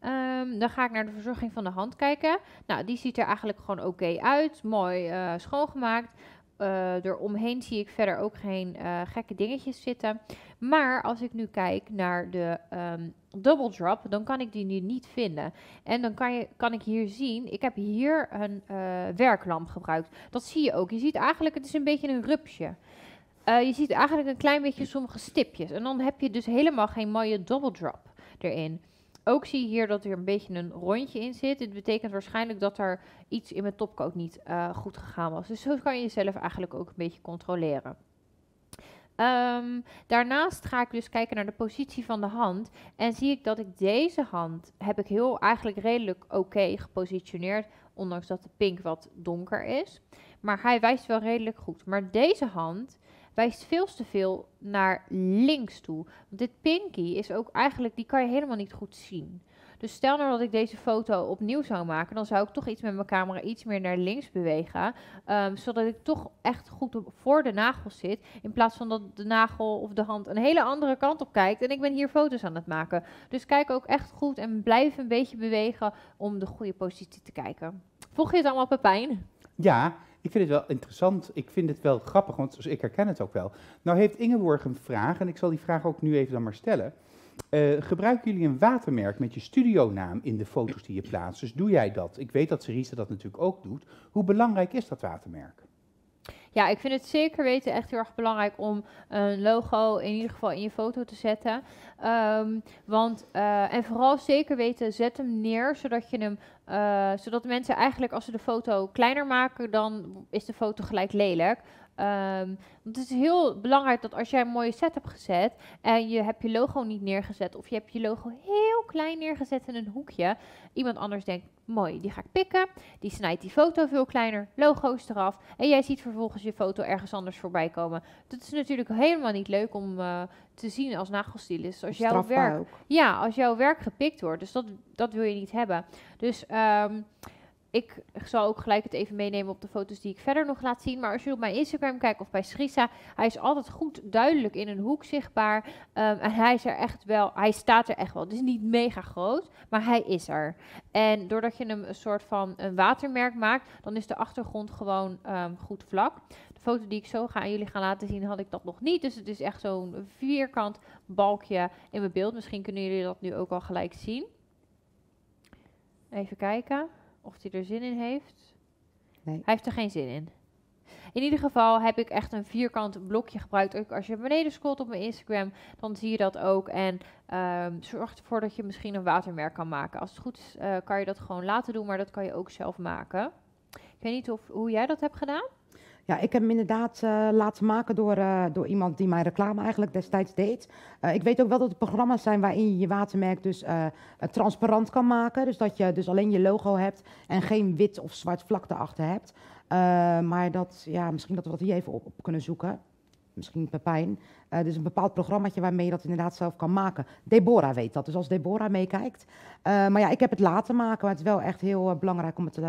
Ehm, dan ga ik naar de verzorging van de hand kijken. Nou, die ziet er eigenlijk gewoon oké uit. Mooi schoongemaakt. Eh eromheen zie ik verder ook geen eh, gekke dingetjes zitten. Maar als ik nu kijk naar de ehm, double drop, dan kan ik die nu niet vinden. En dan kan, je, kan ik hier zien, ik heb hier een eh, werklamp gebruikt. Dat zie je ook. Je ziet eigenlijk, het is een beetje een rupsje. Je ziet eigenlijk een klein beetje sommige stipjes. En dan heb je dus helemaal geen mooie double drop erin. Ook zie je hier dat er een beetje een rondje in zit. Dit betekent waarschijnlijk dat er iets in mijn topcoat niet eh, goed gegaan was. Dus zo kan je jezelf eigenlijk ook een beetje controleren. Ehm, daarnaast ga ik dus kijken naar de positie van de hand. En zie ik dat ik deze hand heb ik heel eigenlijk redelijk oké gepositioneerd. Ondanks dat de pink wat donker is. Maar hij wijst wel redelijk goed. Maar deze hand wijst veel te veel naar links toe. Want dit pinky is ook eigenlijk, die kan je helemaal niet goed zien. Dus stel nou dat ik deze foto opnieuw zou maken, dan zou ik toch iets met mijn camera iets meer naar links bewegen. Ehm, zodat ik toch echt goed voor de nagel zit. In plaats van dat de nagel of de hand een hele andere kant op kijkt. En ik ben hier foto's aan het maken. Dus kijk ook echt goed en blijf een beetje bewegen om de goede positie te kijken. Volg je het allemaal, Pepijn? Ja, ik vind het wel interessant. Ik vind het wel grappig, want ik herken het ook wel. Nou heeft Ingeborg een vraag, en ik zal die vraag ook nu even dan maar stellen. Uh, gebruiken jullie een watermerk met je studionaam in de foto's die je plaatst? Dus doe jij dat? Ik weet dat Cerise dat natuurlijk ook doet. Hoe belangrijk is dat watermerk? Ja, ik vind het zeker weten echt heel erg belangrijk om een logo in ieder geval in je foto te zetten. Um, want, uh, en vooral zeker weten, zet hem neer zodat je hem, uh, zodat mensen eigenlijk als ze de foto kleiner maken, dan is de foto gelijk lelijk. Um, het is heel belangrijk dat als jij een mooie set hebt gezet en je hebt je logo niet neergezet of je hebt je logo heel klein neergezet in een hoekje, iemand anders denkt, mooi, die ga ik pikken, die snijdt die foto veel kleiner, logo's eraf en jij ziet vervolgens je foto ergens anders voorbij komen. Dat is natuurlijk helemaal niet leuk om uh, te zien als nagelstylist. Als jouw werk, ook. ja, als jouw werk gepikt wordt, dus dat, dat wil je niet hebben. Dus um, ik zal ook gelijk het even meenemen op de foto's die ik verder nog laat zien. Maar als je op mijn Instagram kijkt of bij Srisa, hij is altijd goed duidelijk in een hoek zichtbaar. Um, en hij is er echt wel, hij staat er echt wel. Het is niet mega groot, maar hij is er. En doordat je hem een soort van een watermerk maakt, dan is de achtergrond gewoon um, goed vlak. De foto die ik zo ga aan jullie gaan laten zien, had ik dat nog niet. Dus het is echt zo'n vierkant balkje in mijn beeld. Misschien kunnen jullie dat nu ook al gelijk zien. Even kijken of hij er zin in heeft. Nee. Hij heeft er geen zin in. In ieder geval heb ik echt een vierkant blokje gebruikt. Ook als je beneden scrolt op mijn Instagram, dan zie je dat ook. En um, zorg ervoor dat je misschien een watermerk kan maken. Als het goed is, uh, kan je dat gewoon laten doen, maar dat kan je ook zelf maken. Ik weet niet of, hoe jij dat hebt gedaan. Ja, ik heb hem inderdaad uh, laten maken door, uh, door iemand die mijn reclame eigenlijk destijds deed. Uh, ik weet ook wel dat er programma's zijn waarin je je watermerk dus transparant kan maken. Dus dat je dus alleen je logo hebt en geen wit of zwart vlak erachter hebt. maar dat, ja, misschien dat we dat hier even op kunnen zoeken misschien Pepijn. Uh, dus een bepaald programmaatje waarmee je dat inderdaad zelf kan maken. Deborah weet dat, dus als Deborah meekijkt. Uh, maar ja, ik heb het laten maken, maar het is wel echt heel uh, belangrijk om het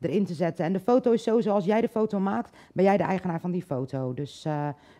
erin te zetten. En de foto is sowieso, als jij de foto maakt, ben jij de eigenaar van die foto. Dus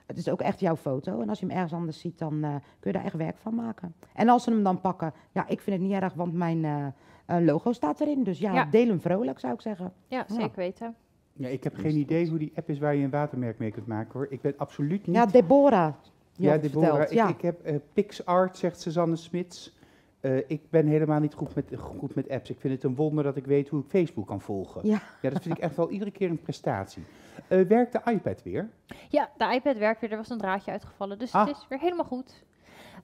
het is ook echt jouw foto. En als je hem ergens anders ziet, dan kun je daar echt werk van maken. En als ze hem dan pakken, ja, ik vind het niet erg, want mijn logo staat erin. Dus ja, ja, deel hem vrolijk, zou ik zeggen. Ja, zeker weten. Ja, ik heb geen idee hoe die app is waar je een watermerk mee kunt maken hoor. Ik ben absoluut niet... Ja, Deborah. Ja, Deborah. Ik, ja. ik heb uh, PixArt, zegt Suzanne Smits. Uh, ik ben helemaal niet goed met, goed met apps. Ik vind het een wonder dat ik weet hoe ik Facebook kan volgen. Ja, ja dat vind ik echt wel iedere keer een prestatie. Uh, werkt de iPad weer? Ja, de iPad werkt weer. Er was een draadje uitgevallen, dus ah. het is weer helemaal goed.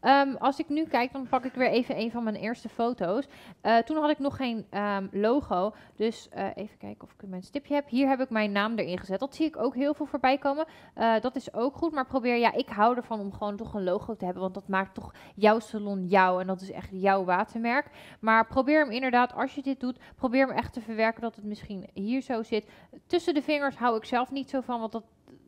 Um, als ik nu kijk, dan pak ik weer even een van mijn eerste foto's. Uh, toen had ik nog geen um, logo. Dus uh, even kijken of ik mijn stipje heb. Hier heb ik mijn naam erin gezet. Dat zie ik ook heel veel voorbij komen. Uh, dat is ook goed. Maar probeer, ja, ik hou ervan om gewoon toch een logo te hebben. Want dat maakt toch jouw salon jou. En dat is echt jouw watermerk. Maar probeer hem inderdaad, als je dit doet, probeer hem echt te verwerken dat het misschien hier zo zit. Tussen de vingers hou ik zelf niet zo van, want dat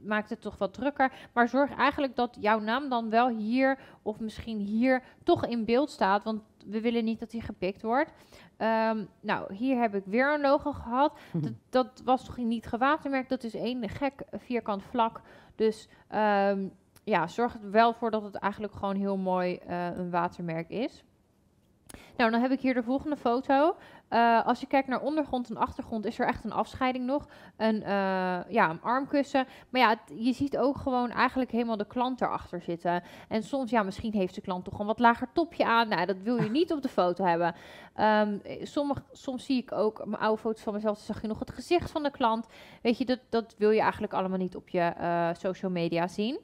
maakt het toch wat drukker. Maar zorg eigenlijk dat jouw naam dan wel hier of misschien hier toch in beeld staat. Want we willen niet dat hij gepikt wordt. Um, nou, hier heb ik weer een logo gehad. Dat, dat was toch niet gewatermerkt. Dat is één gek vierkant vlak. Dus um, ja, zorg er wel voor dat het eigenlijk gewoon heel mooi uh, een watermerk is. Nou, dan heb ik hier de volgende foto. Uh, als je kijkt naar ondergrond en achtergrond, is er echt een afscheiding nog. Een, uh, ja, een armkussen. Maar ja, je ziet ook gewoon eigenlijk helemaal de klant erachter zitten. En soms, ja, misschien heeft de klant toch een wat lager topje aan. Nou, dat wil je niet op de foto hebben. Um, soms zie ik ook, mijn oude foto's van mezelf, zag je nog het gezicht van de klant. Weet je, dat, dat wil je eigenlijk allemaal niet op je uh, social media zien.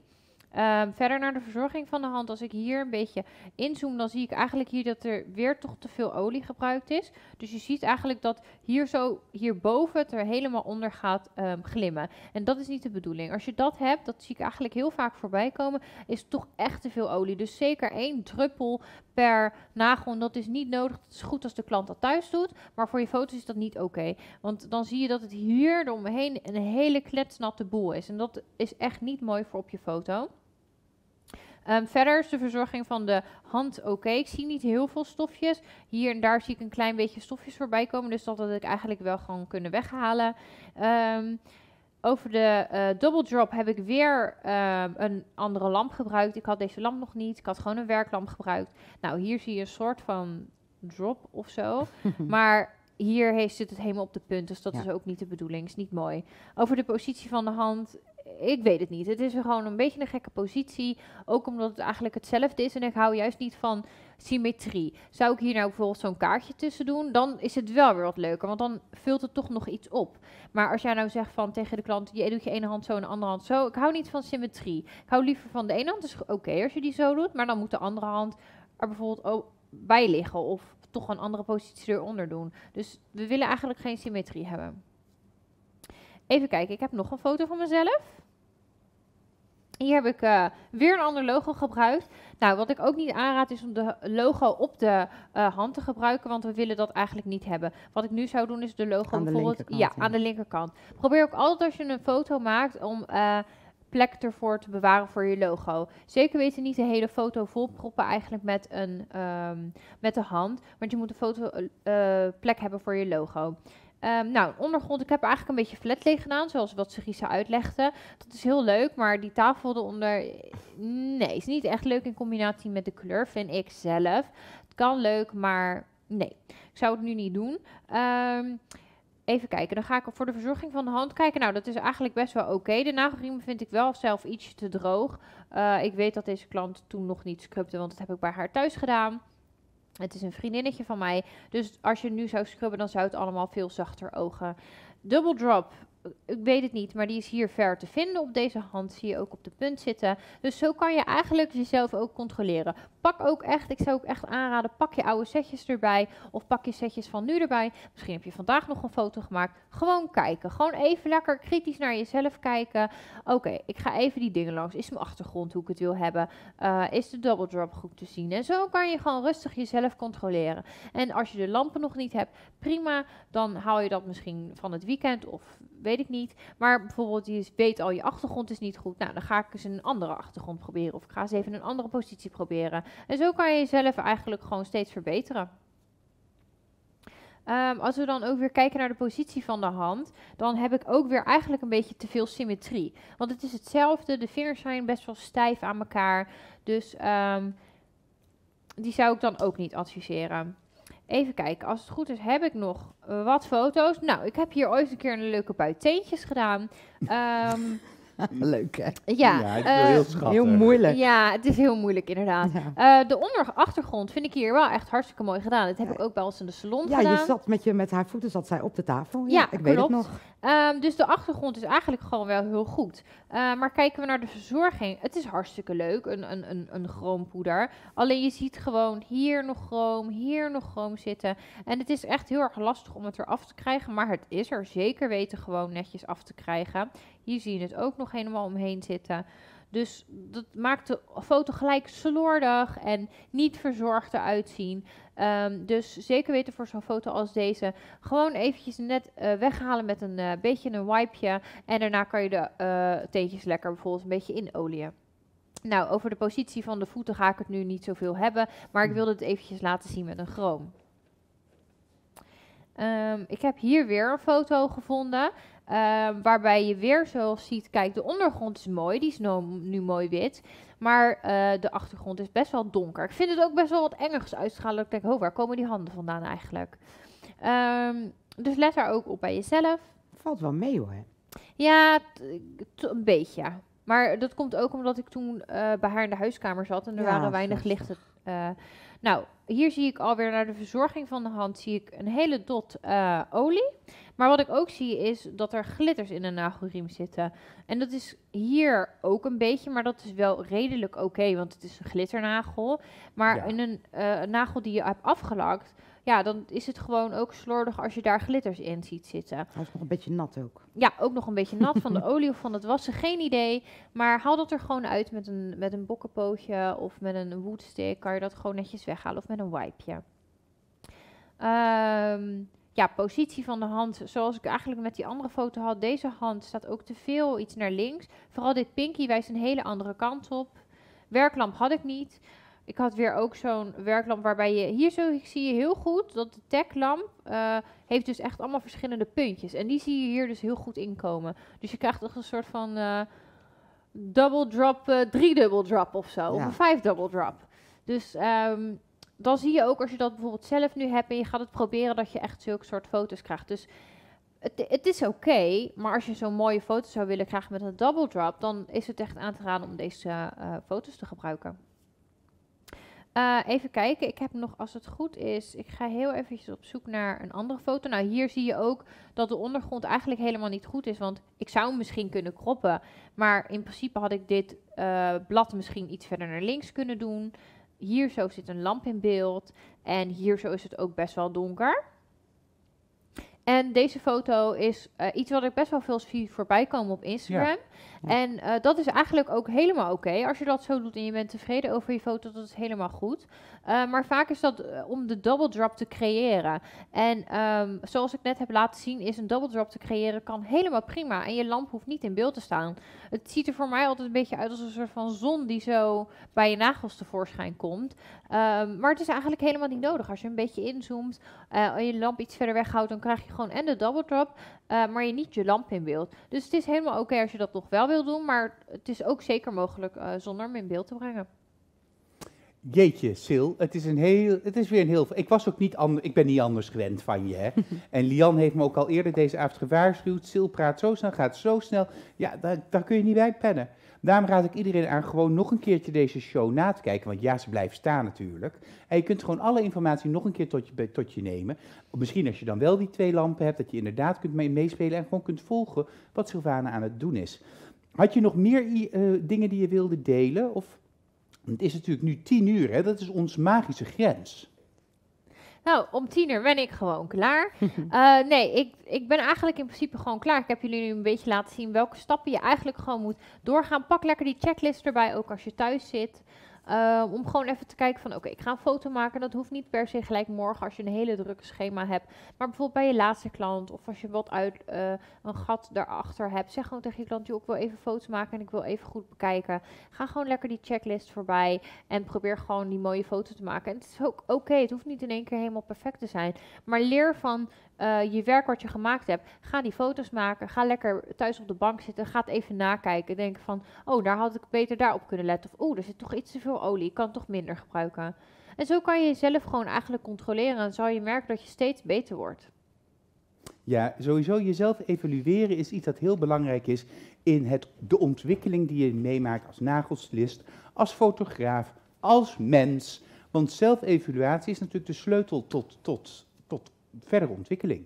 Um, verder naar de verzorging van de hand. Als ik hier een beetje inzoom, dan zie ik eigenlijk hier dat er weer toch te veel olie gebruikt is. Dus je ziet eigenlijk dat hier zo, hierboven het er helemaal onder gaat um, glimmen. En dat is niet de bedoeling. Als je dat hebt, dat zie ik eigenlijk heel vaak voorbij komen, is toch echt te veel olie. Dus zeker één druppel per nagel. En dat is niet nodig. Het is goed als de klant dat thuis doet. Maar voor je foto's is dat niet oké. Want dan zie je dat het hier eromheen een hele kletsnatte boel is. En dat is echt niet mooi voor op je foto. Um, verder is de verzorging van de hand oké. Ik zie niet heel veel stofjes. Hier en daar zie ik een klein beetje stofjes voorbij komen. Dus dat had ik eigenlijk wel gewoon kunnen weghalen. Um, over de uh, double drop heb ik weer uh, een andere lamp gebruikt. Ik had deze lamp nog niet. Ik had gewoon een werklamp gebruikt. Nou, hier zie je een soort van drop of zo. maar hier heeft, zit het helemaal op de punt. Dus dat ja. is ook niet de bedoeling. Is niet mooi. Over de positie van de hand ik weet het niet. Het is gewoon een beetje een gekke positie. Ook omdat het eigenlijk hetzelfde is. En ik hou juist niet van symmetrie. Zou ik hier nou bijvoorbeeld zo'n kaartje tussen doen, dan is het wel weer wat leuker. Want dan vult het toch nog iets op. Maar als jij nou zegt van tegen de klant, je doet je ene hand zo en de andere hand zo. Ik hou niet van symmetrie. Ik hou liever van de ene hand. is oké als je die zo doet. Maar dan moet de andere hand er bijvoorbeeld bij liggen. Of toch een andere positie eronder doen. Dus we willen eigenlijk geen symmetrie hebben. Even kijken, ik heb nog een foto van mezelf. Hier heb ik uh, weer een ander logo gebruikt. Nou, wat ik ook niet aanraad is om de logo op de uh, hand te gebruiken, want we willen dat eigenlijk niet hebben. Wat ik nu zou doen is de logo aan bijvoorbeeld de ja, aan de linkerkant. Probeer ook altijd als je een foto maakt om uh, plek ervoor te bewaren voor je logo. Zeker weten niet de hele foto volproppen eigenlijk met, een, um, met de hand, want je moet een foto plek hebben voor je logo. Um, nou, ondergrond, ik heb eigenlijk een beetje flat liggen gedaan, zoals wat Serisa uitlegde. Dat is heel leuk, maar die tafel eronder, nee, is niet echt leuk in combinatie met de kleur, vind ik zelf. Het kan leuk, maar nee, ik zou het nu niet doen. Um, even kijken, dan ga ik voor de verzorging van de hand kijken. Nou, dat is eigenlijk best wel oké. De nagelriemen vind ik wel zelf iets te droog. Uh, ik weet dat deze klant toen nog niet scrubde, want dat heb ik bij haar thuis gedaan. Het is een vriendinnetje van mij. Dus als je nu zou scrubben, dan zou het allemaal veel zachter ogen. Double drop ik weet het niet, maar die is hier ver te vinden op deze hand. Zie je ook op de punt zitten. Dus zo kan je eigenlijk jezelf ook controleren. Pak ook echt, ik zou ook echt aanraden, pak je oude setjes erbij. Of pak je setjes van nu erbij. Misschien heb je vandaag nog een foto gemaakt. Gewoon kijken. Gewoon even lekker kritisch naar jezelf kijken. Oké, ik ga even die dingen langs. Is mijn achtergrond hoe ik het wil hebben? Uh, is de double drop goed te zien? En zo kan je gewoon rustig jezelf controleren. En als je de lampen nog niet hebt, prima. Dan haal je dat misschien van het weekend of weet ik niet. Maar bijvoorbeeld, je weet al, je achtergrond is niet goed. Nou, dan ga ik eens een andere achtergrond proberen. Of ik ga eens even een andere positie proberen. En zo kan je jezelf eigenlijk gewoon steeds verbeteren. Um, als we dan ook weer kijken naar de positie van de hand, dan heb ik ook weer eigenlijk een beetje te veel symmetrie. Want het is hetzelfde, de vingers zijn best wel stijf aan elkaar. Dus um, die zou ik dan ook niet adviseren. Even kijken, als het goed is heb ik nog uh, wat foto's. Nou, ik heb hier ooit een keer een leuke buiteentjes gedaan. Um, Leuk, hè? Ja, ja het is uh, heel schattig. Heel moeilijk. Ja, het is heel moeilijk inderdaad. Ja. Uh, de onder achtergrond vind ik hier wel echt hartstikke mooi gedaan. Dat heb ja. ik ook bij ons in de salon ja, gedaan. Ja, je zat met, je, met haar voeten zat zij op de tafel. Ja, ik klopt. weet het nog. Um, dus de achtergrond is eigenlijk gewoon wel heel goed. Uh, maar kijken we naar de verzorging. Het is hartstikke leuk, een, een, een, een chroompoeder. Alleen je ziet gewoon hier nog chroom, hier nog chroom zitten. En het is echt heel erg lastig om het eraf te krijgen. Maar het is er zeker weten gewoon netjes af te krijgen. Hier zie je het ook nog helemaal omheen zitten. Dus dat maakt de foto gelijk slordig en niet verzorgd eruit zien. Um, dus zeker weten voor zo'n foto als deze. Gewoon eventjes net uh, weghalen met een uh, beetje een wipeje. En daarna kan je de uh, teentjes lekker bijvoorbeeld een beetje inolieën. Nou, over de positie van de voeten ga ik het nu niet zoveel hebben. Maar ik wilde het eventjes laten zien met een chroom. Um, ik heb hier weer een foto gevonden. Ehm, waarbij je weer zoals ziet, kijk, de ondergrond is mooi, die is nu, nu mooi wit. Maar eh, de achtergrond is best wel donker. Ik vind het ook best wel wat engers uitstralen. Ik denk, oh, waar komen die handen vandaan eigenlijk? Ehm, dus let daar ook op bij jezelf. Valt wel mee hoor. Ja, een beetje. Maar dat komt ook omdat ik toen eh, bij haar in de huiskamer zat en er Ja, waren weinig lichten. eh. Nou, hier zie ik alweer naar de verzorging van de hand zie ik een hele dot eh, olie. Maar wat ik ook zie is dat er glitters in de nagelriem zitten. En dat is hier ook een beetje, maar dat is wel redelijk oké, want het is een glitternagel. Maar Ja. in een eh, nagel die je hebt afgelakt, ja, dan is het gewoon ook slordig als je daar glitters in ziet zitten. Hij is nog een beetje nat ook. Ja, ook nog een beetje nat van de olie of van het wassen, geen idee. Maar haal dat er gewoon uit met een, met een bokkenpootje of met een woodstick. Kan je dat gewoon netjes weghalen of met een wipeje. Ehm, ja, positie van de hand. Zoals ik eigenlijk met die andere foto had. Deze hand staat ook te veel iets naar links. Vooral dit pinky wijst een hele andere kant op. Werklamp had ik niet. Ik had weer ook zo'n werklamp waarbij je... Hier zo zie je heel goed dat de techlamp eh, heeft dus echt allemaal verschillende puntjes. En die zie je hier dus heel goed inkomen. Dus je krijgt toch een soort van eh, double drop, eh drie double drop of zo. Of een vijf double drop. Dus ehm, dan zie je ook als je dat bijvoorbeeld zelf nu hebt en je gaat het proberen dat je echt zulke soort foto's krijgt. Dus het, het is oké, maar als je zo'n mooie foto zou willen krijgen met een double drop, dan is het echt aan te raden om deze foto's te gebruiken. Eh, even kijken, ik heb nog, als het goed is, ik ga heel eventjes op zoek naar een andere foto. Nou, hier zie je ook dat de ondergrond eigenlijk helemaal niet goed is, want ik zou hem misschien kunnen kroppen. Maar in principe had ik dit eh, blad misschien iets verder naar links kunnen doen. Hier zo zit een lamp in beeld en hier zo is het ook best wel donker. En deze foto is eh, iets wat ik best wel veel zie voorbij komen op Instagram. Ja. En eh, dat is eigenlijk ook helemaal oké. Als je dat zo doet en je bent tevreden over je foto, dat is helemaal goed. Eh, maar vaak is dat eh, om de double drop te creëren. En ehm, zoals ik net heb laten zien, is een double drop te creëren kan helemaal prima. En je lamp hoeft niet in beeld te staan. Het ziet er voor mij altijd een beetje uit als een soort van zon die zo bij je nagels tevoorschijn komt. Ehm, maar het is eigenlijk helemaal niet nodig. Als je een beetje inzoomt en je lamp iets verder weghoudt, dan krijg je gewoon en de double drop, maar je niet je lamp in beeld. Dus het is helemaal oké als je dat nog wel wil doen, maar het is ook zeker mogelijk eh, zonder hem in beeld te brengen. Jeetje, Sil, het is, een heel, het is weer een heel... Ik, was ook niet ander, ik ben niet anders gewend van je, hè. en Lian heeft me ook al eerder deze avond gewaarschuwd. Sil praat zo snel, gaat zo snel. Ja, daar, daar kun je niet bij pennen. Daarom raad ik iedereen aan gewoon nog een keertje deze show na te kijken. Want ja, ze blijft staan natuurlijk. En je kunt gewoon alle informatie nog een keer tot je, tot je nemen. Misschien als je dan wel die twee lampen hebt, dat je inderdaad kunt mee, meespelen en gewoon kunt volgen wat Sylvana aan het doen is. Had je nog meer eh, dingen die je wilde delen? Of het is natuurlijk nu tien uur, hè? dat is onze magische grens. Nou, om tien uur ben ik gewoon klaar. Eh, nee, ik, ik ben eigenlijk in principe gewoon klaar. Ik heb jullie nu een beetje laten zien welke stappen je eigenlijk gewoon moet doorgaan. Pak lekker die checklist erbij, ook als je thuis zit. Eh, om gewoon even te kijken van, oké, ik ga een foto maken. Dat hoeft niet per se gelijk morgen als je een hele drukke schema hebt. Maar bijvoorbeeld bij je laatste klant of als je wat uit eh, een gat daarachter hebt. Zeg gewoon tegen je klant, ik wil even foto's maken en ik wil even goed bekijken. Ga gewoon lekker die checklist voorbij en probeer gewoon die mooie foto te maken. En het is ook oké, het hoeft niet in één keer helemaal perfect te zijn. Maar leer van eh, je werk wat je gemaakt hebt. Ga die foto's maken. Ga lekker thuis op de bank zitten. Ga het even nakijken. Denk van, oh, daar had ik beter daarop kunnen letten. Of, oh, er zit toch iets te veel olie. Ik kan toch minder gebruiken. En zo kan je jezelf gewoon eigenlijk controleren. En zal je merken dat je steeds beter wordt. Ja, sowieso jezelf evalueren is iets dat heel belangrijk is in het, de ontwikkeling die je meemaakt als nagelstylist, als fotograaf, als mens. Want zelfevaluatie is natuurlijk de sleutel tot, tot verdere ontwikkeling.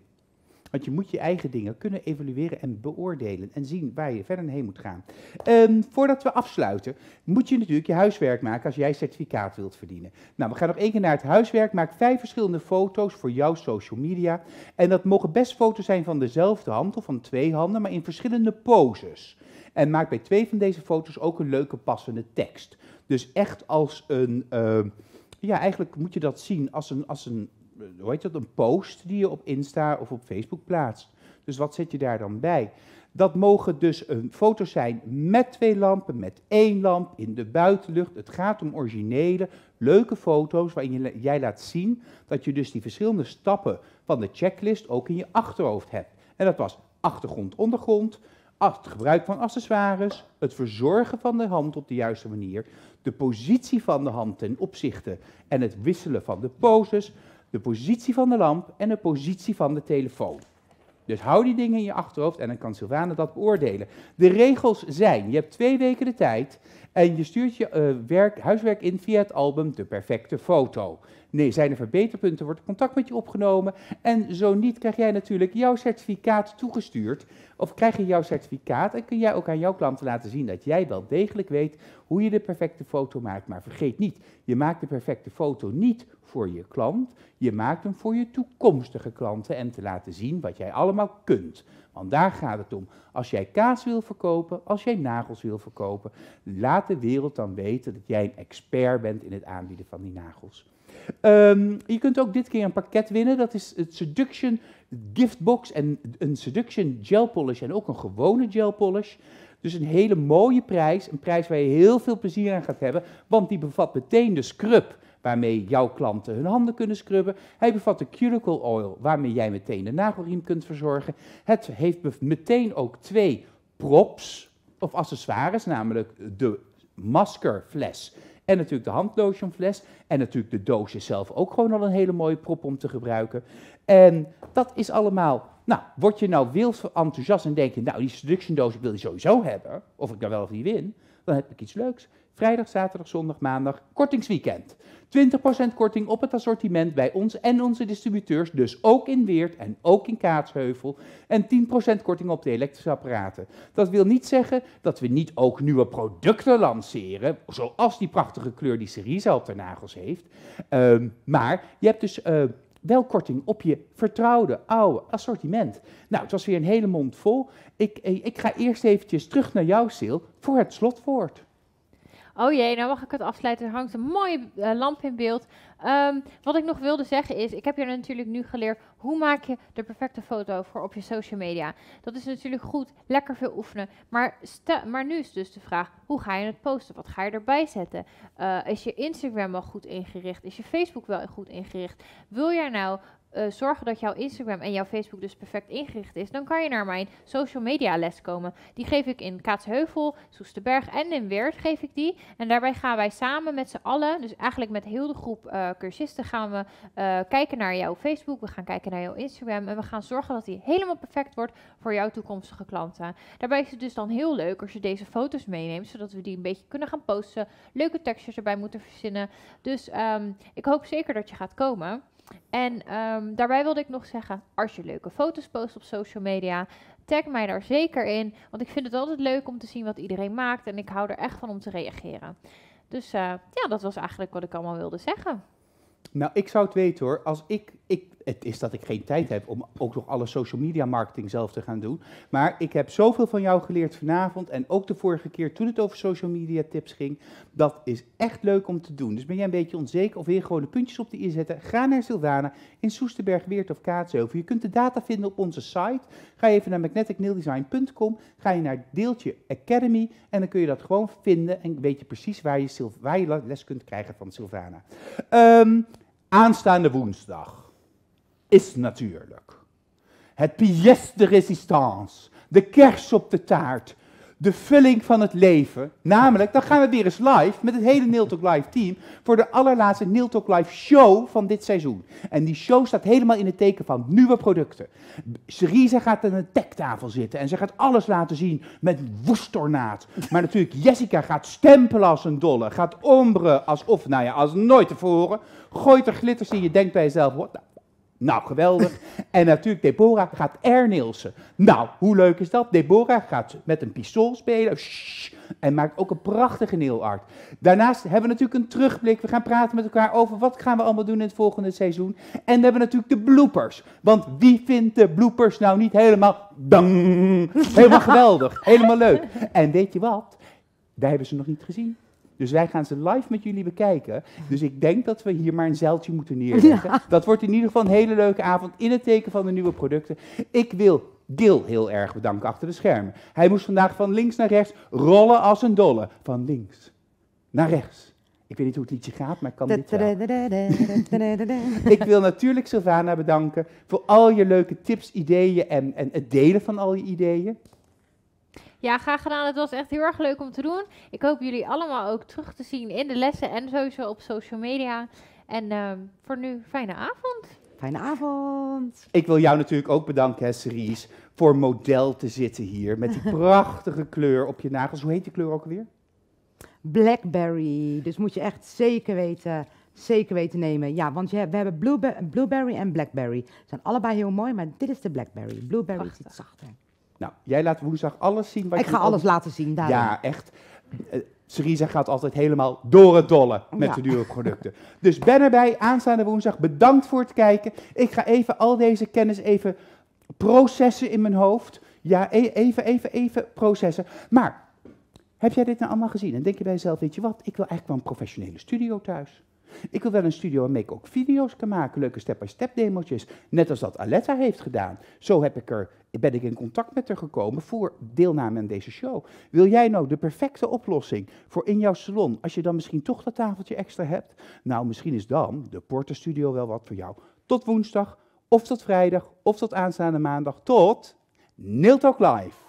Want je moet je eigen dingen kunnen evalueren en beoordelen en zien waar je verder heen moet gaan. Ehm, voordat we afsluiten, moet je natuurlijk je huiswerk maken als jij certificaat wilt verdienen. Nou, we gaan nog één keer naar het huiswerk. Maak vijf verschillende foto's voor jouw social media. En dat mogen best foto's zijn van dezelfde hand of van twee handen, maar in verschillende poses. En maak bij twee van deze foto's ook een leuke passende tekst. Dus echt als een, eh, ja, eigenlijk moet je dat zien als een, als een, hoe heet dat, een post die je op Insta of op Facebook plaatst. Dus wat zet je daar dan bij? Dat mogen dus een foto's zijn met twee lampen, met één lamp, in de buitenlucht. Het gaat om originele, leuke foto's waarin je, jij laat zien dat je dus die verschillende stappen van de checklist ook in je achterhoofd hebt. En dat was achtergrond, ondergrond, het gebruik van accessoires, het verzorgen van de hand op de juiste manier, de positie van de hand ten opzichte en het wisselen van de poses, de positie van de lamp en de positie van de telefoon. Dus hou die dingen in je achterhoofd en dan kan Sylvana dat beoordelen. De regels zijn, je hebt twee weken de tijd en je stuurt je uh, werk, huiswerk in via het album De Perfecte Foto. Nee, zijn er verbeterpunten, wordt contact met je opgenomen. En zo niet, krijg jij natuurlijk jouw certificaat toegestuurd. Of krijg je jouw certificaat en kun jij ook aan jouw klanten laten zien dat jij wel degelijk weet hoe je de perfecte foto maakt. Maar vergeet niet, je maakt de perfecte foto niet voor je klant. Je maakt hem voor je toekomstige klanten en te laten zien wat jij allemaal kunt. Want daar gaat het om. Als jij kaas wil verkopen, als jij nagels wil verkopen, laat de wereld dan weten dat jij een expert bent in het aanbieden van die nagels. Um, je kunt ook dit keer een pakket winnen. Dat is het Seduction Giftbox en een Seduction Gel Polish en ook een gewone gel polish. Dus een hele mooie prijs. Een prijs waar je heel veel plezier aan gaat hebben. Want die bevat meteen de scrub waarmee jouw klanten hun handen kunnen scrubben. Hij bevat de cuticle oil waarmee jij meteen de nagelriem kunt verzorgen. Het heeft meteen ook twee props of accessoires, namelijk de maskerfles en natuurlijk de handlotionfles. En natuurlijk de doos zelf ook gewoon al een hele mooie prop om te gebruiken. En dat is allemaal, nou, word je nou wild enthousiast en denk je, nou, die seduction doos, wil die sowieso hebben, of ik daar wel of niet win, dan heb ik iets leuks. Vrijdag, zaterdag, zondag, maandag, kortingsweekend. 20% korting op het assortiment bij ons en onze distributeurs, dus ook in Weert en ook in Kaatsheuvel. En 10% korting op de elektrische apparaten. Dat wil niet zeggen dat we niet ook nieuwe producten lanceren, zoals die prachtige kleur die Cerise op de nagels heeft. Um, maar je hebt dus uh, wel korting op je vertrouwde oude assortiment. Nou, het was weer een hele mond vol. Ik, eh, ik ga eerst eventjes terug naar jouw Sil voor het slotwoord. Oh jee, nou mag ik het afsluiten. Er hangt een mooie uh, lamp in beeld. Um, wat ik nog wilde zeggen is, ik heb je natuurlijk nu geleerd, hoe maak je de perfecte foto voor op je social media? Dat is natuurlijk goed, lekker veel oefenen. Maar, maar nu is dus de vraag, hoe ga je het posten? Wat ga je erbij zetten? Uh, is je Instagram wel goed ingericht? Is je Facebook wel goed ingericht? Wil jij nou uh, zorgen dat jouw Instagram en jouw Facebook dus perfect ingericht is, dan kan je naar mijn social media les komen. Die geef ik in Kaatsheuvel, Soesterberg en in Weert geef ik die. En daarbij gaan wij samen met z'n allen, dus eigenlijk met heel de groep uh, cursisten, gaan we uh, kijken naar jouw Facebook, we gaan kijken naar jouw Instagram en we gaan zorgen dat die helemaal perfect wordt voor jouw toekomstige klanten. Daarbij is het dus dan heel leuk als je deze foto's meeneemt, zodat we die een beetje kunnen gaan posten, leuke tekstjes erbij moeten verzinnen. Dus um, ik hoop zeker dat je gaat komen. En um, daarbij wilde ik nog zeggen, als je leuke foto's post op social media, tag mij daar zeker in. Want ik vind het altijd leuk om te zien wat iedereen maakt. En ik hou er echt van om te reageren. Dus uh, ja, dat was eigenlijk wat ik allemaal wilde zeggen. Nou, ik zou het weten hoor. Als ik, ik, het is dat ik geen tijd heb om ook nog alle social media marketing zelf te gaan doen. Maar ik heb zoveel van jou geleerd vanavond en ook de vorige keer toen het over social media tips ging. Dat is echt leuk om te doen. Dus ben jij een beetje onzeker of weer gewoon de puntjes op de i zetten? Ga naar Sylvana in Soesterberg, Weert of Kaatsheuvel. Je kunt de data vinden op onze site. Ga even naar magneticnaildesign.com. Ga je naar deeltje Academy en dan kun je dat gewoon vinden en weet je precies waar je, waar je les kunt krijgen van Sylvana. Um, Aanstaande woensdag is natuurlijk het pièce de résistance, de kers op de taart, de vulling van het leven. Namelijk, dan gaan we weer eens live met het hele Nail Live team voor de allerlaatste Nail Live show van dit seizoen. En die show staat helemaal in het teken van nieuwe producten. Cerise gaat aan een tektafel zitten en ze gaat alles laten zien met woestornaat. Maar natuurlijk, Jessica gaat stempelen als een dolle, gaat omberen alsof, nou ja, als nooit tevoren. Gooit er glitters in, je denkt bij jezelf, wat, nou, geweldig. En natuurlijk, Deborah gaat Nielsen. Nou, hoe leuk is dat? Deborah gaat met een pistool spelen. en maakt ook een prachtige nailart. Daarnaast hebben we natuurlijk een terugblik. We gaan praten met elkaar over wat gaan we allemaal doen in het volgende seizoen. En we hebben natuurlijk de bloopers. Want wie vindt de bloopers nou niet helemaal... Dang, helemaal geweldig, helemaal leuk. En weet je wat? Wij hebben ze nog niet gezien. Dus wij gaan ze live met jullie bekijken. Dus ik denk dat we hier maar een zeiltje moeten neerleggen. Dat wordt in ieder geval een hele leuke avond in het teken van de nieuwe producten. Ik wil Gil heel erg bedanken achter de schermen. Hij moest vandaag van links naar rechts rollen als een dolle. Van links naar rechts Ik weet niet hoe het liedje gaat, maar ik kan dit wel. Ik wil natuurlijk Sylvana bedanken voor al je leuke tips, ideeën en, en het delen van al je ideeën. Ja, graag gedaan. Het was echt heel erg leuk om te doen. Ik hoop jullie allemaal ook terug te zien in de lessen en sowieso op social media. En ehm, voor nu, fijne avond. Fijne avond. Ik wil jou natuurlijk ook bedanken, Cerise, voor model te zitten hier. Met die prachtige kleur op je nagels. Hoe heet die kleur ook alweer? Blackberry. Dus moet je echt zeker weten, zeker weten nemen. Ja, want je, we hebben blueberry, blueberry en blackberry. Ze zijn allebei heel mooi, maar dit is de blackberry. Blueberry is iets zachter. Nou, jij laat woensdag alles zien. Wat Ik je ga alles laten zien daar. Ja, echt. Eh, Cerise gaat altijd helemaal door het dolle met Ja. de dure producten. Dus ben erbij, aanstaande woensdag. Bedankt voor het kijken. Ik ga even al deze kennis even processen in mijn hoofd. Ja, e- even, even, even processen. Maar, heb jij dit nou allemaal gezien? En denk je bij jezelf, weet je wat, ik wil eigenlijk wel een professionele studio thuis. Ik wil wel een studio waarmee ik ook video's kan maken, leuke step-by-step demo's. Net als dat Aletta heeft gedaan. Zo heb ik er, ben ik in contact met haar gekomen voor deelname aan deze show. Wil jij nou de perfecte oplossing voor in jouw salon, als je dan misschien toch dat tafeltje extra hebt? Nou, misschien is dan de Porter Studio wel wat voor jou. Tot woensdag, of tot vrijdag, of tot aanstaande maandag. Tot Nil Talk Live.